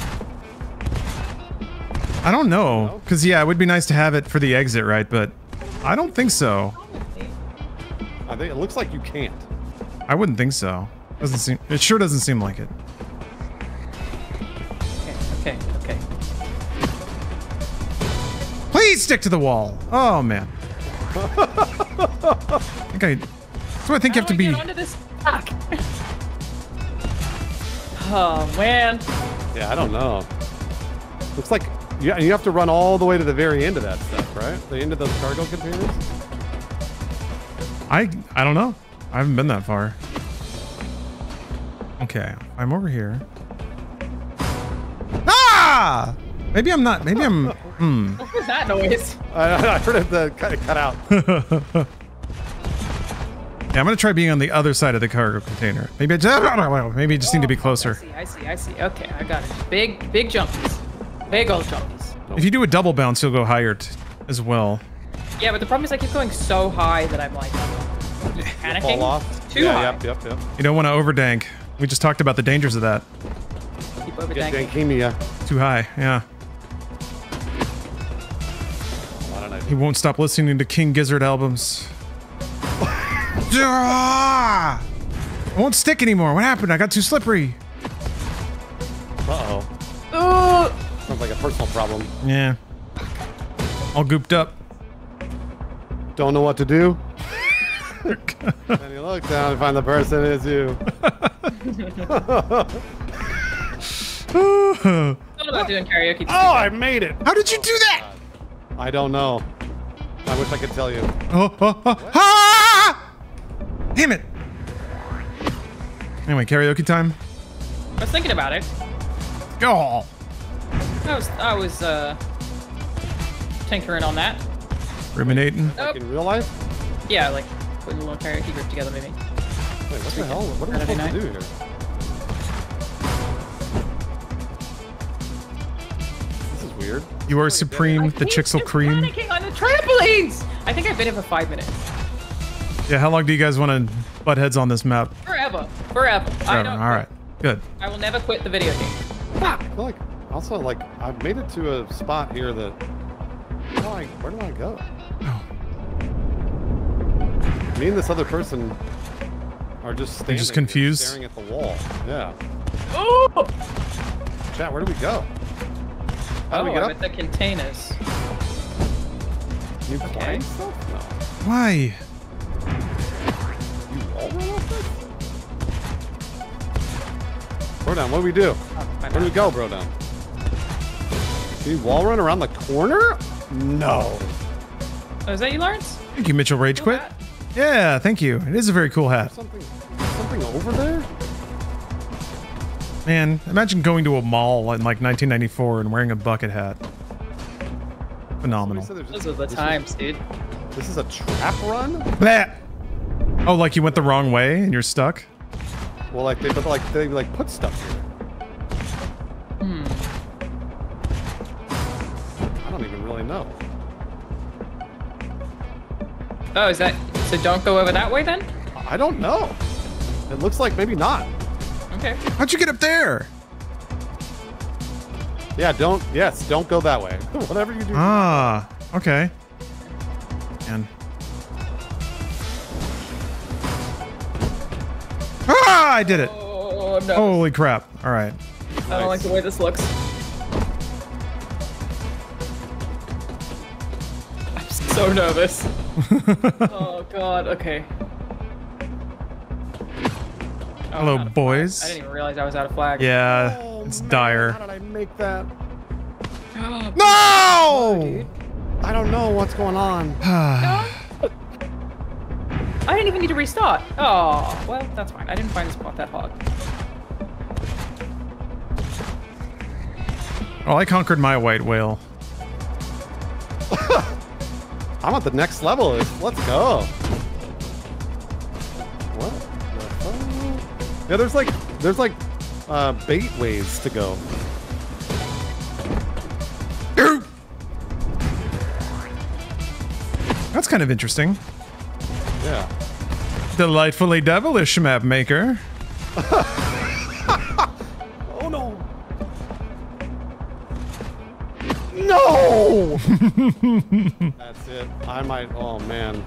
I don't know, because yeah, it would be nice to have it for the exit, right? But I don't think so. I think it looks like you can't. I wouldn't think so. Doesn't seem. It sure doesn't seem like it. Stick to the wall. Oh man. okay. think I. That's what I think you have to I be. get onto this oh man. Yeah, I don't know. Looks like yeah, you have to run all the way to the very end of that stuff, right? The end of those cargo containers. I I don't know. I haven't been that far. Okay, I'm over here. Ah! Maybe I'm not. Maybe I'm. Hmm. What was that noise? I, I heard it uh, cut, cut out. Yeah, I'm gonna try being on the other side of the cargo container. Maybe I just, maybe I just need to be closer. I see, I see, I see. Okay, I got it. Big, big jumps. Big old jumps. If you do a double bounce, you'll go higher t- as well. Yeah, but the problem is I keep going so high that I'm like panicking. Fall off. Too yeah, high. Yep, yep, yep. You don't want to overdank. We just talked about the dangers of that. Keep Get overdanking. Dankemia. Too high, yeah. He won't stop listening to King Gizzard albums. Ah! I won't stick anymore. What happened? I got too slippery. Uh oh. Ooh, Sounds like a personal problem. Yeah. All gooped up. Don't know what to do. and you look down and find the person is you. How thought about doing karaoke. Oh, I made it. How did you do that? I don't know. I wish I could tell you. Oh, oh, oh. Ah! Damn it. Anyway, karaoke time. I was thinking about it. Go. I was, I was uh, tinkering on that. Ruminating. Like in real life? Yeah, like putting a little karaoke group together maybe. Wait, what the hell? What are we Saturday supposed to do here? This is weird. You are supreme. The He's chicks will just cream. panicking on the trampolines. I think I've been here for five minutes. Yeah, how long do you guys want to butt heads on this map? Forever, forever. I Forever. don't. All right. Good. I will never quit the video game. I feel like also like I've made it to a spot here that where do I, where do I go? Oh. Me and this other person are just standing just confused? staring at the wall. Yeah. Oh, Chat, where do we go? How do we oh get I'm up? at the containers. You Okay. climb stuff? No. Why? You wall run off this? Brodown, what do we do? Oh, Where do we go, Brodown? Can you wall run around the corner? No. Oh, is that you, Lawrence? Thank you, Mitchell Rage Cool Quit. hat. Yeah, thank you. It is a very cool hat. Something something over there? Man, imagine going to a mall in like 1994 and wearing a bucket hat. Phenomenal. Somebody said Those are the times, dude. This is a trap run? Blah! Oh, like you went the wrong way and you're stuck? Well, like they, but like they like put stuff here. Hmm. I don't even really know. Oh, is that so? Don't go over that way then. I don't know. It looks like maybe not. Okay. How'd you get up there? Yeah, don't. Yes, don't go that way. Whatever you do. Ah, okay. And. Ah, I did it. Oh no! Holy crap. All right. I don't like the way this looks. I'm so nervous. oh god. Okay. Oh, Hello, I'm out of boys. I didn't even realize I was out of flag. Yeah, Oh, it's man, dire. How did I make that? No! dude. I don't know what's going on. I didn't even need to restart. Oh, well, that's fine. I didn't find the spot that hard. well, I conquered my white whale. I'm at the next level. Let's go. Yeah, there's like there's like uh, bait ways to go. That's kind of interesting. Yeah. Delightfully devilish map maker. Oh no. No. that's it. I might. Oh man.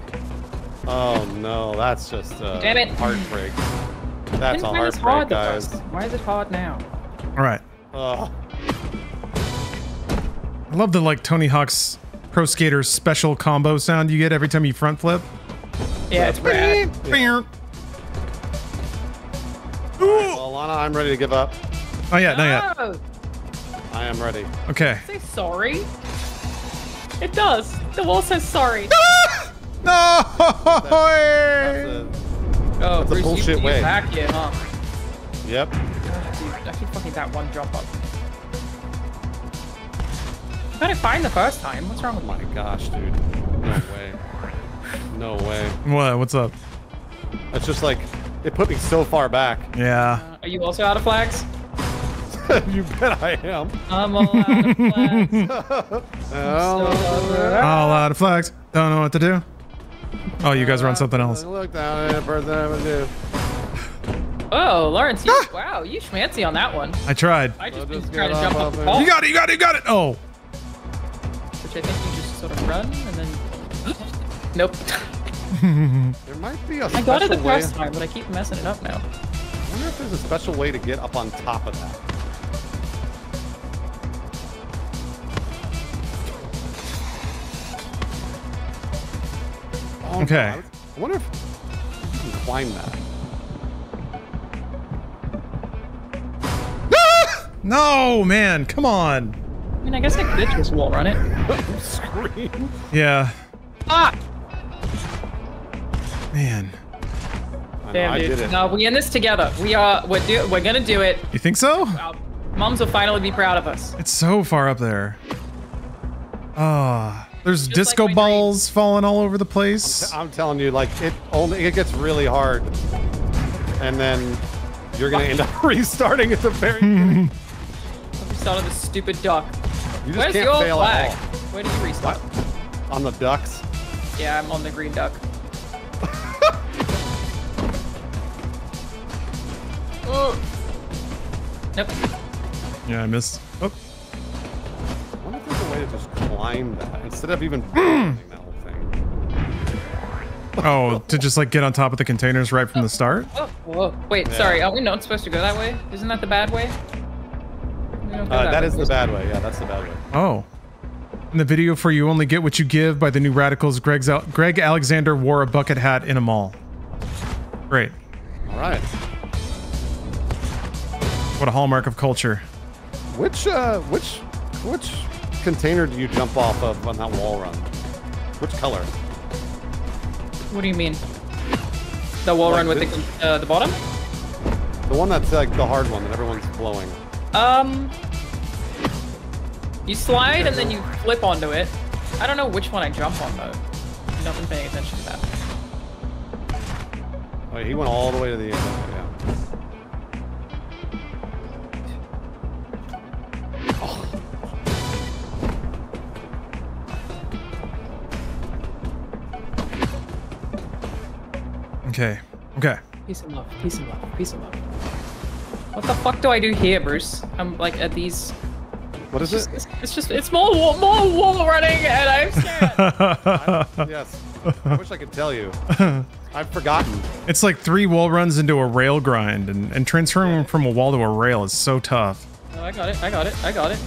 Oh no. That's just uh, Damn it. heartbreak. I That's didn't a find this hard the guys. Why is it hard now? All right. Oh. I love the like Tony Hawk's Pro Skater special combo sound you get every time you front flip. Yeah, it's rad. Oh Well, Lana, I'm ready to give up. Oh yeah, not yet. I am ready. Okay. say sorry. It does. The wall says sorry. No! That's it. Oh, a Bruce, bullshit you, way. You back here, huh? Yep. God, dude, I keep fucking that one drop up. Got it fine the first time. What's wrong with Oh me? my gosh, dude. No way. No way. What? What's up? It's just like it put me so far back. Yeah. Uh, are you also out of flags? you bet I am. I'm all out of flags. Oh, All out of flags. Don't know what to do. Oh, you guys are on something else. Look down at the person I would do. Oh, Lawrence, you, ah! wow, you schmancy on that one. I tried. I just Well, just trying to jump up up the wall, You got it. You got it. You got it. Oh. which I think you just sort of run and then. Nope. There might be a I special got it the way. first time, but I keep messing it up now. I wonder if there's a special way to get up on top of that. Oh, Okay. I I wonder if you can climb that. No, man. Come on. I mean, I guess I could just wall run it. Scream. Yeah. Ah! Man. I, know, Damn, I dude. did it. No, we in this together. We are. We're do. We're gonna do it. You think so? Our moms will finally be proud of us. It's so far up there. Ah. There's Just disco my balls falling all over the place. I'm telling you, like it only it gets really hard, and then you're gonna end up restarting at the very beginning. We started this stupid duck. You just Where's can't your fail flag? at Where did you restart? all. On the ducks. Yeah, I'm on the green duck. oh. Nope. Yeah, I missed. Oh, just climb that instead of even building that whole thing. oh, to just like get on top of the containers right from the start. Oh, whoa. Wait, Yeah. sorry. Are we not supposed to go that way? Isn't that the bad way? We Uh, that way. is the bad way. Yeah, that's the bad way. Oh. In the video for You Only Get What You Give by the New Radicals, Greg's Al- Greg Alexander wore a bucket hat in a mall. Great. All right. What a hallmark of culture. Which uh, which which container do you jump off of on that wall run? Which color? What do you mean? The wall Like run with this? the uh, the bottom? The one that's like the hard one that everyone's blowing. Um, you slide and then you flip onto it. I don't know which one I jump on though. Not been paying attention to that. Oh, he went all the way to the end. Yeah. Okay. Okay. Peace and love. Peace and love. Peace and love. What the fuck do I do here, Bruce? I'm like at these. What is it? It's, it's just it's more wall, more wall running, and I'm scared. yes. I wish I could tell you. I've forgotten. It's like three wall runs into a rail grind, and, and transferring from a wall to a rail is so tough. oh, I got it. I got it. I got it.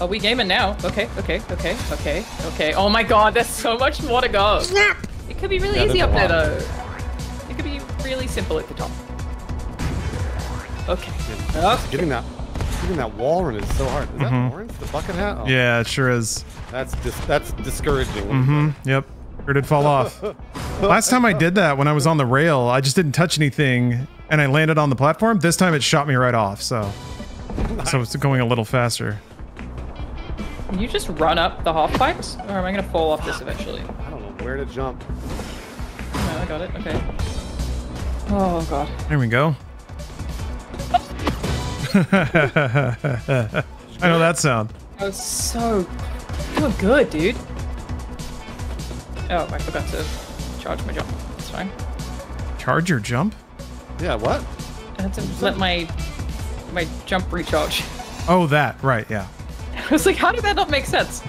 Are we gaming now? Okay. Okay. Okay. Okay. Okay. Oh my God, there's so much more to go. Snap! It could be really Yeah, easy up there though. It could be really simple at the top. Okay. Yeah. Okay. Getting that getting that wall run is so hard. Is that Mhm. Lawrence, the bucket hat? Oh, Yeah, it sure is. That's dis- that's discouraging. Mm-hmm. Yep. Sure did fall off. Last time I did that when I was on the rail, I just didn't touch anything and I landed on the platform. This time it shot me right off, so so it's going a little faster. Can you just run up the half pipes, or am I gonna fall off this eventually? I don't know where to jump. No, I got it. Okay. Oh god. There we go. I know that sound. That was so doing good, dude. Oh, I forgot to charge my jump. That's fine. Charge your jump? Yeah, what? I had to let my my jump recharge. Oh, that. Right, yeah. I was like, how did that not make sense?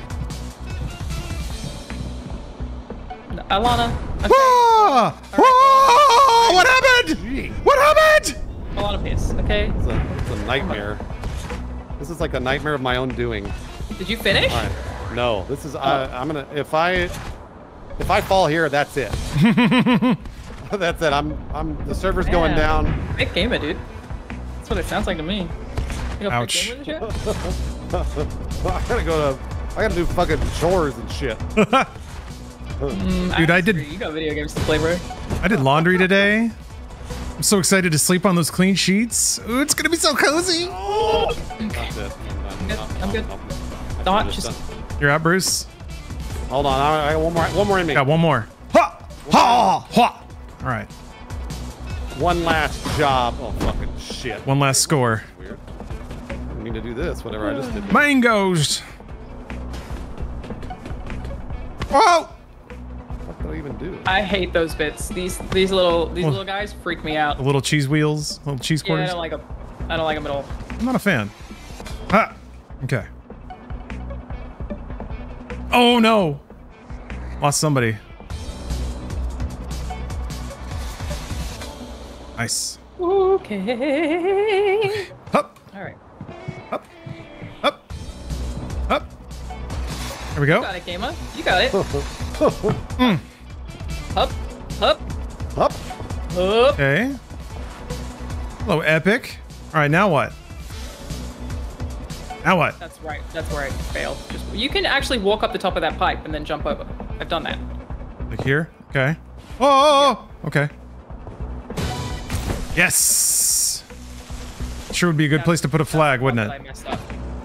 Alanah. Okay. Ah! Ah! What happened? Gee, What happened? Alanah Pearce. Okay. it's a, it's a nightmare. This is like a nightmare of my own doing. Did you finish? All right. No, this is. Uh, I'm gonna. If I, if I fall here, that's it. that's it. I'm. I'm. The server's going down. Big gamer, dude. That's what it sounds like to me. You Ouch. gamer this year? I gotta go to. I gotta do fucking chores and shit. Mm, Dude, I disagree. did- You got video games to play, bro. I did laundry today. I'm so excited to sleep on those clean sheets. Ooh, it's gonna be so cozy. That's it. I'm, good. I'm good. I Not just- that. You're out, Bruce. Hold on. I, I got one more. One more in me. Got one more. Ha! Ha! Ha! All right. One last job. Oh fucking shit. One last score. Weird. I need to do this. Whatever I just did. Mangoes. Whoa! What did I even do? I hate those bits. These these little these Well- little guys freak me out. The little cheese wheels, little cheese Yeah, I don't like them. I don't like them at all. I'm not a fan. Ha! Okay. Oh no! Lost somebody. Nice. Okay. Up, All right. up, up, up. There we You go. got it, gamer. You got it. Mm. Up, up, Up. Okay. Hello, Epic. All right, now what? Now what? That's right. That's where I failed. Just you can actually walk up the top of that pipe and then jump over. I've done that. Like here? Okay. Oh, oh, oh, oh. okay. Yes. Sure would be a good place to put a flag, wouldn't it?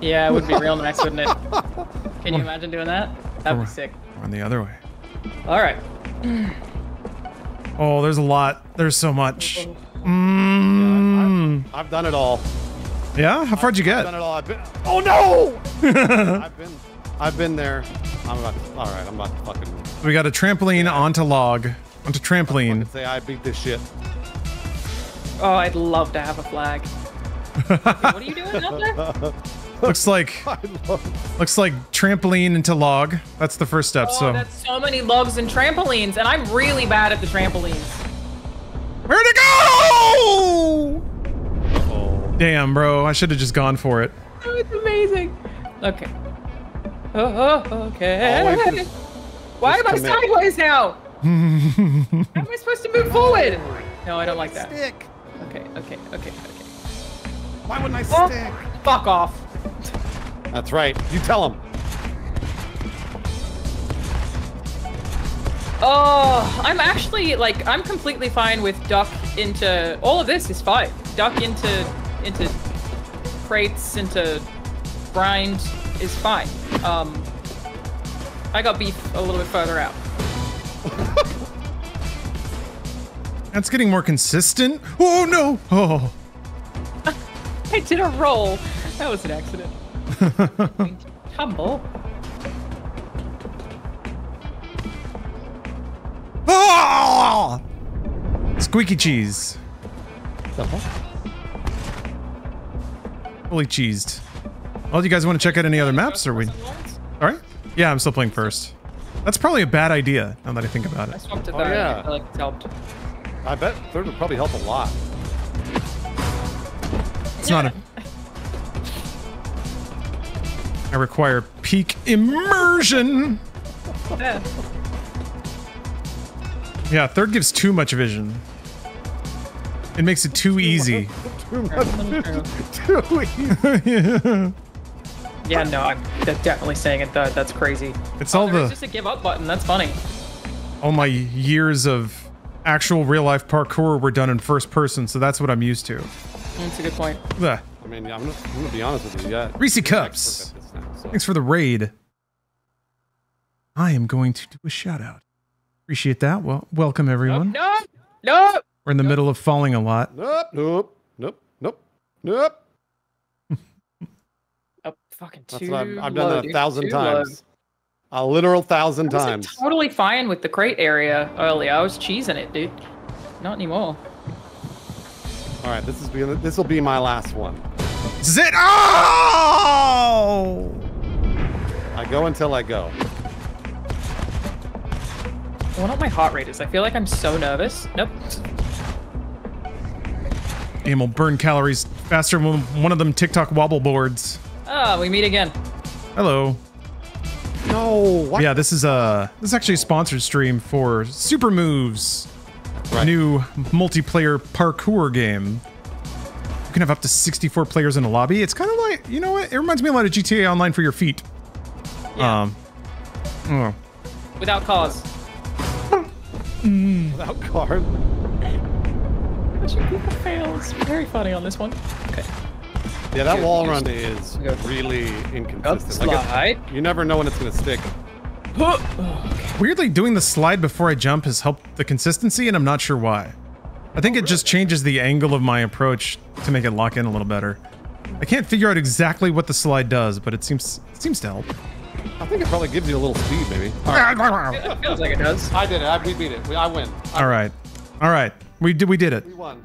Yeah, it would be real nice, wouldn't it? Can you imagine doing that? That'd be sick. Run the other way. All right. Oh, there's a lot. There's so much. Mm. I've done it all. Yeah? How far'd you I've get? done it all. I've been. Oh no! I've been. I've been there. I'm about. To, all right. I'm about to fucking We got a trampoline onto log. Onto trampoline. say I beat this shit. Oh, I'd love to have a flag. Okay, what are you doing up there? Looks like looks like trampoline into log. That's the first step. Oh, so that's so many logs and trampolines, and I'm really bad at the trampolines. where'd it go? Oh. Damn, bro. I should have just gone for it. Oh, it's amazing. Okay. Oh, okay. Always just- Why am I sideways now? How am I supposed to move forward? No, I don't like that. Stick. Okay, okay, okay, okay. Why wouldn't I Oh, stick? fuck off. That's right. You tell him. Oh, I'm actually like I'm completely fine with duck into all of this is fine. Duck into into crates into grind is fine. Um, I got beef a little bit further out. That's getting more consistent. Oh no. Oh. I did a roll. That was an accident. Tumble. Ah! Squeaky cheese. Fully cheesed. Well, do you guys want to check out any other maps? Or we? All right. Yeah, I'm still playing first. That's probably a bad idea. Now that I think about I it. swapped to Oh, yeah. I like helped. I bet third would probably help a lot. It's not a. I require peak immersion. Yeah. Yeah, third gives too much vision. It makes it too easy. Too much. Too easy. Yeah, no, I'm definitely saying it third. That's crazy. It's all oh, There is the just a give up button. That's funny. all my years of actual real life parkour were done in first person, so that's what I'm used to. That's a good point. Ugh. I mean, I'm gonna, I'm gonna be honest with you. Yeah. Reese Cups. expert at this now, so. Thanks for the raid. I am going to do a shout out. Appreciate that. Well, welcome everyone. Nope, no. We're in the middle of falling a lot. Nope. Nope. Nope. Nope. Nope. Oh, fucking That's what I've, I've low, done that a thousand Too low. times. A literal thousand I was like, times. totally fine with the crate area earlier. I was cheesing it, dude. Not anymore. All right, this is this will be my last one. This is it. Oh! I go until I go. I wonder what my heart rate is. I feel like I'm so nervous. Nope. Game will burn calories faster than one of them TikTok wobble boards. Ah, we meet again. Hello. No. What? Yeah, this is a this is actually a sponsored stream for Supermoves, Right. new multiplayer parkour game. You can have up to 64 players in a lobby. It's kind of like, you know what? It reminds me a lot of GTA Online for your feet. Yeah. Um, oh. Without cause. Without card. Watching people fail is very funny on this one. Okay. Yeah, that wall run is really Up, inconsistent. Like, slide. it- you never know when it's gonna stick. Okay. Weirdly, doing the slide before I jump has helped the consistency, and I'm not sure why. I think it just changes the angle of my approach to make it lock in a little better. I can't figure out exactly what the slide does, but it seems it seems to help. I think it probably gives you a little speed, maybe. It feels like it does. I did it. I, we beat it. We, I win. All right, all right, we did we did it. We won.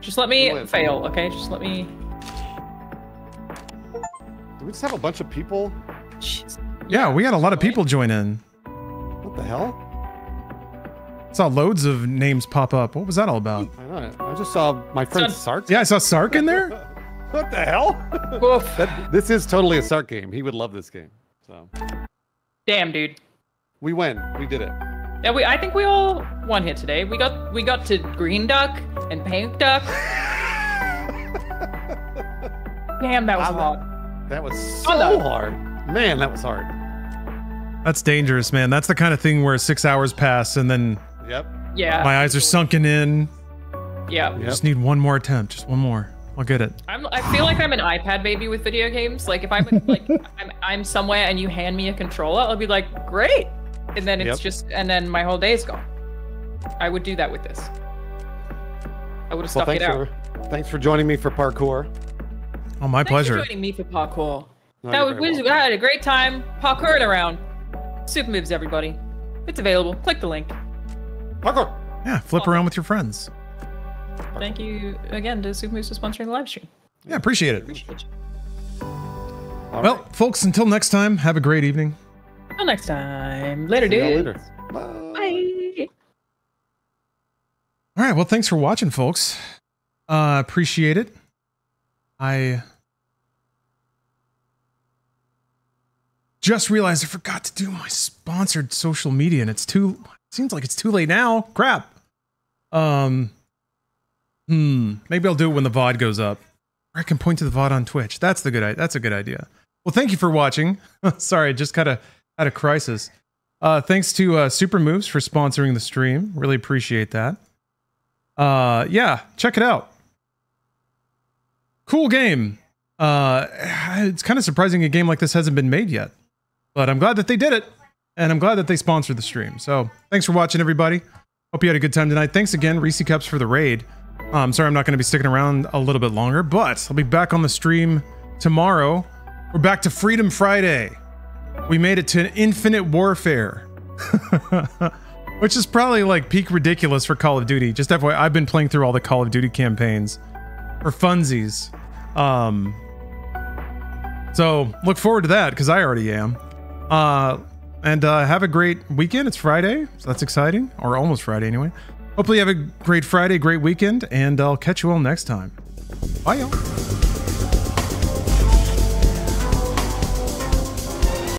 Just let me fail, okay? Just let me. Do we just have a bunch of people? Jeez. Yeah, we had a lot of people join in. What the hell? Saw loads of names pop up. What was that all about? I know. I just saw my friend Done. Sark. Yeah, I saw Sark in there. What the hell? Oof. that, this is totally a Sark game. He would love this game. So Damn, dude. we win. We did it. Yeah, we. I think we all won here today. We got we got to green duck and pink duck. Damn, that was Wow, hard. That was so no. hard. Man, that was hard. That's dangerous, man. That's the kind of thing where six hours pass and then Yep. Yeah. my eyes are sunken in. Yeah. Yep. Just need one more attempt. Just one more. I'll get it. I'm, I feel like I'm an iPad baby with video games. Like if I'm like I'm, I'm somewhere and you hand me a controller, I'll be like, great, and then it's Yep. just and then my whole day is gone. I would do that with this. I would have Well, stuck it thanks out. for thanks for joining me for parkour. Oh, my Thanks pleasure. for joining me for parkour. No, that was, very we welcome. had a great time parkouring around. Supermoves, everybody. It's available. Click the link. Parkour. Yeah, flip around with your friends. Thank you again to Supermoves for sponsoring the live stream. Yeah, appreciate it. Appreciate you. All Well, right. folks, until next time, have a great evening. Until next time. Later, See dude. later. Bye. Bye. All right. Well, thanks for watching, folks. Uh, appreciate it. I just realized I forgot to do my sponsored social media, and it's too. Seems like it's too late now. Crap. Um. Hmm. Maybe I'll do it when the VOD goes up. Or I can point to the VOD on Twitch. That's the good. That's a good idea. Well, thank you for watching. Sorry, I just kind of had a crisis. Uh, thanks to uh, Supermoves for sponsoring the stream. Really appreciate that. Uh, yeah, check it out. Cool game. Uh, it's kind of surprising a game like this hasn't been made yet, but I'm glad that they did it, and I'm glad that they sponsored the stream. So thanks for watching, everybody. Hope you had a good time tonight. Thanks again, Reese Cups, for the raid. I'm sorry I'm not going to be sticking around a little bit longer, but I'll be back on the stream tomorrow. We're back to Freedom Friday. We made it to Infinite Warfare. Which is probably like peak ridiculous for Call of Duty. Just FYI, I've been playing through all the Call of Duty campaigns for funsies. Um, so look forward to that because I already am. Uh, and uh, have a great weekend. It's Friday, so that's exciting, or almost Friday anyway. Hopefully, you have a great Friday, great weekend, and I'll catch you all next time. Bye, y'all.